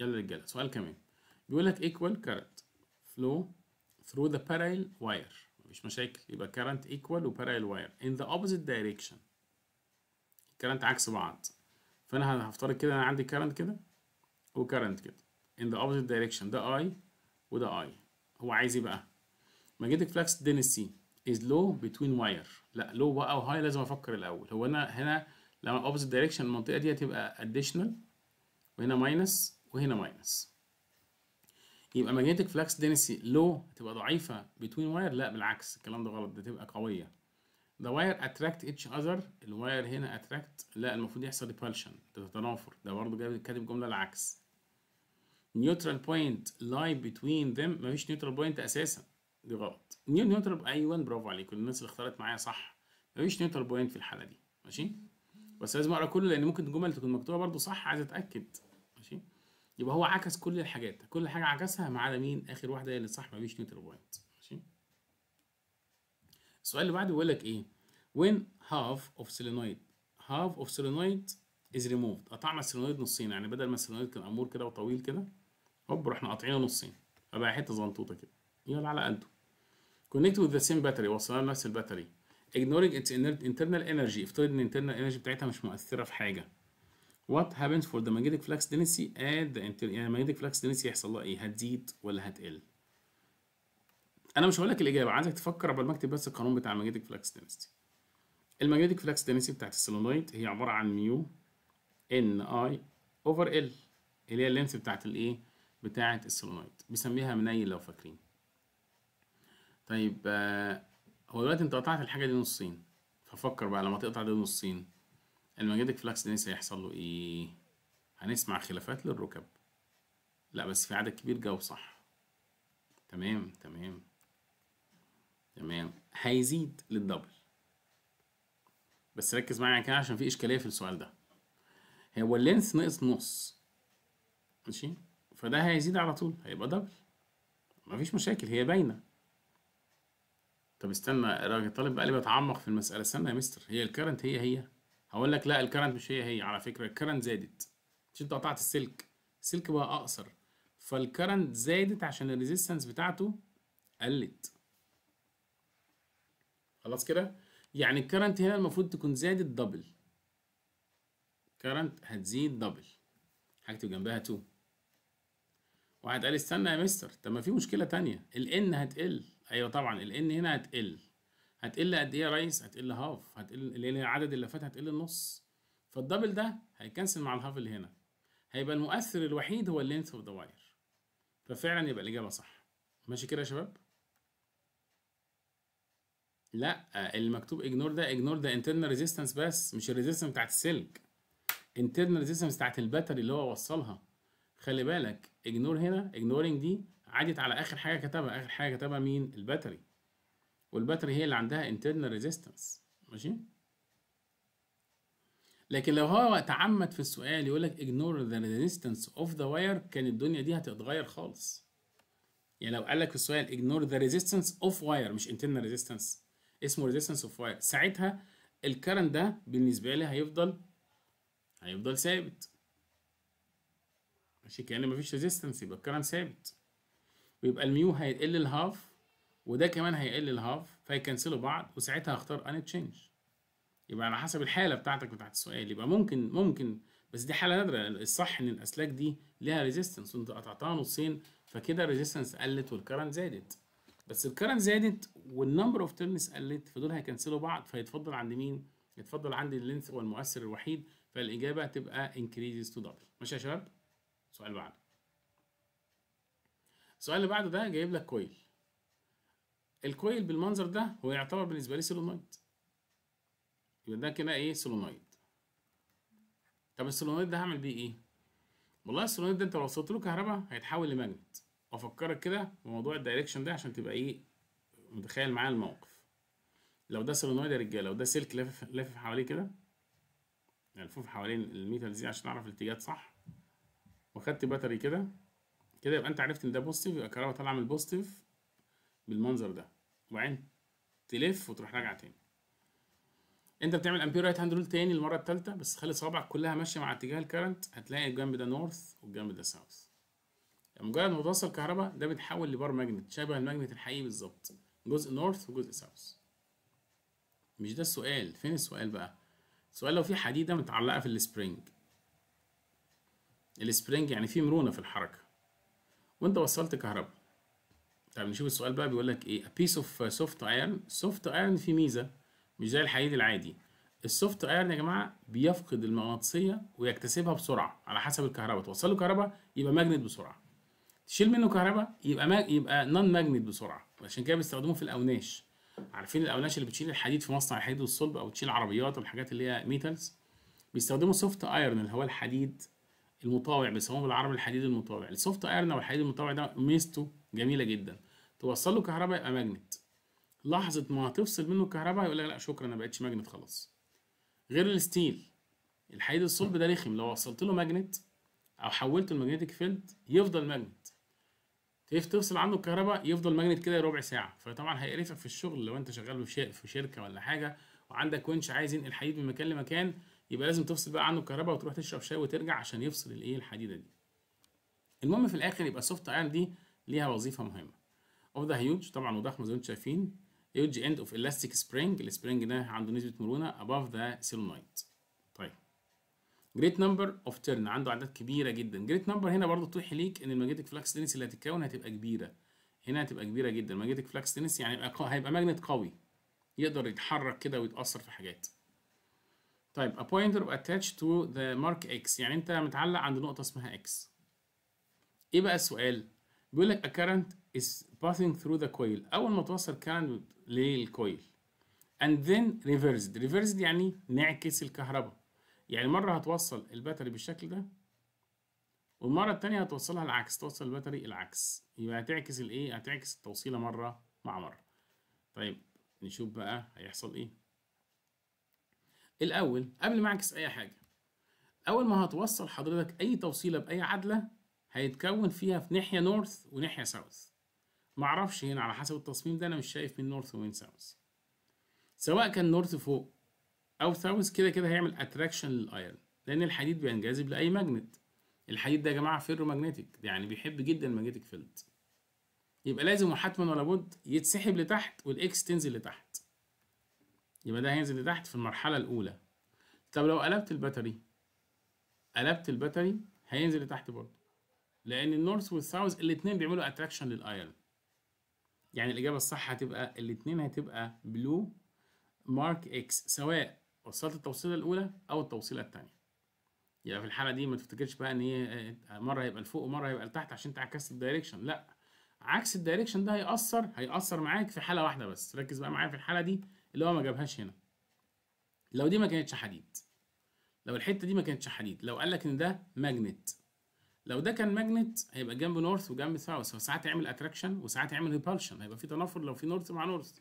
يلا يا رجالة سؤال كمان. بيقول لك equal current flow through the parallel wire. مفيش مشاكل يبقى current equal و parallel wire in the opposite direction current عكس بعض فانا هفترض كده أنا عندي current كده و current كده in the opposite direction ده I وده I هو عايز إيه بقى magnetic flux density is low between wire لا low بقى أو high لازم أفكر الأول هو أنا هنا لما opposite direction المنطقة دي هتبقى additional وهنا minus وهنا minus يبقى magnetic flux density low هتبقى ضعيفة between wire لا بالعكس الكلام ده غلط ده تبقى قوية. The wire attract each other ال wire هنا attract لا المفروض يحصل repulsion ده تنافر ده برضه جايب كاتب جملة العكس. Neutral point lie between them مفيش neutral point أساسا دي غلط. neu neutral أيوه برافو عليكم الناس اللي اختارت معايا صح مفيش neutral point في الحالة دي ماشي؟ بس لازم أقرأ كله لأن ممكن الجمل تكون مكتوبة برضو صح عايز أتأكد. يبقى هو عكس كل الحاجات. كل حاجة عكسها ما عدا مين؟ آخر واحدة هي اللي صح مفيش neutral point ماشي؟ السؤال اللي بعده بيقول لك إيه؟ When half of solenoid half of solenoid is removed. قطعنا ال solenoid نصين. يعني بدل ما ال solenoid كان أمور كده وطويل كده هوب رحنا قاطعينه نصين. فبقى حتة زنطوطة كده. يلا على قده. Connect with the same battery. وصلنا لنفس ال battery. Ignoring its internal energy. افترض إن internal energy بتاعتها مش مؤثرة في حاجة. What happens for the magnetic flux density at the inter... يعني magnetic flux density يحصل لها إيه؟ هتزيد ولا هتقل. أنا مش هقول لك الإجابة عايزك تفكر قبل ما اكتب بس القانون بتاع ال magnetic flux density ال magnetic flux density بتاعت ال solenoid هي عبارة عن mu N I over ال اللي هي ال length بتاعت الإيه؟ بتاعت ال solenoid بيسميها منيل لو فاكرين. طيب آه، هو دلوقتي أنت قطعت الحاجة دي نصين. ففكر بقى لما تقطع دي نصين. ال magnetic flux density هيحصل له إيه؟ هنسمع خلافات للركب. لا بس في عدد كبير جاوب صح. تمام تمام. تمام. هيزيد لل double. بس ركز معايا كده عشان في إشكالية في السؤال ده. هو ال length ناقص نص. ماشي؟ فده هيزيد على طول. هيبقى double مفيش مشاكل هي باينة. طب استنى الراجل الطالب بقى اللي بيتعمق في المسألة. استنى يا مستر هي ال current هي هي. هقول لك لا ال current مش هي هي على فكرة ال current زادت. مش أنت قطعت السلك السلك بقى أقصر. فال current زادت عشان ال resistance بتاعته قلت. خلاص كده؟ يعني ال current هنا المفروض تكون زادت double current هتزيد double هكتب جنبها 2 واحد قال استنى يا مستر طب ما في مشكلة تانية. ال N هتقل. أيوه طبعا ال N هنا هتقل. هتقل قد إيه يا ريس؟ هتقل half هتقل اللي هي عدد اللفات هتقل النص فال double ده هي cancel مع ال half اللي هنا. هيبقى المؤثر الوحيد هو ال length of the wire ففعلا يبقى الإجابة صح. ماشي كده يا شباب؟ لا المكتوب ignore ده ignore ده internal resistance بس مش ال resistance بتاعت السلك. internal resistance بتاعت ال battery اللي هو وصلها. خلي بالك ignore هنا ignoring دي عدت على آخر حاجة كتبها. آخر حاجة كتبها مين؟ ال battery وال battery هي اللي عندها internal resistance ماشي؟ لكن لو هو تعمد في السؤال يقول لك ignore the resistance of the wire كان الدنيا دي هتتغير خالص. يعني لو قال لك في السؤال ignore the resistance of wire مش internal resistance اسمه resistance of wire. ساعتها ال current ده بالنسبة لي هيفضل هيفضل ثابت. ماشي؟ كأن مفيش resistance يبقى ال current ثابت. ويبقى ال mu هيقل ال half وده كمان هيقل ال half في cancel وا بعض وساعتها هختار unchanged يبقى على حسب الحالة بتاعتك بتاعت السؤال. يبقى ممكن ممكن بس دي حالة نادرة. الصح إن الأسلاك دي ليها resistance وأنت قطعتها نصين فكده ال resistance قلت وال current زادت. بس ال current زادت وال number of turns قلت فدول هيكنسلوا بعض. فيتفضل عند مين؟ يتفضل عند ال length هو المؤثر الوحيد. فالإجابة تبقى increases to double. ماشي يا شباب؟ السؤال بعده. السؤال اللي بعده ده جايب لك coil ال coil بالمنظر ده هو يعتبر بالنسبة لي solenoid يبقى ده كده إيه؟ solenoid طب ال solenoid ده هعمل بيه إيه؟ والله ال solenoid ده أنت لو وصلت له كهرباء هيتحول ل magnet. وافكرك كده بموضوع ال direction ده عشان تبقى إيه؟ متخيل معايا الموقف. لو ده solenoid يا رجالة لو ده سلك لافف لافف حواليه كده ملفوف حوالين ال metal دي عشان أعرف الاتجاهات صح وخدت battery كده كده يبقى أنت عرفت إن ده positive يبقى الكهرباء طالعة من ال positive بالمنظر ده. وبعدين تلف وتروح راجعه تاني. انت بتعمل Ampere right hand rule تاني المره الثالثه بس خلي صوابعك كلها ماشية مع اتجاه ال current هتلاقي الجنب ده north والجنب ده south. مجرد ما توصل كهرباء ده بيتحول ل bar magnet شبه ال magnet الحقيقي بالظبط. جزء north وجزء south. مش ده السؤال فين السؤال بقى؟ السؤال لو في حديدة متعلقة في ال spring. ال spring يعني في مرونة في الحركة. وانت وصلت كهرباء. طب نشوف السؤال بقى بيقول لك إيه؟ A piece of soft iron. Soft iron في ميزة مش زي الحديد العادي. ال soft iron يا جماعة بيفقد المغناطيسية ويكتسبها بسرعة على حسب الكهرباء. توصل له كهرباء يبقى magnet بسرعة. تشيل منه كهرباء يبقى ما يبقى non magnet بسرعة. عشان كده بيستخدموه في الأوناش. عارفين الأوناش اللي بتشيل الحديد في مصنع الحديد والصلب أو تشيل عربيات والحاجات اللي هي metals بيستخدموا soft iron اللي هو الحديد المطاوع بيسموه بالعربي الحديد المطاوع. ال soft iron أو الحديد المطاوع ده ميزته جميلة جدا. توصل له كهرباء يبقى magnet. لحظة ما هتفصل منه الكهرباء يقول لك لا شكرا أنا ما بقتش magnet خلاص. غير ال steel. الحديد الصلب ده رخم. لو وصلت له magnet أو حولته ال magnetic field يفضل magnet. تفصل عنه الكهرباء؟ يفضل magnet كده ربع ساعة. فطبعا هيقرفك في الشغل لو أنت شغال في شركة ولا حاجة وعندك ونش عايز ينقل حديد من مكان لمكان يبقى لازم تفصل بقى عنه الكهرباء وتروح تشرب شاي وترجع عشان يفصل الإيه؟ الحديدة دي. المهم في الآخر يبقى ال soft iron دي ليها وظيفة مهمة. of the huge طبعا وضخمة زي ما أنتم شايفين. Huge end of elastic spring. ال spring ده عنده نسبة مرونة above the solenoid. طيب. Great number of turn. عنده أعداد كبيرة جدا. Great number هنا برضو توحي ليك إن ال magnetic flux dens اللي هتتكون هتبقى كبيرة. هنا هتبقى كبيرة جدا. ال magnetic flux dens يعني هيبقى هيبقى magnet قوي. يقدر يتحرك كده ويتأثر في حاجات. طيب. A pointer attached to the mark x. يعني أنت متعلق عند نقطة اسمها x. إيه بقى السؤال؟ بيقول لك a current is passing through the coil. أول ما توصل current لل coil and then reversed. Reversed يعني نعكس الكهرباء. يعني مرة هتوصل ال battery بالشكل ده والمرة التانية هتوصلها العكس. توصل ال battery العكس. يبقى هتعكس الايه هتعكس التوصيلة مرة مع مرة. طيب نشوف بقى هيحصل إيه. الأول قبل ما أعكس أي حاجة أول ما هتوصل حضرتك أي توصيلة بأي عدلة هيتكون فيها في ناحية north وناحية south معرفش هنا على حسب التصميم ده أنا مش شايف مين north ومين south سواء كان north فوق أو south كده كده هيعمل attraction لل iron لأن الحديد بينجذب لأي magnet الحديد ده يا جماعة ferromagnetic يعني بيحب جدا ال magnetic field يبقى لازم وحتما ولا بد يتسحب لتحت وال x تنزل لتحت. يبقى ده هينزل لتحت في المرحلة الأولى. طب لو قلبت ال battery قلبت ال battery هينزل لتحت برضه. لأن ال north وال south الاثنين بيعملوا attraction لل iron يعني الإجابة الصح هتبقى الاثنين هتبقى below mark x سواء وصلت التوصيلة الأولى أو التوصيلة الثانية. يبقى في الحالة دي ما تفتكرش بقى إن هي مرة هيبقى لفوق ومرة هيبقى لتحت عشان انت عكست ال direction لا عكس ال direction ده هيأثر هيأثر معاك في حالة واحدة بس. ركز بقى معايا في الحالة دي اللي هو ما جابهاش هنا. لو دي ما كانتش حديد لو الحتة دي ما كانتش حديد لو قال لك إن ده magnet لو ده كان magnet هيبقى جنب north وجنب south فساعات يعمل attraction وساعات يعمل repulsion هيبقى في تنافر لو في north مع north.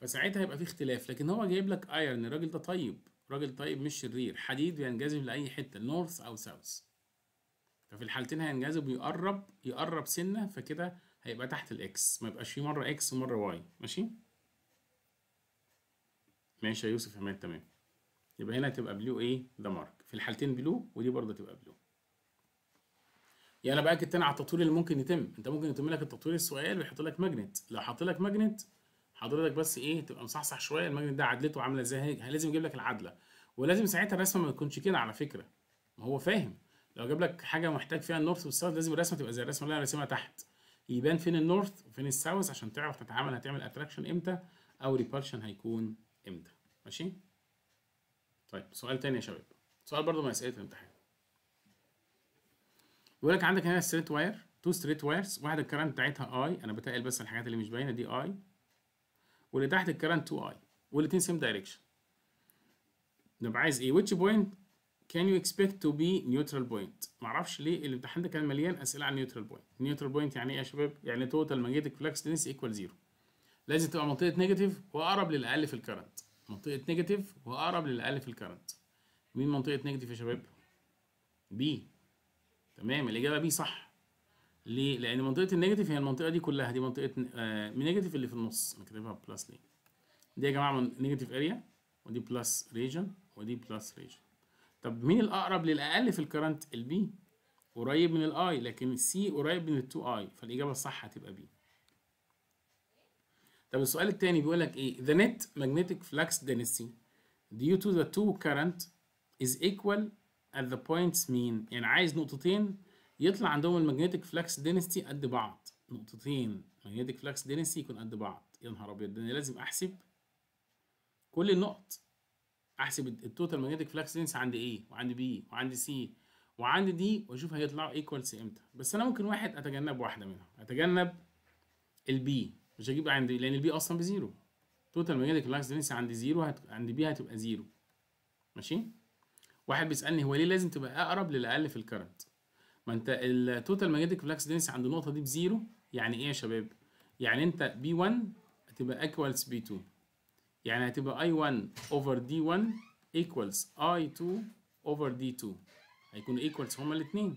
فساعتها هيبقى في اختلاف لكن هو جايب لك iron الراجل ده طيب راجل طيب مش شرير حديد بينجذب لأي حتة north أو south. ففي الحالتين هينجذب ويقرب يقرب سنة فكده هيبقى تحت ال x ما يبقاش في مرة x ومرة y ماشي؟ ماشي يا يوسف عماد تمام. يبقى هنا تبقى below إيه؟ ده mark في الحالتين below ودي برضه تبقى below يعني أنا باكد تاني على التطوير اللي ممكن يتم. انت ممكن يتم لك التطوير السؤال ويحط لك magnet. لو حط لك magnet حضرتك بس إيه تبقى مصحصح شوية ال magnet ده عدلته عاملة إزاي؟ لازم يجيب لك العدلة. ولازم ساعتها الرسمة ما تكونش كده على فكرة. ما هو فاهم. لو جاب لك حاجة محتاج فيها ال north وال south لازم الرسمة تبقى زي الرسمة اللي أنا راسمها تحت. يبان فين ال north وفين ال south عشان تعرف تتعامل هتعمل attraction إمتى أو repulsion هيكون إمتى. ماشي؟ طيب سؤال تاني يا شباب. سؤال برضو من أسئلة الامتحان. بيقول لك عندك هنا straight wire two straight wires واحدة ال current بتاعتها I أنا بتقل بس الحاجات اللي مش باينة دي I واللي تحت ال current 2 I والاثنين same direction نبقى عايز إيه؟ which point can you expect to be neutral point معرفش ليه الامتحان ده كان مليان أسئلة عن neutral point neutral point يعني إيه يا شباب؟ يعني total magnetic flux dens equal zero لازم تبقى منطقة negative وأقرب للأقل في ال current. منطقة negative وأقرب للأقل في ال current. مين منطقة negative يا شباب؟ B تمام؟ الإجابة B صح. ليه؟ لأن منطقة ال negative هي المنطقة دي كلها دي منطقة آه negative اللي في النص أنا plus ليه؟ دي يا جماعة negative area ودي plus region ودي plus region طب مين الأقرب للأقل في الكرنت؟ البي قريب من الاي لكن السي قريب من التو اي فالإجابة الصح هتبقى B طب السؤال الثاني بيقول لك إيه؟ The net magnetic flux density due to the two current is equal at the points مين يعني عايز نقطتين يطلع عندهم ال magnetic flux density قد بعض. نقطتين magnetic flux density يكون قد بعض. يا نهار أبيض ده أنا لازم أحسب كل النقط. أحسب ال total magnetic flux density عند A وعند B وعند C وعند D وأشوف هيطلعوا equals إمتى. بس أنا ممكن واحد أتجنب واحدة منهم. أتجنب ال B مش هجيب عند لأن ال B أصلا ب zero. total magnetic flux density عند zero هت... عند B هتبقى zero. ماشي؟ واحد بيسألني هو ليه لازم تبقى أقرب للأقل في ال current ما أنت ال total magnetic flux density عند النقطة دي ب zero يعني إيه يا شباب؟ يعني أنت B 1 هتبقى equals B 2 يعني هتبقى I1 over D1 equals I2 over D2 هيكونوا equals هما الاثنين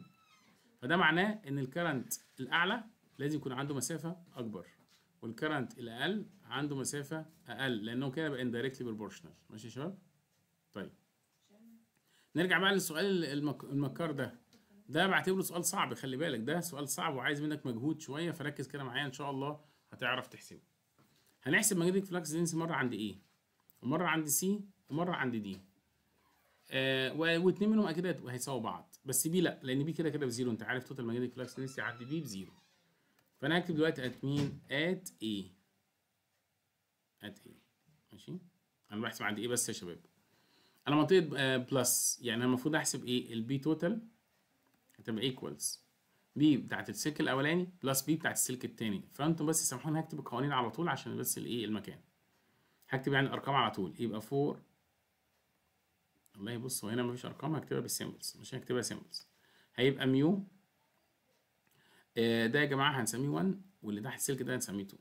فده معناه إن ال current الأعلى لازم يكون عنده مسافة أكبر وال current الأقل عنده مسافة أقل لأنه كده بقى indirectly proportional. ماشي يا شباب؟ طيب. نرجع بقى للسؤال المك... المكار ده. ده بعتبره سؤال صعب خلي بالك. ده سؤال صعب وعايز منك مجهود شوية فركز كده معايا إن شاء الله هتعرف تحسبه. هنحسب magnetic flux density مرة عند A ومرة عند C ومرة عند D آه واثنين منهم أكيد هيساووا بعض. بس B لأ لأن B كده كده ب zero. أنت عارف total magnetic flux density عند B ب zero. فأنا هكتب دلوقتي at مين at A at A ماشي؟ أنا بحسب عند A بس يا شباب. أنا منطقة آه plus يعني أنا المفروض أحسب إيه؟ ال B total هتبقى equals B بتاعت السلك الأولاني plus B بتاعت السلك التاني. فانتم بس سامحوني هكتب القوانين على طول عشان بس الايه المكان. هكتب يعني الأرقام على طول. يبقى 4 والله بص هو هنا مفيش أرقام هكتبها بال symbols مش هكتبها symbols هيبقى mu آه، ده يا جماعة هنسميه 1 واللي تحت السلك ده هنسميه 2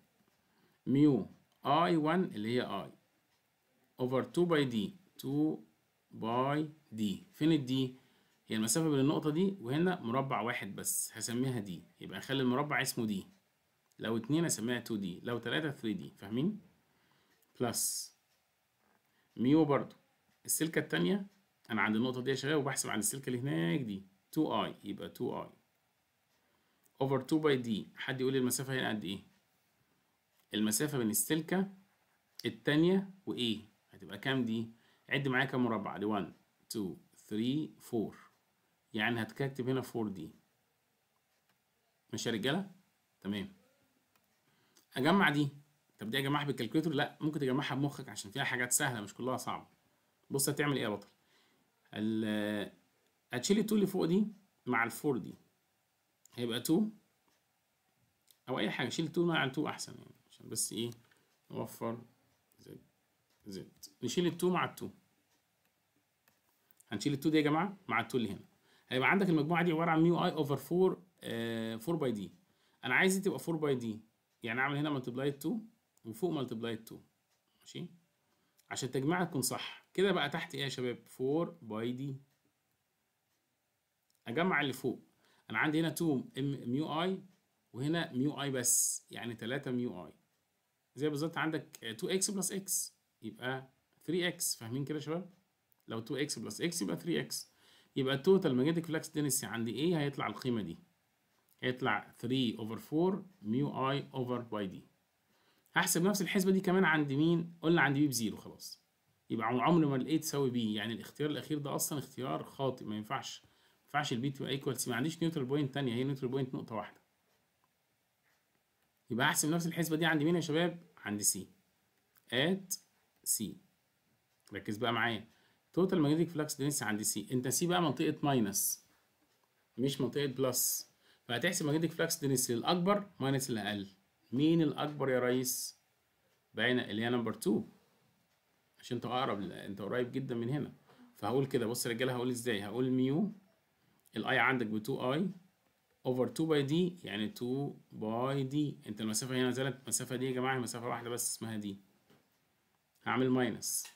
mu I 1 اللي هي I over 2 pi d 2 pi d فين ال d هي المسافة بين النقطة دي وهنا مربع واحد بس هسميها d يبقى اخلي المربع اسمه d لو اتنين هسميها 2 d لو تلاتة 3 d فاهمين؟ plus mu برضو. السلكة التانية أنا عند النقطة دي شباب وبحسب عند السلكة اللي هناك دي. 2 I يبقى 2 I over 2 pi d حد يقول لي المسافة هنا قد إيه؟ المسافة بين السلكة التانية و A هتبقى كام d عد معايا كام مربع؟ دي 1 2 3 4 يعني هتكتب هنا 4 d ماشي يا رجالة؟ تمام. أجمع دي. طب دي أجمعها بال calculator؟ لا ممكن تجمعها بمخك عشان فيها حاجات سهلة مش كلها صعبة. بص هتعمل إيه يا بطل؟ ال- هتشيل ال 2 اللي فوق دي مع ال 4 دي هيبقى 2 أو أي حاجة. شيل 2 مع ال 2 أحسن يعني عشان بس إيه؟ نوفر زد زد. نشيل ال 2 مع ال 2 هنشيل ال 2 دي يا جماعة مع ال 2 اللي هنا. هيبقى عندك المجموعة دي عبارة عن mu I over 4 آه 4 pi d أنا عايز دي تبقى 4 pi d يعني أعمل هنا multiply 2 وفوق multiply 2 ماشي؟ عشان تجميعها تكون صح. كده بقى تحت إيه يا شباب؟ 4 pi d أجمع اللي فوق. أنا عندي هنا 2 ام mu I وهنا mu I بس. يعني 3 mu I زي بالظبط عندك 2 x plus x يبقى 3 x فاهمين كده يا شباب؟ لو 2 x plus x يبقى 3 x يبقى ال total magnetic flux density عند A هيطلع القيمة دي. هيطلع 3 over 4 mu I over pi d هحسب نفس الحسبة دي كمان عند مين؟ قلنا عند B ب zero خلاص. يبقى عمر ما ال A تساوي B يعني الاختيار الأخير ده أصلا اختيار خاطئ. ما ينفعش. ما ينفعش ال B تبقى equal C ما عنديش neutral point تانية. هي neutral point نقطة واحدة. يبقى هحسب نفس الحسبة دي عند مين يا شباب؟ عند سي ات سي ركز بقى معايا. total magnetic flux density عند C انت C بقى منطقة minus مش منطقة plus فهتحسب magnetic flux density الاكبر minus الاقل مين الأكبر يا ريس؟ باينه اللي هي number 2 عشان انت أقرب انت قريب جدا من هنا. فهقول كده بص يا رجالة هقول إزاي؟ هقول mu ال I عندك ب 2 I over 2 pi d يعني 2 pi d انت المسافة هنا زالت المسافة دي يا جماعة مسافه واحدة بس اسمها d هعمل minus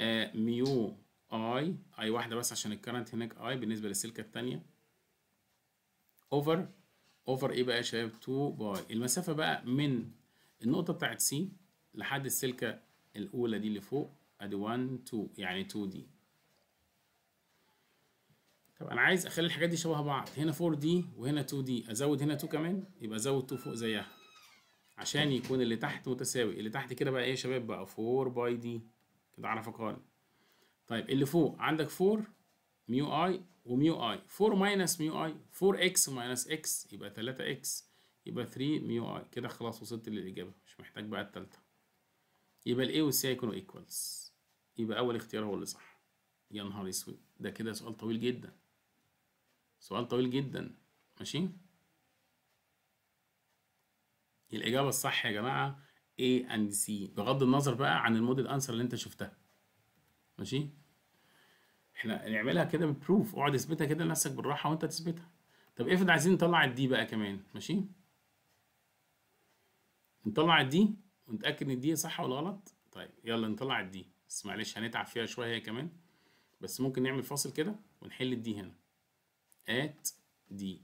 آه mu I I واحدة بس عشان ال current هناك I بالنسبة للسلكة الثانية over over إيه بقى يا شباب؟ 2 pi المسافة بقى من النقطة بتاعت C لحد السلكة الأولى دي اللي فوق. أدي 1 2 يعني 2 d طب أنا عايز أخلي الحاجات دي شبه بعض. هنا 4 d وهنا 2 d أزود هنا 2 كمان؟ يبقى أزود 2 فوق زيها. عشان يكون اللي تحت متساوي. اللي تحت كده بقى إيه يا شباب؟ بقى 4 pi d كده اعرف اقارن طيب اللي فوق عندك 4 mu I و mu I 4 minus mu I 4 x minus x يبقى 3 x يبقى 3 mu I كده خلاص وصلت للإجابة مش محتاج بقى التالتة. يبقى ال A وال C هيكونوا equals يبقى أول اختيار هو اللي صح. يا نهار أسود ده كده سؤال طويل جدا. سؤال طويل جدا. ماشي؟ الإجابة الصح يا جماعة A and C. بغض النظر بقى عن ال model answer اللي أنت شفتها. ماشي؟ إحنا نعملها كده ب proof اقعد اثبتها كده لنفسك بالراحة وأنت تثبتها. طب افرض عايزين نطلع ال D بقى كمان. ماشي؟ نطلع ال D ونتأكد إن ال D صح ولا غلط؟ طيب يلا نطلع ال D بس معلش هنتعب فيها شوية هي كمان. بس ممكن نعمل فاصل كده ونحل ال D هنا. at D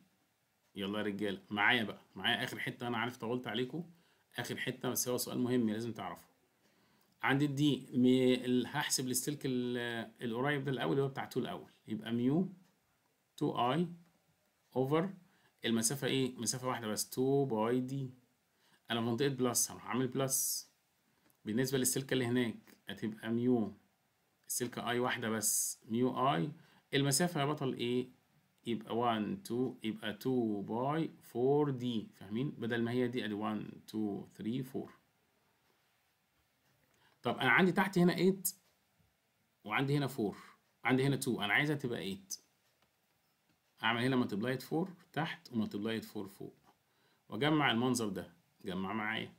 يلا يا رجالة. معايا بقى. معايا آخر حتة أنا عارف طولت عليكم آخر حتة بس هو سؤال مهم لازم تعرفه. عندي مي... هحسب السلك القريب ده الأول اللي هو بتاع 2 الأول. يبقى mu 2 I over المسافة إيه؟ مسافة واحدة بس. 2 pi d أنا في منطقة plus هروح أعمل plus بالنسبة للسلكة اللي هناك هتبقى mu السلكة I واحدة بس. mu I المسافة يا بطل إيه؟ يبقى 1 2 يبقى 2 pi 4 d فاهمين؟ بدل ما هي d ادي 1 2 3 4 طب أنا عندي تحت هنا 8 وعندي هنا 4 عندي هنا 2 أنا عايزها تبقى 8 أعمل هنا multiplied 4 تحت و multiplied 4 فوق. وأجمع المنظر ده. جمع معايا.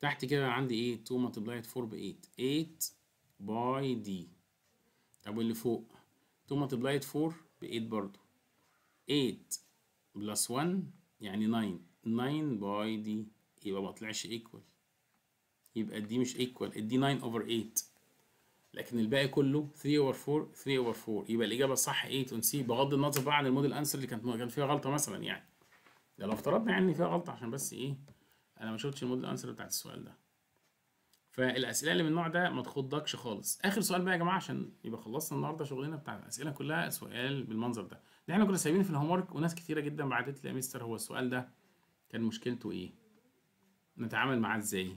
تحت كده عندي إيه 2 multiplied 4 ب 8 8 pi d طب واللي فوق؟ 2 multiplied 4 ب 8 برضو 8 plus 1 يعني 9 9 pi d يبقى ما طلعش equal يبقى دي مش equal ال D 9 over 8 لكن الباقي كله 3 over 4 3 over 4 يبقى الإجابة الصح 8 اون سي بغض النظر بقى عن ال model answer اللي كانت كان فيها غلطة مثلا يعني. ده لو افترضنا يعني إن فيها غلطة عشان بس إيه أنا ما شفتش ال model answer بتاعت السؤال ده. فالأسئلة اللي من النوع ده ما تخضكش خالص. آخر سؤال بقى يا جماعة عشان يبقى خلصنا النهارده شغلنا بتاع الأسئلة كلها سؤال بالمنظر ده. اللي إحنا كنا سايبينه في ال home وناس كتيرة جدا بعتت لي يا مستر هو السؤال ده كان مشكلته إيه؟ نتعامل معاه إزاي؟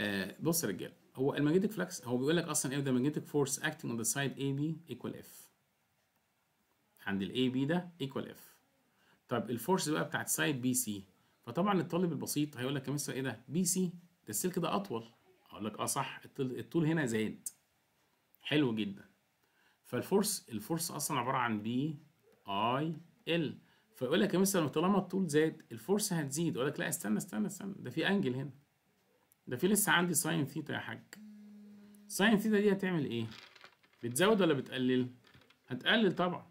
آه بص يا رجاله هو ال magnetic flux هو بيقول لك أصلا إيه؟ ده magnetic force acting on the side AB equal F. عند ال AB ده equal F. طب ال force بقى بتاعت side BC فطبعا الطالب البسيط هيقول لك يا مستر إيه ده؟ BC ده السلك ده أطول. أقول لك آه صح الطول هنا زاد. حلو جدا. فال force ال force أصلا عبارة عن B I L فيقول لك يا مستر طالما الطول زاد ال force هتزيد. أقول لك لا استنى استنى استنى. ده في angle هنا. ده في لسه عندي sine theta يا حاج. sine theta دي هتعمل إيه؟ بتزود ولا بتقلل؟ هتقلل طبعا.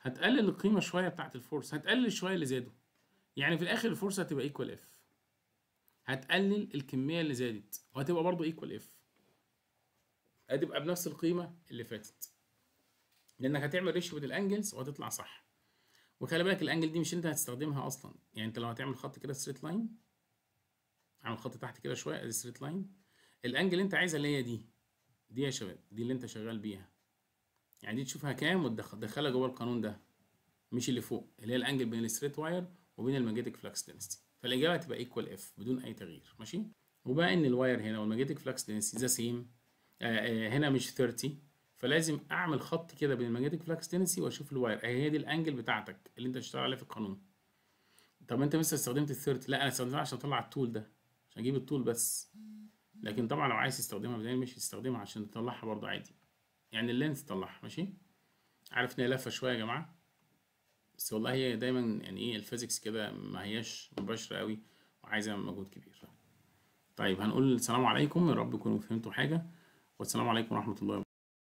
هتقلل القيمة شوية بتاعت ال force هتقلل شوية اللي زادوا. يعني في الآخر ال force هتبقى equal F هتقلل الكمية اللي زادت وهتبقى برضو equal F هتبقى بنفس القيمة اللي فاتت. لأنك هتعمل ratio بين ال angles وهتطلع صح. وخلي بالك ال angle دي مش أنت هتستخدمها أصلا. يعني أنت لو هتعمل خط كده straight line أعمل خط تحت كده شوية أدي straight line ال angle اللي أنت عايزها اللي هي دي. دي يا شباب دي اللي أنت شغال بيها. يعني دي تشوفها كام وتدخلها جوه القانون ده. مش اللي فوق اللي هي ال angle بين ال straight wire وبين ال magnetic flux density فالإجابة هتبقى equal F بدون أي تغيير. ماشي؟ وبقى إن ال wire هنا وال magnetic flux density the same هنا مش 30 فلازم أعمل خط كده بين ال magnetic flux density وأشوف ال wire. هي دي ال angle بتاعتك اللي أنت تشتغل عليها في القانون. طب أنت مثلا استخدمت ال 30 لا أنا استخدمتها عشان أطلع الطول ده عشان أجيب الطول بس. لكن طبعا لو عايز تستخدمها بدل مش تستخدمها عشان تطلعها برضو عادي. يعني ال length تطلعها ماشي؟ عارف ان هي لفة شوية يا جماعة؟ بس والله هي دايما يعني إيه ال physics كده ما هياش مباشرة قوي وعايزة مجهود كبير. طيب هنقول السلام عليكم يا رب تكونوا فهمتوا حاجة. والسلام عليكم ورحمة الله وبركاته